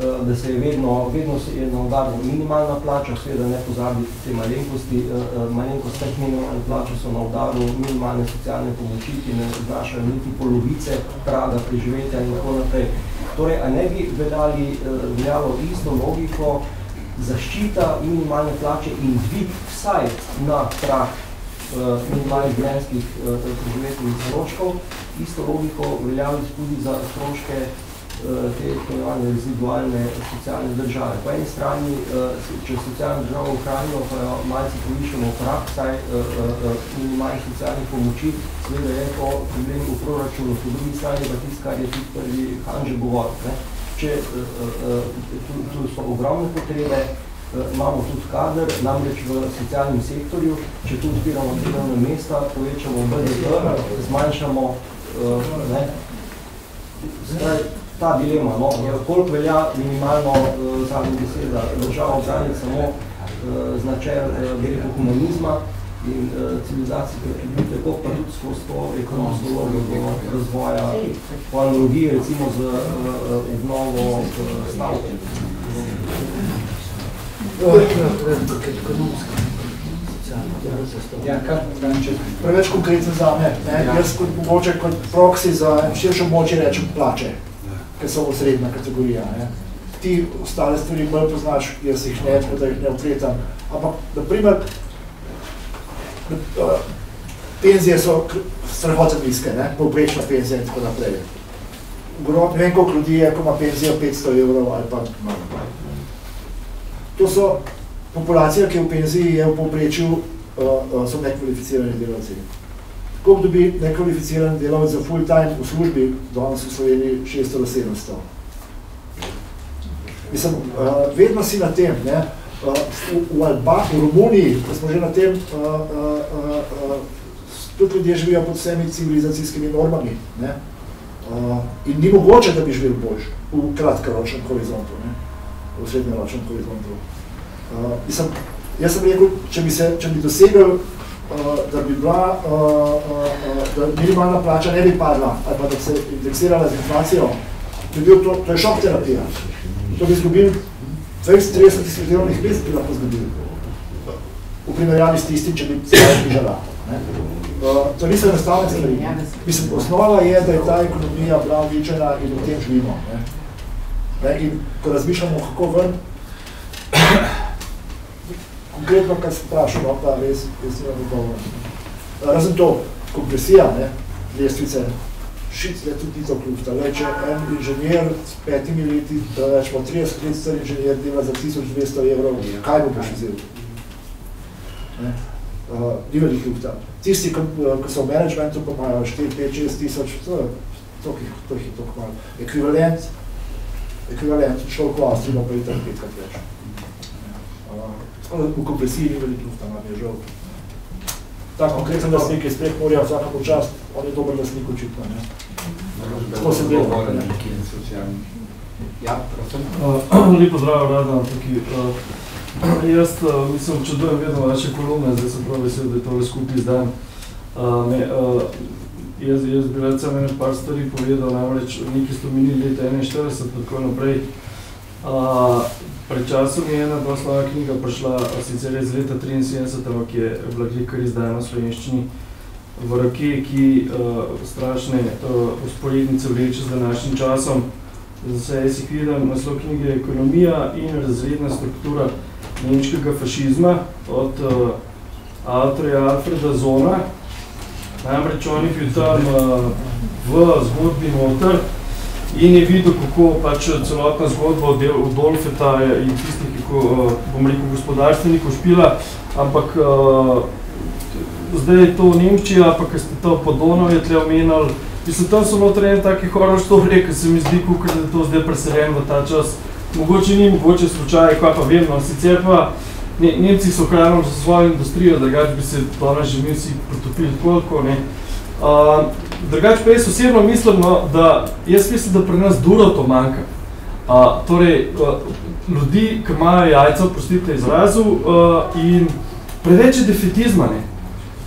da se je vedno, vedno se je na udaru minimalna plača, seveda ne pozabiti te malenkosti, uh, uh, malenkost teh minimalne plače so na udaru minimalne socialne pomoči, ki ne znašajo niti polovice praga preživetja in tako naprej. Torej, a ne bi veljali, uh, veljalo isto logiko zaščita minimalne plače in dvig vsaj na prag uh, minimalnih uh, preživetnih stroškov, isto logiko veljali tudi za stroške te imenovane rezidualne socialne države. Po eni strani, uh, če socialno državo ohranimo, pa jo malce povišamo v prag, saj uh, uh, minimalnih socialnih pomoči, seveda je to problem v proračunu, po drugi strani pa tisto, kar je tudi prvi Hanže govoril. Ne? Če, tu, tu so ogromne potrebe, imamo tudi kader, namreč v socialnem sektorju, če tu odpiramo delovne mesta, povečamo BDP, zmanjšamo ne, Zdaj, ta dilema, no, koliko velja minimalno uh, zadnji beseda država obraniti samo uh, značaj uh, humanizma in uh, civilizacijske atribute, koliko pa tudi skozi to ekonomsko logiko razvoja po analogiji recimo z uh, obnovo uh, stavke. Ja, kar. Preveč konkreten za me. Ne? Ja. Jaz kot mogoče kot proksi za širšo moče rečem plače, ker so osrednja kategorija. Ne? Ti ostale stvari bolj poznaš, jaz jih ne, tako da jih ne opletam. Ampak, na primer, penzije so strahotno nizke, povprečna penzija in tako naprej. Gro, ne vem, koliko ljudi je, ko ima penzijo 500 evrov ali pa manj. To so populacija, ki je v penziji, je v povprečju, so nekvalificirani delavci. Koliko dobi nekvalificiran delavec za full time v službi, danes v Sloveniji 600 do 700. Mislim, uh, vedno si na tem, ne, uh, v, v Alba, v Romuniji, ko smo že na tem, uh, uh, uh, tudi ljudje živijo pod vsemi civilizacijskimi normami, ne, uh, in ni mogoče, da bi živeli boljš v kratkoročnem horizontu, ne, v srednjeročnem horizontu. Uh, mislim, jaz sem rekel, če bi, se, če bi dosegel, da bi bila, uh, uh, da minimalna plača ne bi padla, ali pa da bi se indeksirala z inflacijo, bi bil to, to je šok terapija. To bi izgubil 20-30 tisoč delovnih mest bi lahko zgodil. V primerjavi s tistim, če bi se znižala. to niso enostavne stvari. Mislim, osnova je, da je ta ekonomija bila uničena in v tem živimo. Ne. Ne, in ko razmišljamo, kako ven, konkretno, kar sem vprašal, no, pa res, res nimam odgovor. Razen to, kompresija, ne, lestvice, šic je tudi to klufta. Le, če en inženir s petimi leti, da rečemo 30 let star inženir dela za 1200 evrov, kaj bo boš vzel? Ne? Uh, ni veliko klufta. Tisti, ki, ki so v managementu, pa imajo 4, 5, 6 tisoč, to to to jih je toliko malo. Ekvivalent, ekvivalent človek v Avstriji ima pa je tam petkrat več. V kompresiji ni veliko lufta, nam je žal. Ta konkreten lasnik iz Prekmorja, vsaka počast, on je dober lasnik očitno, ne. Tako se dela. Ja, prosim. (clears throat) Uh, lepo zdrav, Radan, tukaj. Uh, (clears throat) jaz uh, mislim, občudujem vedno vaše kolumne, zdaj sem prav vesel, da je tole skupaj izdan. Ne, jaz, jaz bi rad samo ene par stvari povedal, namreč nekaj ste omenili leta 41, tako naprej. Uh, pred časom je ena dva slova knjiga prišla, sicer iz leta 73, ampak je bila kar izdana v slovenščini v roke, ki uh, strašne uh, usporednice vleče z današnjim časom. Zdaj jaz jih vidim, naslov knjige je Ekonomija in razredna struktura nemškega fašizma od uh, avtorja Alfreda Zona. Namreč on je bil tam uh, v zgodbi noter in je videl, kako pač celotna zgodba od Dolfeta in tistih, ki, uh, bom rekel, gospodarstvenikov špila, ampak uh, zdaj je to Nemčija, pa ker ste to Podonavje tle omenili, mislim, tam so noter ene taki horror story, ki se mi zdi, kakor da je to zdaj preseljen v ta čas. Mogoče ni, mogoče slučaj, kaj pa vem, no, sicer pa ne, Nemci so hranom za svojo industrijo, drugač bi se danes že mi vsi potopili koliko, ne. Uh, drugač pa jaz osebno mislim, no, da jaz mislim, da pri nas duro to manjka. Uh, torej, uh, ljudi, ki imajo jajca, prostite izrazu, uh, in preveč je defetizma, ne.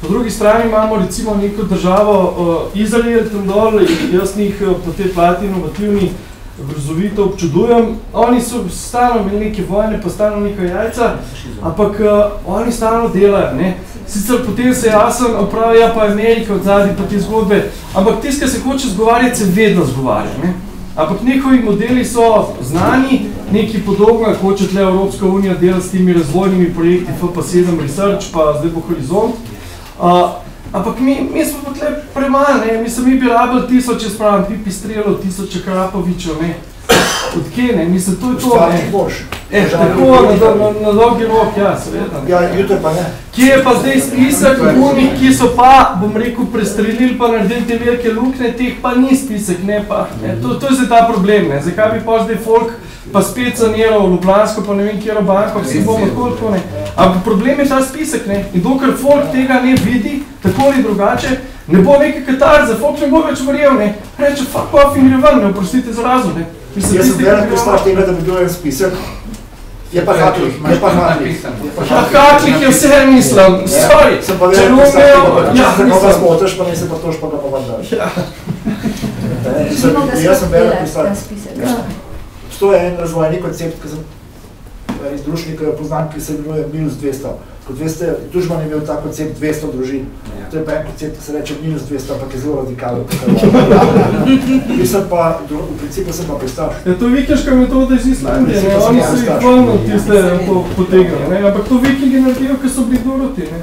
Po drugi strani imamo recimo neko državo uh, Izrael tam dol in jaz njih uh, po tej plati inovativni grozovito občudujem. Oni so stalno imeli neke vojne, pa stalno neka jajca, ampak uh, oni stalno delajo, ne. Sicer potem se jasen pravi, ja pa Amerika od zadnji pa te zgodbe, ampak tisti, ki se hoče zgovarjati, se vedno zgovarja, ne. Ampak njihovi modeli so znani, nekaj podobno, hoče tle Evropska unija delati s temi razvojnimi projekti FP7 Research, pa zdaj bo Horizont. Uh, ampak mi, mi smo pa tle premalo, ne, mislim, mi bi rabili tisoče spravim, Pipi Strelov, tisoče Krapovičev, ne. Od kje, ne, mislim, to je to, ne. boš. Eh, tako, na, na, na dolgi rok, ja, seveda. Ja, jutri pa ne. Kje je pa zdaj spisek unih, ki so pa, bom rekel, prestrelili pa naredili te velike luknje, teh pa ni spisek, ne pa. Ne. To, to je zdaj ta problem, ne. Zakaj bi pa zdaj folk pa spet saniral Ljubljansko, pa ne vem, kjero banko, vsi bomo tako, tako, ne. Ampak problem je ta spisek, ne. In dokler folk tega ne vidi, tako ali drugače, ne bo neke katarze, folk ne bo več verjel, ne. Reče, fuck off in gre ven, ne, oprostite za razum, ne. Mislim, Jaz sem velik bi postav tega, da bi bil en spisek. Je pa haklih, je pa. Ja, haklih je vse, mislim, sorry. Sem pa ne postav umejo, tega, ja, se koga mislim. zmotiš, pa ne se pa toš, pa ga pa. Ja. Mislim, Jaz sem velik postav. ta spisek. To je en razvojni koncept, ki sem en iz jo poznam, ki se imenuje Minus 200. Kot veste, Tužman je imel ta koncept 200 družin. Ja. To je pa en koncept, ki se reče minus 200, ampak je zelo radikalen. (laughs) Mislim pa, dru- v principu sem pa pristaš. Je to vikinška metoda iz Islandije, ne? Mislim, oni so jih ja, od ja, tiste ja. po- potegnili, ne? ampak to vikingi naredijo, ker so bili doroti. Ne?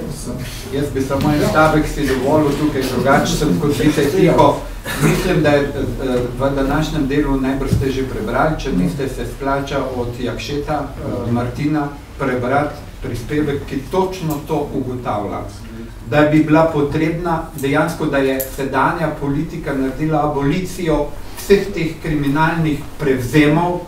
Jaz bi samo en stavek si dovolil tukaj, drugače sem kot vidite tiho. Mislim, da je eh, v današnjem delu najbrž ste že prebrali, če niste se splača od Jakšeta eh, Martina prebrati prispevek, ki točno to ugotavlja. Da bi bila potrebna dejansko, da je sedanja politika naredila abolicijo vseh teh kriminalnih prevzemov,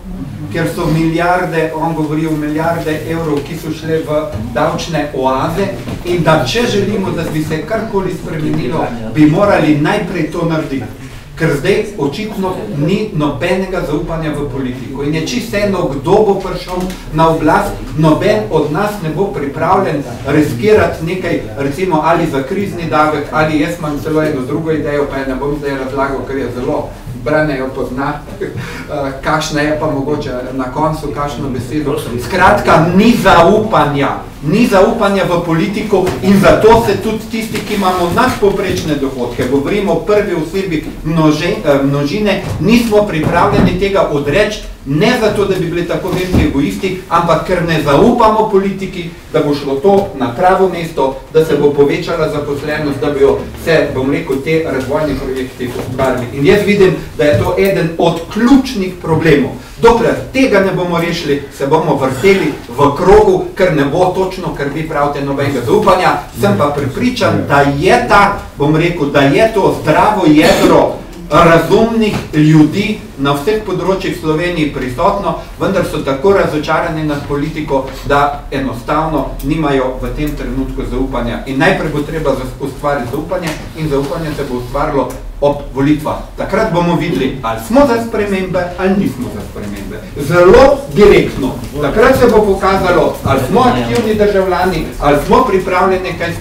ker so milijarde, on govori o milijarde evrov, ki so šle v davčne oaze in da če želimo, da bi se karkoli spremenilo, bi morali najprej to narediti. Ker zdaj očitno ni nobenega zaupanja v politiko in je čisto eno, kdo bo prišel na oblast, noben od nas ne bo pripravljen riskirati nekaj, recimo ali za krizni davek, ali jaz imam celo eno drugo idejo, pa je ne bom zdaj razlagal, ker je zelo Brane jo pozna, (laughs) eh, kakšna je pa mogoče na koncu, kakšno besedo. Skratka, ni zaupanja, ni zaupanja v politiko in zato se tudi tisti, ki imamo nadpoprečne dohodke, govorimo o prvi osebi množe, eh, množine, nismo pripravljeni tega odreči, ne zato, da bi bili tako veliki egoisti, ampak ker ne zaupamo politiki, da bo šlo to na pravo mesto, da se bo povečala zaposlenost, da bi se, bom rekel, te razvojni projekti ustvarili. In jaz vidim, da je to eden od ključnih problemov. Dokler tega ne bomo rešili, se bomo vrteli v krogu, ker ne bo točno, ker vi pravite nobenega zaupanja. Sem pa pripričan, da je ta, bom rekel, da je to zdravo jedro razumnih ljudi na vseh področjih Sloveniji prisotno, vendar so tako razočarani nad politiko, da enostavno nimajo v tem trenutku zaupanja. In najprej bo treba ustvariti zaupanje in zaupanje se bo ustvarilo ob volitvah. Takrat bomo videli, ali smo za spremembe ali nismo za spremembe. Zelo direktno. Takrat se bo pokazalo, ali smo aktivni državljani, ali smo pripravljeni kaj eh,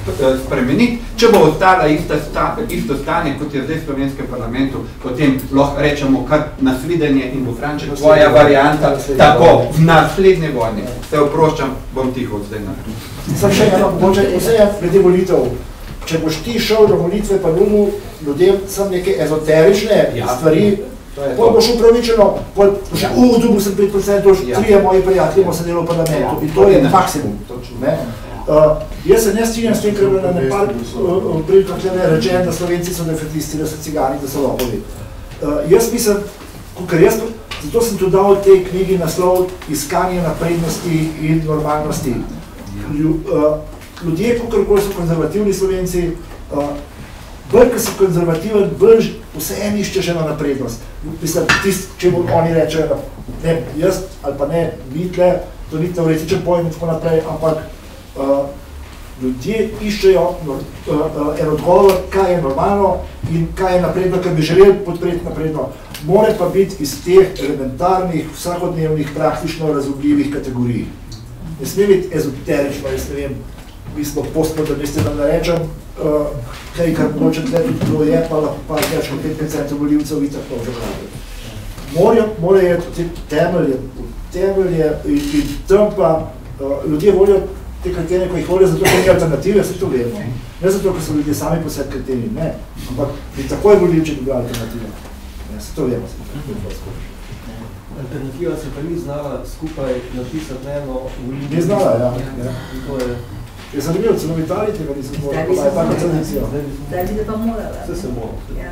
spremeniti. Če bo ostala ista sta, isto stanje, kot je zdaj v slovenskem parlamentu, potem lahko rečemo kar nasvidenje in bo Franček tvoja varianta tako v naslednji vojni. Se oproščam, bom tiho zdaj naprej. Sam še eno, mogoče vse je glede volitev. Če boš ti šel na volitve pa nudil ljudem sem neke ezoterične Ja. stvari, To pol to. boš upravičeno, pol boš, Ja. uh, dobil sem 5%, Ja. trije moji prijatelji bomo sedeli v parlamentu in to Ja. je Ne. maksimum. Ne? Uh, jaz se ne strinjam s tem, ker je na nepar uh, prilikah tukaj rečeno, da Slovenci so defetisti, da so cigani, da so lopovi. Uh, jaz mislim, ker jaz, zato sem tudi dal v tej knjigi naslov Iskanje naprednosti in normalnosti. Lju, uh, ljudje, kakorkoli so konzervativni Slovenci, uh, bolj, ko si konzervativen, bolj vse en iščeš eno naprednost. Mislim, tist, če mu oni rečejo, ne, jaz ali pa ne, vi tle, to ni teoretičen pojem in tako naprej, ampak uh, ljudje iščejo uh, uh, en odgovor, kaj je normalno in kaj je napredno, kar bi želeli podpreti napredno. More pa biti iz teh elementarnih, vsakodnevnih, praktično razumljivih kategorij. Ne sme biti ezoterično, jaz ne vem, mi smo postmodernisti, da ne rečem, uh, kaj, kar mogoče tle tudi bilo je, pa lahko pa več kot 5% voljivcev in tako zapravi. Morajo, morajo te temelje, temelje in, in tam pa uh, ljudje volijo te kretene, ko jih volijo, zato ker ni alternative, se to vemo. Ne zato, ker so ljudje sami po sebi kreteni, ne, ampak bi takoj volili, če bi bila alternativa. Ne, se to vemo. Se to. Alternativa se pa ni znala skupaj napisati eno volilno. Ni znala, ja. ja. To je zanimivo, celo v Italiji tega nisem bi pa se je taka morala. tradicija. Zdaj bi pa morala. Vse se mora. Ja.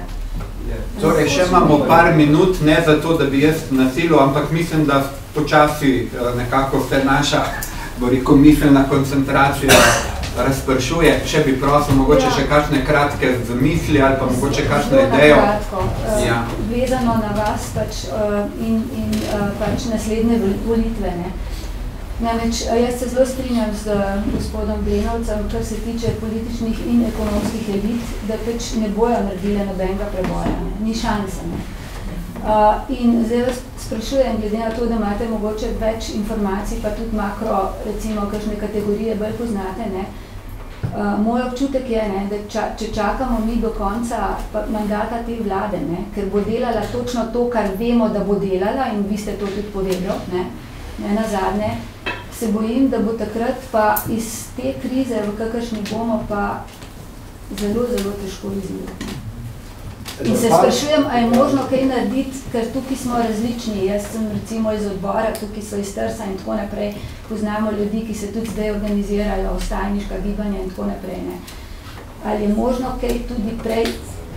Torej, še imamo par minut, ne zato, da bi jaz nasilil, ampak mislim, da počasi eh, nekako se naša, bo rekel, miselna koncentracija razpršuje. Še bi prosil, mogoče Ja. še kakšne kratke zamisli ali pa mogoče kakšno idejo. kratko, eh, Ja. Vezano na vas pač, eh, in, in pač naslednje vol- volitve. Ne. Namreč, eh, jaz se zelo strinjam z eh, gospodom Brenovcem, kar se tiče političnih in ekonomskih elit, da pač ne bojo naredile nobenega preboja, ne. ni šanse. Ne. Uh, in zdaj vas sprašujem, glede na to, da imate mogoče več informacij, pa tudi makro, recimo, kakšne kategorije bolj poznate, ne, Uh, moj občutek je, ne, da ča, če čakamo mi do konca mandata te vlade, ne, ker bo delala točno to, kar vemo, da bo delala in vi ste to tudi povedali, ne, ne nazadnje, se bojim, da bo takrat pa iz te krize, v kakršni bomo, pa zelo, zelo težko izviti. In se sprašujem, a je možno kaj narediti, ker tukaj smo različni. Jaz sem recimo iz odbora, tukaj so iz Trsa in tako naprej. Poznamo ljudi, ki se tudi zdaj organizirajo, ostajniška gibanja in tako naprej. Ne. Ali je možno kaj tudi prej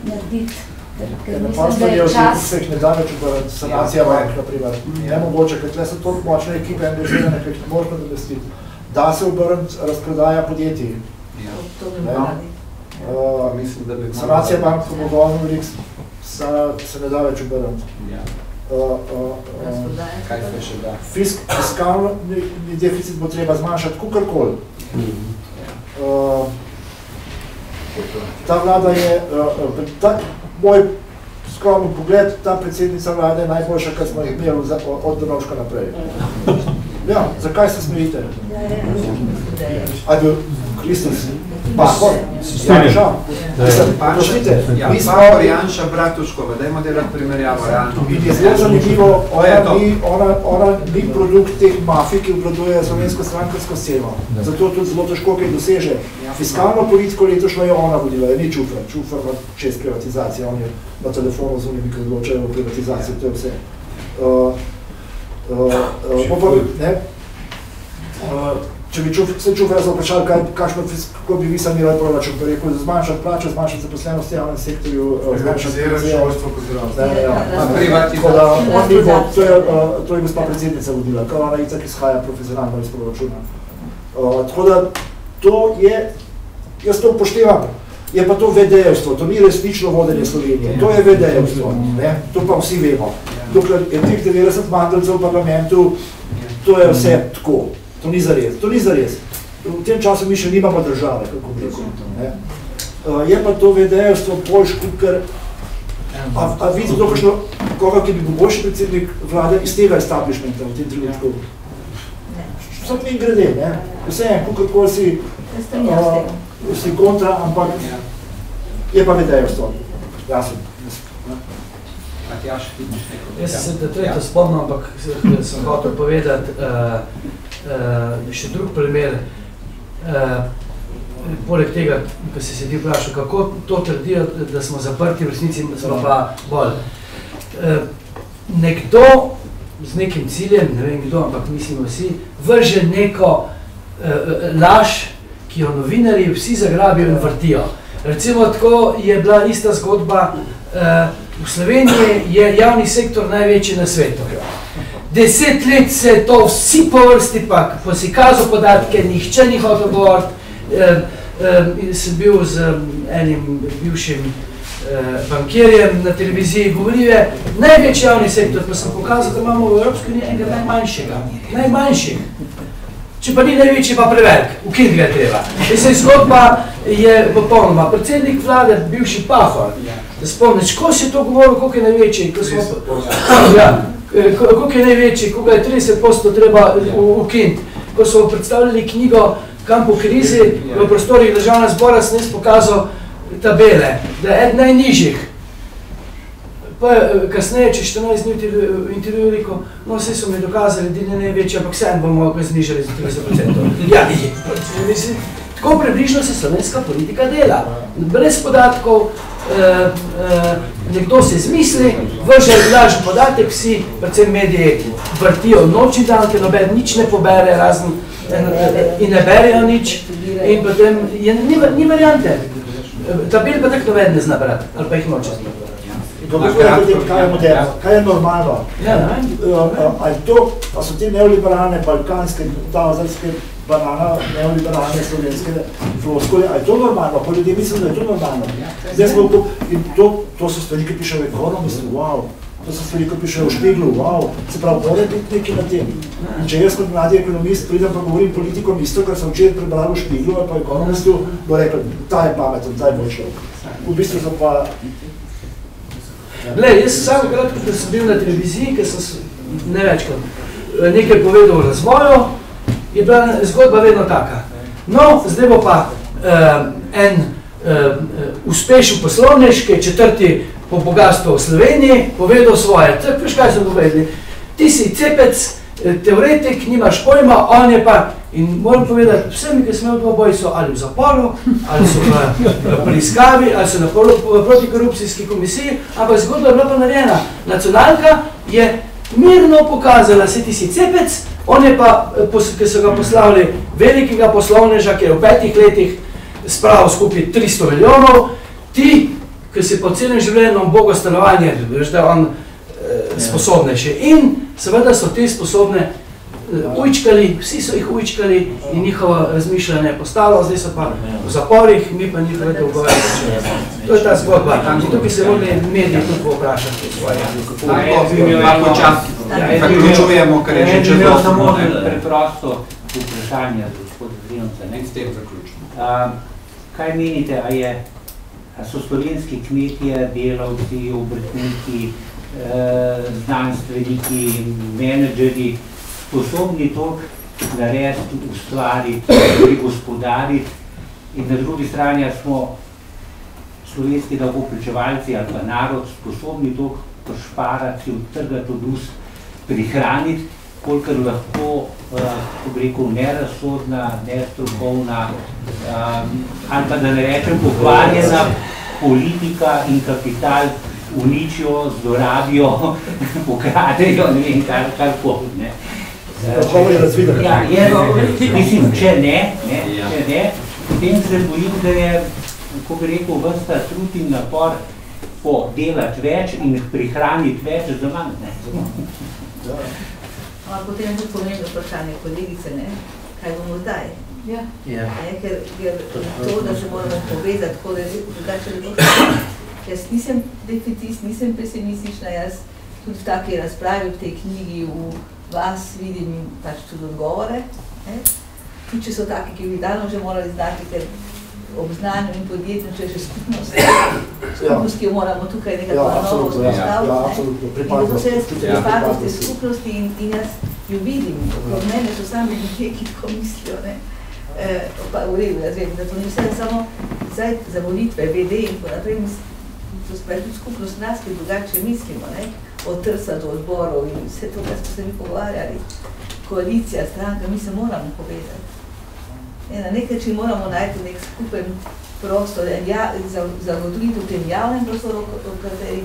narediti? Ker, ker mislim, da je čas... Se jih ne da več obrati, sanacija bank, na primer. Ne mogoče, ker tle so toliko močne ekipe angažirane, ker jih ne možno domestiti. Da se obrniti razprodaja podjetij. To bi morali. Uh, mislim, da bi sanacija bank, ko bo dolno velik, se, se ne da več obrniti. Ja. Uh, uh, uh, Kaj se še da? fisk, fiskalni deficit bo treba zmanjšati kakorkoli. Uh, ta vlada je, uh, ta, moj skromni pogled, ta predsednica vlade je najboljša, kar smo jih imeli za, od Donovška naprej. Ja, zakaj se smejite? A je bil Kristus? Pahor? Janša? Prostite, Ja, mi smo... Pahor, Janša, Bratuškova, dajmo delati primerjavo, realno. In je zelo zanimivo, ona ni, ona, ona ni produkt teh mafij, ki obvladujejo slovensko strankarsko sceno. Zato tudi zelo težko kaj doseže. Fiskalno politiko letošnjo je ona vodila, je ni Čufer. Čufer ima šest privatizacij, on je na telefonu z unimi, ki odločajo o privatizaciji, to je vse. Uh, uh, uh, ne, uh, če bi čuf, se Čufer so vprašali, kaj, kakšno, kako bi vi sanirali proračun, pa je rekel, zmanjšati plače, zmanjšati zaposlenost v javnem sektorju, uh, zmanjšati šolstvo pa zdravstvo. Ja, ja, ja. To je, uh, to je gospa predsednica vodila, ker ona itak izhaja profesionalno iz proračuna. Uh, tako da, to je, jaz to upoštevam, je pa to vedejevstvo, to ni resnično vodenje Slovenije, to je vedejevstvo, ne, to pa vsi vemo. Dokler je teh 90 mandalcev v parlamentu, to je vse tako, to ni zares, to ni zares. V tem času mi še nimamo države, kako bi rekel. Ne. Uh, je pa to vedejevstvo boljš, kot ker A, a vidite to kakšno, koga, ki bi bil boljši predsednik vlade iz tega establishmenta v tem trenutku? Vsak mi grede, ne? Vse je, kakorkoli si, uh, si kontra, ampak je pa vedejevstvo. Jasno. Matjaž, ti neko? Jaz se tretjo spomnil, ampak se- sem hotel povedati uh, uh, še drug primer. Uh, poleg tega, ko si se ti vprašal, kako to trdijo, da smo zaprti, v resnici smo pa bolj. Uh, nekdo z nekim ciljem, ne vem kdo, ampak mislimo vsi, vrže neko uh, laž, ki jo novinarji vsi zagrabijo in vrtijo. Recimo tako je bila ista zgodba, uh, v Sloveniji je javni sektor največji na svetu. Deset let se je to vsi po vrsti, pa ko si kazal podatke, nihče ni hotel govoriti. Eh, eh, sem bil z enim bivšim eh, bankirjem na televiziji, govoril je, največji javni sektor, pa sem pokazal, da imamo v Evropski uniji enega najmanjšega, najmanjših. Če pa ni največji, pa prevelik, ukiniti ga treba. In se zgodba je popolnoma. Predsednik vlade, bivši Pahor, da spomniš, ko si to govoril, koliko je največji, ko smo, ja, koliko je največji, koliko je 30% treba ukiniti. Ko so predstavljali knjigo Kam po krizi, v prostorih državnega zbora sem jaz pokazal tabele, da je eden najnižjih. Pa eh, kasneje, če 14 dni v intervju- v rekel, no vse so mi dokazali, da ni največji, ampak vseeno bomo ga znižali za 30%. Ja, je, mislim, tako približno se slovenska politika dela. Brez podatkov, eh, eh, nekdo se zmisli, vrže lažen podatek, vsi, predvsem mediji, vrtijo noč in dan, ker noben nič ne pobere, razen eh, in ne berejo nič. In potem je, ni, ni variante. Tabel pa tako noben ne zna brati, ali pa jih noče znati. In kako je potem, kaj je moderno, kaj je normalno? Ja, ne ali to, pa so te neoliberalne, balkanske, tavzarske, banana, neoliberalne, slovenske floskole, ali je to normalno? Pa ljudje mislijo, da je to normalno. Zdaj smo, po- in to, to so stvari, ki pišejo v Economistu, wow. To so stvari, ki pišejo v Špiglu, wow. Se pravi, mora biti nekaj na tem. In če jaz kot mladi ekonomist pridem pa govorim politikom isto, kar sem včeraj prebral v Špiglu ali pa Economistu, bo rekel, ta je pameten, ta je moj človek. V bistvu so pa Glej, jaz sam krat, ko sem bil na televiziji, ker sem ne večkrat eh, nekaj povedal o razvoju, je bila zgodba vedno taka. No, zdaj bo pa uh, en uh, uspešen poslovnež, ki je četrti po bogatstvu v Sloveniji, povedal svoje. Tako, kaj so povedali? Ti si cepec, teoretik, nimaš pojma, on je pa, in moram povedati, vsemi, ki sem imel dvoboj, so ali v zaporu, ali so v, v preiskavi, ali so na protikorupcijski komisiji, ampak zgodba je bila pa narejena. Nacionalka je mirno pokazala, se ti si cepec, on je pa, eh, ki so ga poslavili, velikega poslovneža, ki je v petih letih spravil skupaj 300 milijonov, ti, ki si po celem življenju bogo stanovanje, veš, da je on eh, sposobnejši. In seveda so te sposobne ujčkali, vsi so jih ujčkali in njihovo razmišljanje je postalo, zdaj so pa v zaporih, mi pa njihove dolgove počnemo. To je ta zgodba. In tukaj se morali mediji tudi povprašati. Lahko čas zaključujemo, ker je že čez Jaz osem samo preprosto vprašanje za gospoda Zrinca. Ne? S tem zaključimo. A, kaj menite, a, je, a so slovenski kmetije, delavci, obrtniki, eh, znanstveniki, menedžeri sposobni toliko narediti, ustvariti, gospodariti. In na drugi strani smo slovenski davkoplačevalci ali pa narod sposobni toliko pošparati, si odtrgati od ust, prihraniti, kolikor lahko, eh, kako bi rekel, nerazsodna, nestrokovna, um, ali pa da ne rečem pokvarjena politika in kapital uničijo, zlorabijo, (laughs) pokradejo, ne vem, kar, kar koli, Tako je razviden. Ja, je, mislim, če ne, ne, če ne, potem se bojim, da je, kako bi rekel, vrsta trud in napor po delati več in prihraniti več za manj. Ne. Ampak potem je tudi pomembno vprašanje kolegice, ne? kaj bomo zdaj? Ja. Ja. Ne, ker, ker to, da se moramo povezati, tako da je drugače ne bo. Jaz nisem defetist, nisem pesimistična, jaz tudi v taki razpravi, v tej knjigi, v vas vidim pač tudi odgovore. Ne? Tudi če so taki, ki bi davno že morali znati, ker ob znanju in podjetništvu je še skupnost. Skupnost, ki jo moramo tukaj nekako Ja, novo ja. vzpostaviti. Ja, ne. absolutno, In pripadnost. zato se jaz Ja. pripadnost te skupnosti in, in jaz jo vidim, okrog mene so sami ljudje, ki tako mislijo, ne. E, pa v redu, jaz vem, da to ni vse samo zdaj za volitve, VD in tako naprej, to spravi tudi skupnost nas, ki drugače mislimo, ne, od trsa do odborov in vse to, kar smo se mi pogovarjali, koalicija, stranka, mi se moramo povezati. Ne, na nek način moramo najti nek skupen prostor, en ja, za- zagotoviti v tem javnem prostoru, o kateri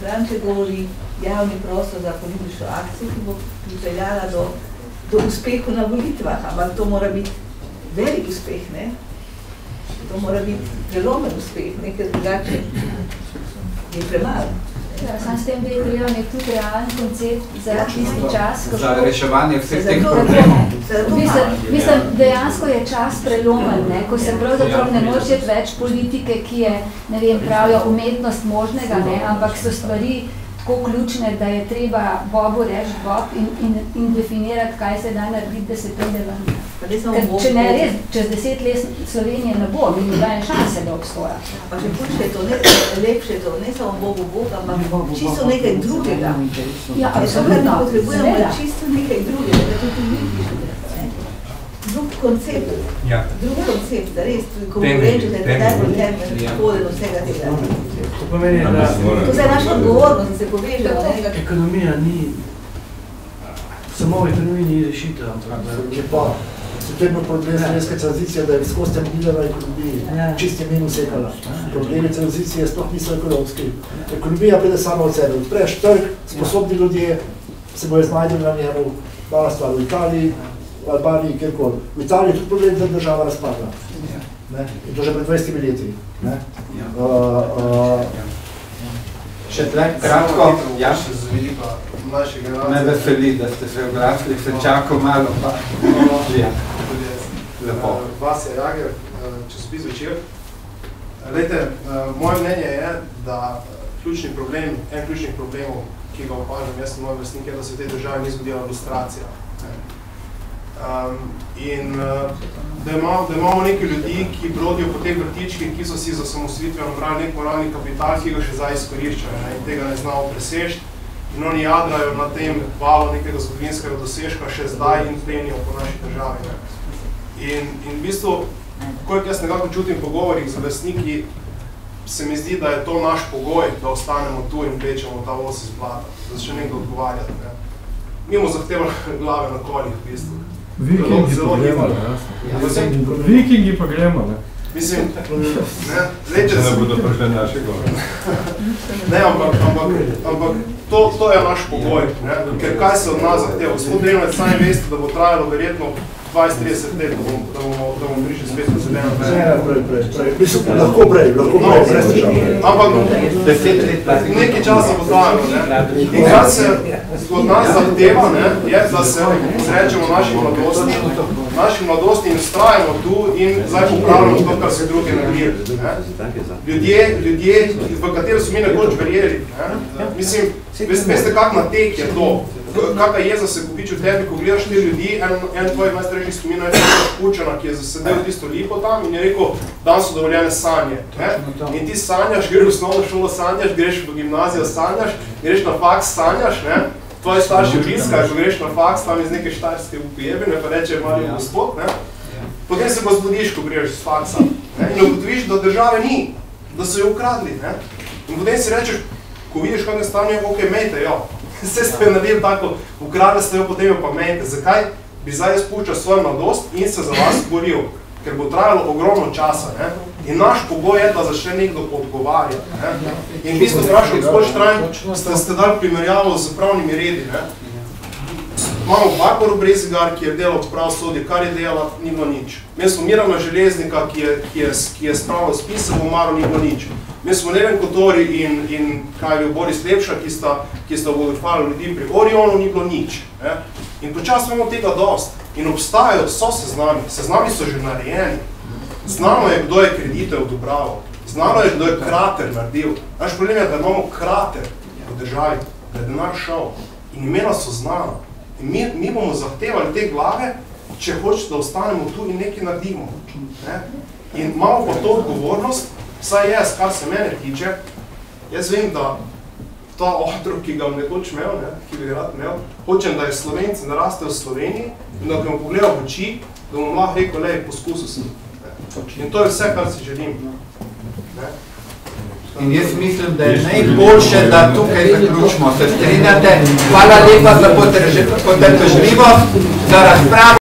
Franče govori, javni prostor za politično akcijo, ki bo pripeljala do, do uspehu na volitvah, ampak to mora biti velik uspeh, ne? To mora biti prelomen uspeh, ne, ker drugače je premalo. Ja, sam s tem, da je treba nek tudi realen koncept za tisti čas, Za reševanje vseh teh problemov. Mislim, mislim, dejansko je čas prelomen, ne, ko se pravzaprav ne moreš iti več politike, ki je, ne vem, pravijo umetnost možnega, ne, ampak so stvari tako ključne, da je treba Bobu reči Bob in, in, in definirati, kaj se da narediti, da se pride ven. Ne Ker, če ne res, čez deset let Slovenije ne bo, ni nobene šanse, da obstoja. Pa še boljše je to, ne, lepše je to, ne samo Bogu Bog, ampak čisto nekaj drugega. Ja, absolutno. mi potrebujemo, čisto nekaj drugega, da to tudi mi ne. Koncept, Ja. drug koncept, da res, ko Temelji, rečete, da je najbolj temelji. temelj, Ja. vsega tega. To pomeni, da To je naša odgovornost, da se povežemo. ekonomija ni, samo v ekonomiji ni rešitev, ampak Je pa, se tem je problem slovenske tranzicije, da je skozi temeljila na ekonomiji, čisti minus sekala. Problemi tranzicije sploh niso ekonomski. Ekonomija pride sama od sebe, odpreš trg, sposobni ljudje se bojo znajdeli na njemu, mala stvar v Italiji, v Albaniji, kjerkoli. V Italiji je tudi problem, da je država razpadla. Ne? In to že pred 20 leti. Ne? Uh, uh, Še tle, kratko, ja, me veseli, da ste se oglasili, sem čakal malo, pa ja, lepo. Eh, Vasja Jager, eh, časopis večer. Lejte, eh, moje mnenje je, da ključni problem, en ključnih problemov, ki ga opažam jaz in moj vrstnik, je, da se v tej državi ni zgodila lustracija. Um, in uh, da, ima, da imamo nekaj ljudi, ki brodijo po teh vrtičkih, ki so si za samosvitvijo nabrali nek moralni kapital, ki ga še zdaj izkoriščajo ne, in tega ne znamo presežiti. In oni jadrajo na tem valu nekega zgodovinskega dosežka še zdaj in plenijo po naši državi. Ne. In, in v bistvu, koliko jaz nekako čutim pogovorih z vrstniki, se mi zdi, da je to naš pogoj, da ostanemo tu in vlečemo ta os iz blata, da začne nekdo odgovarjati. Ne. mi bomo zahtevali (laughs) glave na konjih, v bistvu. Vikingi Zelo- pa gremo? Prosim? Vikingi pa gremo, ne? Mislim, ne, (laughs) zdaj, če Če ne se- bodo prišli naši gor. Ne, ampak, ampak, ampak to, to je naš pogoj, ne? ker kaj se od nas zahteva? Gospod Denovec, sami veste, da bo trajalo verjetno 20-30 let, da bomo, da bomo, da bomo prišli spet na zeleno Ne, prej, prej, prej. Mislim, lahko prej, lahko prej, brez težav. Ampak nekaj časa bo trajalo, ne? In kar se od nas zahteva, ne, je, da se zrečemo naši mladosti, naši mladosti in ustrajamo tu in zdaj popravljamo to, kar se druge naredili. Ne? Ljudje, ljudje, v katero so mi nekoč verjeli, ne? mislim, veste, veste kak natek je to, kaka jeza se kupiči v tebi, ko gledaš te ljudi, en, en tvojih najstarejših spominov je Špučana, ki je zasedel tisto lipo tam in je rekel, dan so dovoljene sanje. Ne? In ti sanjaš, greš v osnovno šolo, sanjaš, greš v gimnazijo, sanjaš, greš na faks, sanjaš, ne? tvoji starši obiskajo, ko greš na faks, tam iz neke štajerske upojebine, pa reče, mali gospod, ne? potem se pa zbudiš, ko greš z faksa ne? in ugotoviš, da države ni, da so jo ukradli. Ne? In potem si rečeš, ko vidiš, kakšne stanje, ok, mejte jo. Vse ste jo naredili tako, ukradli ste jo, potem pa mejte. Zakaj bi zdaj jaz puščal svojo mladost in se za vas boril? Ker bo trajalo ogromno časa. Ne? In naš pogoj je, da začne nekdo odgovarjati. Ne? In v bistvu, vprašal, gospod Štrajn, ste, ste dali primerjavo z pravnimi redi. Ne? Imamo Barbaru Brezigar, ki je delal v pravosodju, kar je delala, ni bilo nič. Mi smo Mirana Železnika, ki je, ki je, ki je spravil spise v Maro, ni bilo nič. Mi smo Neven Kotori in, in kaj je bil Boris Lepša, ki sta, ki sta vodofali ljudi pri Orionu, ni bilo nič. Ne? In počasno imamo tega dost. In obstajajo, so seznami, seznami so že narejeni. Znano je, kdo je kredite odobraval. Znano je, kdo je krater naredil. Naš problem je, da imamo krater v državi, da je denar šel. In imena so znana. In mi, mi bomo zahtevali te glave, če hočete, da ostanemo tu in nekaj naredimo. Ne? In imamo pa to odgovornost, vsaj jaz, kar se mene tiče, jaz vem, da ta otrok, ki ga bom nekoč imel, ne, ki bi ga rad imel, hočem, da je Slovenci naraste v Sloveniji in da ga bom pogledal v oči, da bom lahko rekel, lej, poskusil sem. Ne. In to je vse, kar si želim. Ne. In jaz mislim, da je najboljše, da tukaj zaključimo. Se strinjate? Hvala lepa za potrpežljivost, za razpravo.